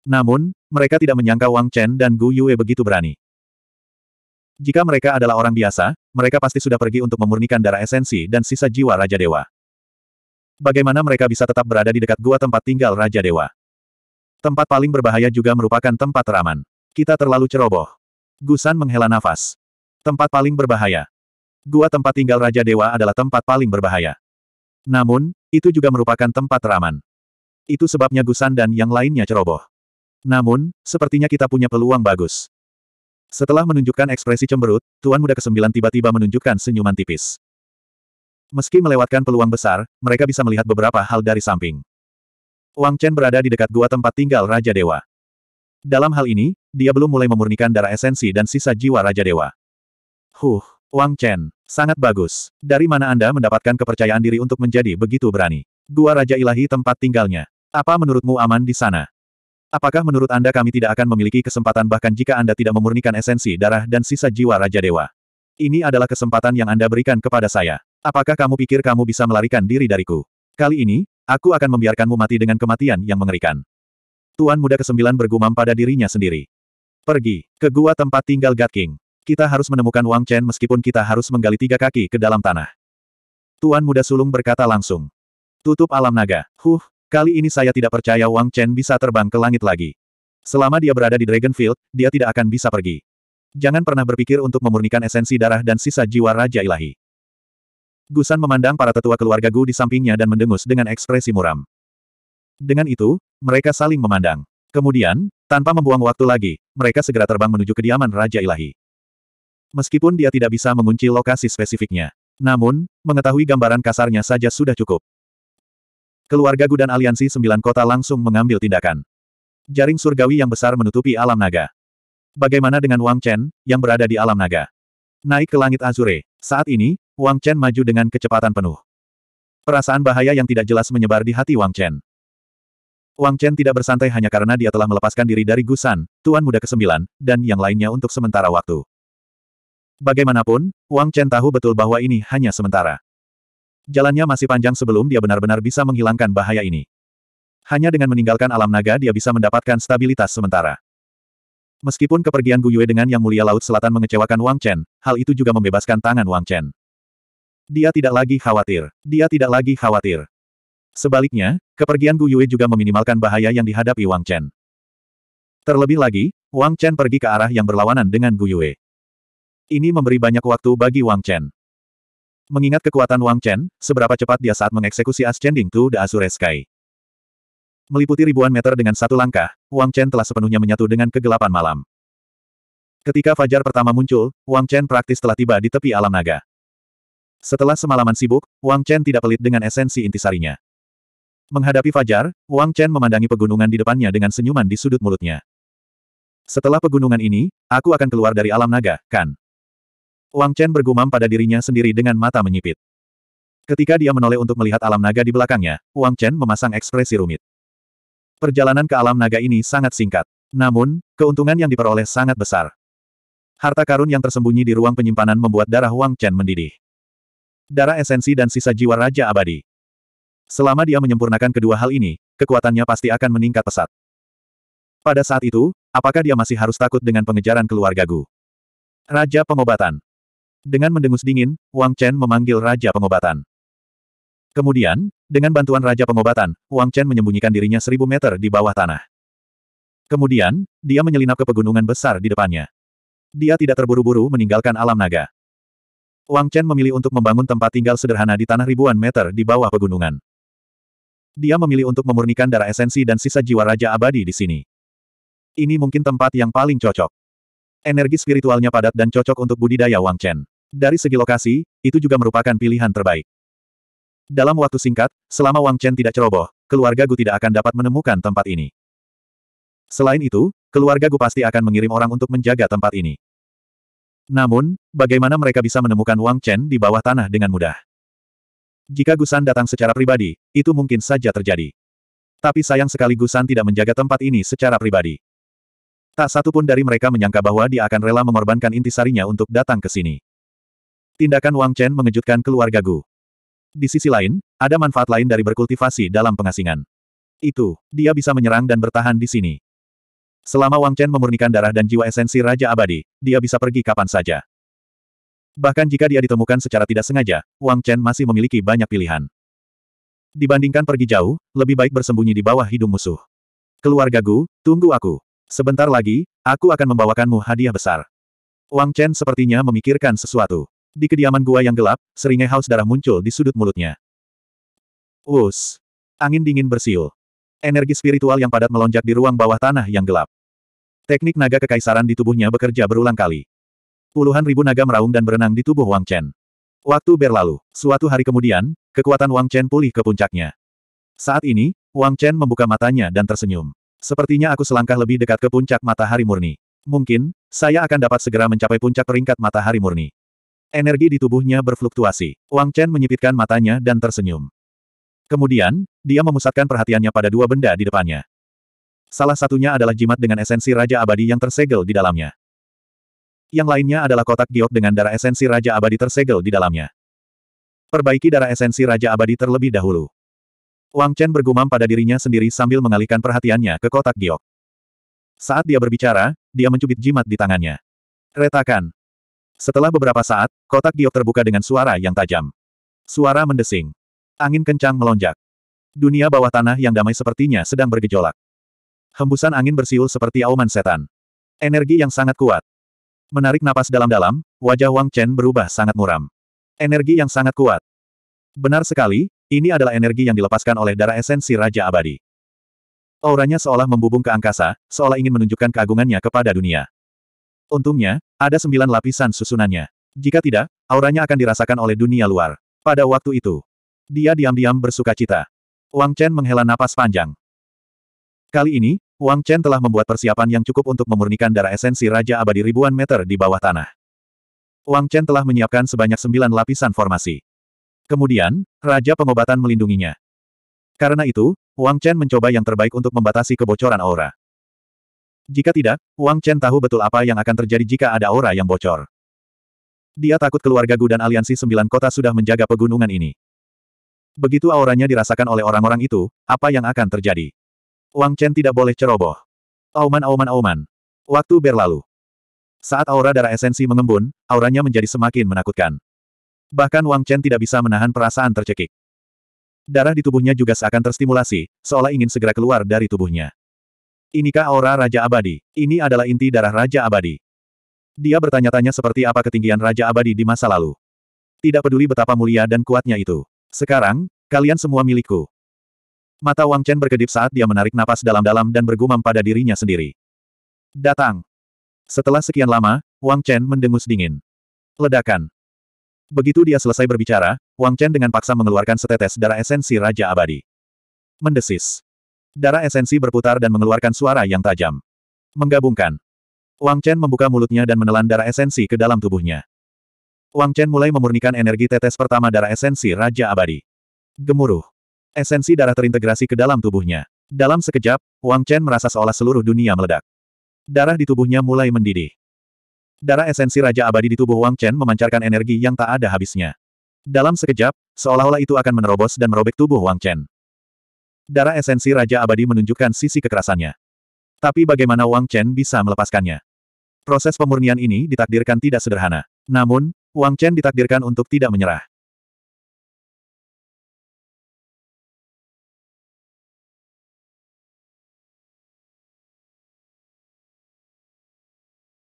Namun, mereka tidak menyangka Wang Chen dan Gu Yue begitu berani. Jika mereka adalah orang biasa, mereka pasti sudah pergi untuk memurnikan darah esensi dan sisa jiwa Raja Dewa. Bagaimana mereka bisa tetap berada di dekat gua tempat tinggal Raja Dewa? Tempat paling berbahaya juga merupakan tempat teraman. Kita terlalu ceroboh. Gusan menghela nafas. Tempat paling berbahaya. Gua tempat tinggal Raja Dewa adalah tempat paling berbahaya. Namun, itu juga merupakan tempat teraman. Itu sebabnya Gusan dan yang lainnya ceroboh. Namun, sepertinya kita punya peluang bagus. Setelah menunjukkan ekspresi cemberut, Tuan Muda Kesembilan tiba-tiba menunjukkan senyuman tipis. Meski melewatkan peluang besar, mereka bisa melihat beberapa hal dari samping. Wang Chen berada di dekat gua tempat tinggal Raja Dewa. Dalam hal ini, dia belum mulai memurnikan darah esensi dan sisa jiwa Raja Dewa. Huh, Wang Chen, sangat bagus. Dari mana Anda mendapatkan kepercayaan diri untuk menjadi begitu berani? Gua Raja Ilahi tempat tinggalnya. Apa menurutmu aman di sana? Apakah menurut Anda kami tidak akan memiliki kesempatan bahkan jika Anda tidak memurnikan esensi darah dan sisa jiwa Raja Dewa? Ini adalah kesempatan yang Anda berikan kepada saya. Apakah kamu pikir kamu bisa melarikan diri dariku? Kali ini, aku akan membiarkanmu mati dengan kematian yang mengerikan. Tuan muda kesembilan bergumam pada dirinya sendiri. Pergi, ke gua tempat tinggal God King. Kita harus menemukan Wang Chen meskipun kita harus menggali tiga kaki ke dalam tanah. Tuan muda sulung berkata langsung. Tutup alam naga. Huh, kali ini saya tidak percaya Wang Chen bisa terbang ke langit lagi. Selama dia berada di Dragonfield, dia tidak akan bisa pergi. Jangan pernah berpikir untuk memurnikan esensi darah dan sisa jiwa Raja Ilahi. Gusan memandang para tetua keluarga Gu di sampingnya dan mendengus dengan ekspresi muram. Dengan itu, mereka saling memandang. Kemudian, tanpa membuang waktu lagi, mereka segera terbang menuju kediaman Raja Ilahi. Meskipun dia tidak bisa mengunci lokasi spesifiknya. Namun, mengetahui gambaran kasarnya saja sudah cukup. Keluarga Gu dan aliansi sembilan kota langsung mengambil tindakan. Jaring surgawi yang besar menutupi alam naga. Bagaimana dengan Wang Chen, yang berada di alam naga? Naik ke langit Azure. Saat ini, Wang Chen maju dengan kecepatan penuh. Perasaan bahaya yang tidak jelas menyebar di hati Wang Chen. Wang Chen tidak bersantai hanya karena dia telah melepaskan diri dari Gusan, Tuan Muda ke-9, dan yang lainnya untuk sementara waktu. Bagaimanapun, Wang Chen tahu betul bahwa ini hanya sementara. Jalannya masih panjang sebelum dia benar-benar bisa menghilangkan bahaya ini. Hanya dengan meninggalkan alam naga dia bisa mendapatkan stabilitas sementara. Meskipun kepergian Gu Yue dengan Yang Mulia Laut Selatan mengecewakan Wang Chen, hal itu juga membebaskan tangan Wang Chen. Dia tidak lagi khawatir. Dia tidak lagi khawatir. Sebaliknya, kepergian Gu Yue juga meminimalkan bahaya yang dihadapi Wang Chen. Terlebih lagi, Wang Chen pergi ke arah yang berlawanan dengan Gu Yue. Ini memberi banyak waktu bagi Wang Chen. Mengingat kekuatan Wang Chen, seberapa cepat dia saat mengeksekusi Ascending to the Azure Sky. Meliputi ribuan meter dengan satu langkah, Wang Chen telah sepenuhnya menyatu dengan kegelapan malam. Ketika fajar pertama muncul, Wang Chen praktis telah tiba di tepi alam naga. Setelah semalaman sibuk, Wang Chen tidak pelit dengan esensi intisarinya. Menghadapi Fajar, Wang Chen memandangi pegunungan di depannya dengan senyuman di sudut mulutnya. Setelah pegunungan ini, aku akan keluar dari alam naga, kan? Wang Chen bergumam pada dirinya sendiri dengan mata menyipit. Ketika dia menoleh untuk melihat alam naga di belakangnya, Wang Chen memasang ekspresi rumit. Perjalanan ke alam naga ini sangat singkat. Namun, keuntungan yang diperoleh sangat besar. Harta karun yang tersembunyi di ruang penyimpanan membuat darah Wang Chen mendidih. Darah esensi dan sisa jiwa Raja Abadi. Selama dia menyempurnakan kedua hal ini, kekuatannya pasti akan meningkat pesat. Pada saat itu, apakah dia masih harus takut dengan pengejaran keluarga Gu? Raja Pengobatan. Dengan mendengus dingin, Wang Chen memanggil Raja Pengobatan. Kemudian, dengan bantuan Raja Pengobatan, Wang Chen menyembunyikan dirinya seribu meter di bawah tanah. Kemudian, dia menyelinap ke pegunungan besar di depannya. Dia tidak terburu-buru meninggalkan alam naga. Wang Chen memilih untuk membangun tempat tinggal sederhana di tanah ribuan meter di bawah pegunungan. Dia memilih untuk memurnikan darah esensi dan sisa jiwa Raja Abadi di sini. Ini mungkin tempat yang paling cocok. Energi spiritualnya padat dan cocok untuk budidaya Wang Chen. Dari segi lokasi, itu juga merupakan pilihan terbaik. Dalam waktu singkat, selama Wang Chen tidak ceroboh, keluarga Gu tidak akan dapat menemukan tempat ini. Selain itu, keluarga Gu pasti akan mengirim orang untuk menjaga tempat ini. Namun, bagaimana mereka bisa menemukan Wang Chen di bawah tanah dengan mudah? Jika Gusan datang secara pribadi, itu mungkin saja terjadi. Tapi sayang sekali Gusan tidak menjaga tempat ini secara pribadi. Tak satu pun dari mereka menyangka bahwa dia akan rela mengorbankan intisarinya untuk datang ke sini. Tindakan Wang Chen mengejutkan keluarga Gu. Di sisi lain, ada manfaat lain dari berkultivasi dalam pengasingan. Itu, dia bisa menyerang dan bertahan di sini. Selama Wang Chen memurnikan darah dan jiwa esensi Raja Abadi, dia bisa pergi kapan saja. Bahkan jika dia ditemukan secara tidak sengaja, Wang Chen masih memiliki banyak pilihan. Dibandingkan pergi jauh, lebih baik bersembunyi di bawah hidung musuh. Keluarga Gu, tunggu aku. Sebentar lagi, aku akan membawakanmu hadiah besar. Wang Chen sepertinya memikirkan sesuatu. Di kediaman gua yang gelap, seringai haus darah muncul di sudut mulutnya. Us. Angin dingin bersiul. Energi spiritual yang padat melonjak di ruang bawah tanah yang gelap. Teknik naga kekaisaran di tubuhnya bekerja berulang kali. Puluhan ribu naga meraung dan berenang di tubuh Wang Chen. Waktu berlalu. Suatu hari kemudian, kekuatan Wang Chen pulih ke puncaknya. Saat ini, Wang Chen membuka matanya dan tersenyum. Sepertinya aku selangkah lebih dekat ke puncak matahari murni. Mungkin, saya akan dapat segera mencapai puncak peringkat matahari murni. Energi di tubuhnya berfluktuasi. Wang Chen menyipitkan matanya dan tersenyum. Kemudian, dia memusatkan perhatiannya pada dua benda di depannya. Salah satunya adalah jimat dengan esensi Raja Abadi yang tersegel di dalamnya. Yang lainnya adalah kotak giok dengan darah esensi Raja Abadi tersegel di dalamnya. Perbaiki darah esensi Raja Abadi terlebih dahulu. Wang Chen bergumam pada dirinya sendiri sambil mengalihkan perhatiannya ke kotak giok. Saat dia berbicara, dia mencubit jimat di tangannya. Retakan. Setelah beberapa saat, kotak giok terbuka dengan suara yang tajam. Suara mendesing. Angin kencang melonjak. Dunia bawah tanah yang damai sepertinya sedang bergejolak. Hembusan angin bersiul seperti auman setan. Energi yang sangat kuat. Menarik napas dalam-dalam, wajah Wang Chen berubah sangat muram. Energi yang sangat kuat. Benar sekali, ini adalah energi yang dilepaskan oleh darah esensi Raja Abadi. Auranya seolah membubung ke angkasa, seolah ingin menunjukkan keagungannya kepada dunia. Untungnya, ada sembilan lapisan susunannya. Jika tidak, auranya akan dirasakan oleh dunia luar. Pada waktu itu, dia diam-diam bersuka cita. Wang Chen menghela napas panjang. Kali ini, Wang Chen telah membuat persiapan yang cukup untuk memurnikan darah esensi Raja Abadi ribuan meter di bawah tanah. Wang Chen telah menyiapkan sebanyak sembilan lapisan formasi. Kemudian, Raja Pengobatan melindunginya. Karena itu, Wang Chen mencoba yang terbaik untuk membatasi kebocoran aura. Jika tidak, Wang Chen tahu betul apa yang akan terjadi jika ada aura yang bocor. Dia takut keluarga Gu dan aliansi sembilan kota sudah menjaga pegunungan ini. Begitu auranya dirasakan oleh orang-orang itu, apa yang akan terjadi? Wang Chen tidak boleh ceroboh. Auman auman auman. Waktu berlalu. Saat aura darah esensi mengembun, auranya menjadi semakin menakutkan. Bahkan Wang Chen tidak bisa menahan perasaan tercekik. Darah di tubuhnya juga seakan terstimulasi, seolah ingin segera keluar dari tubuhnya. Inikah aura Raja Abadi? Ini adalah inti darah Raja Abadi. Dia bertanya-tanya seperti apa ketinggian Raja Abadi di masa lalu. Tidak peduli betapa mulia dan kuatnya itu. Sekarang, kalian semua milikku. Mata Wang Chen berkedip saat dia menarik napas dalam-dalam dan bergumam pada dirinya sendiri. Datang. Setelah sekian lama, Wang Chen mendengus dingin. Ledakan. Begitu dia selesai berbicara, Wang Chen dengan paksa mengeluarkan setetes darah esensi Raja Abadi. Mendesis. Darah esensi berputar dan mengeluarkan suara yang tajam. Menggabungkan. Wang Chen membuka mulutnya dan menelan darah esensi ke dalam tubuhnya. Wang Chen mulai memurnikan energi tetes pertama darah esensi Raja Abadi. Gemuruh. Esensi darah terintegrasi ke dalam tubuhnya. Dalam sekejap, Wang Chen merasa seolah seluruh dunia meledak. Darah di tubuhnya mulai mendidih. Darah esensi Raja Abadi di tubuh Wang Chen memancarkan energi yang tak ada habisnya. Dalam sekejap, seolah-olah itu akan menerobos dan merobek tubuh Wang Chen. Darah esensi Raja Abadi menunjukkan sisi kekerasannya. Tapi bagaimana Wang Chen bisa melepaskannya? Proses pemurnian ini ditakdirkan tidak sederhana. Namun, Wang Chen ditakdirkan untuk tidak menyerah.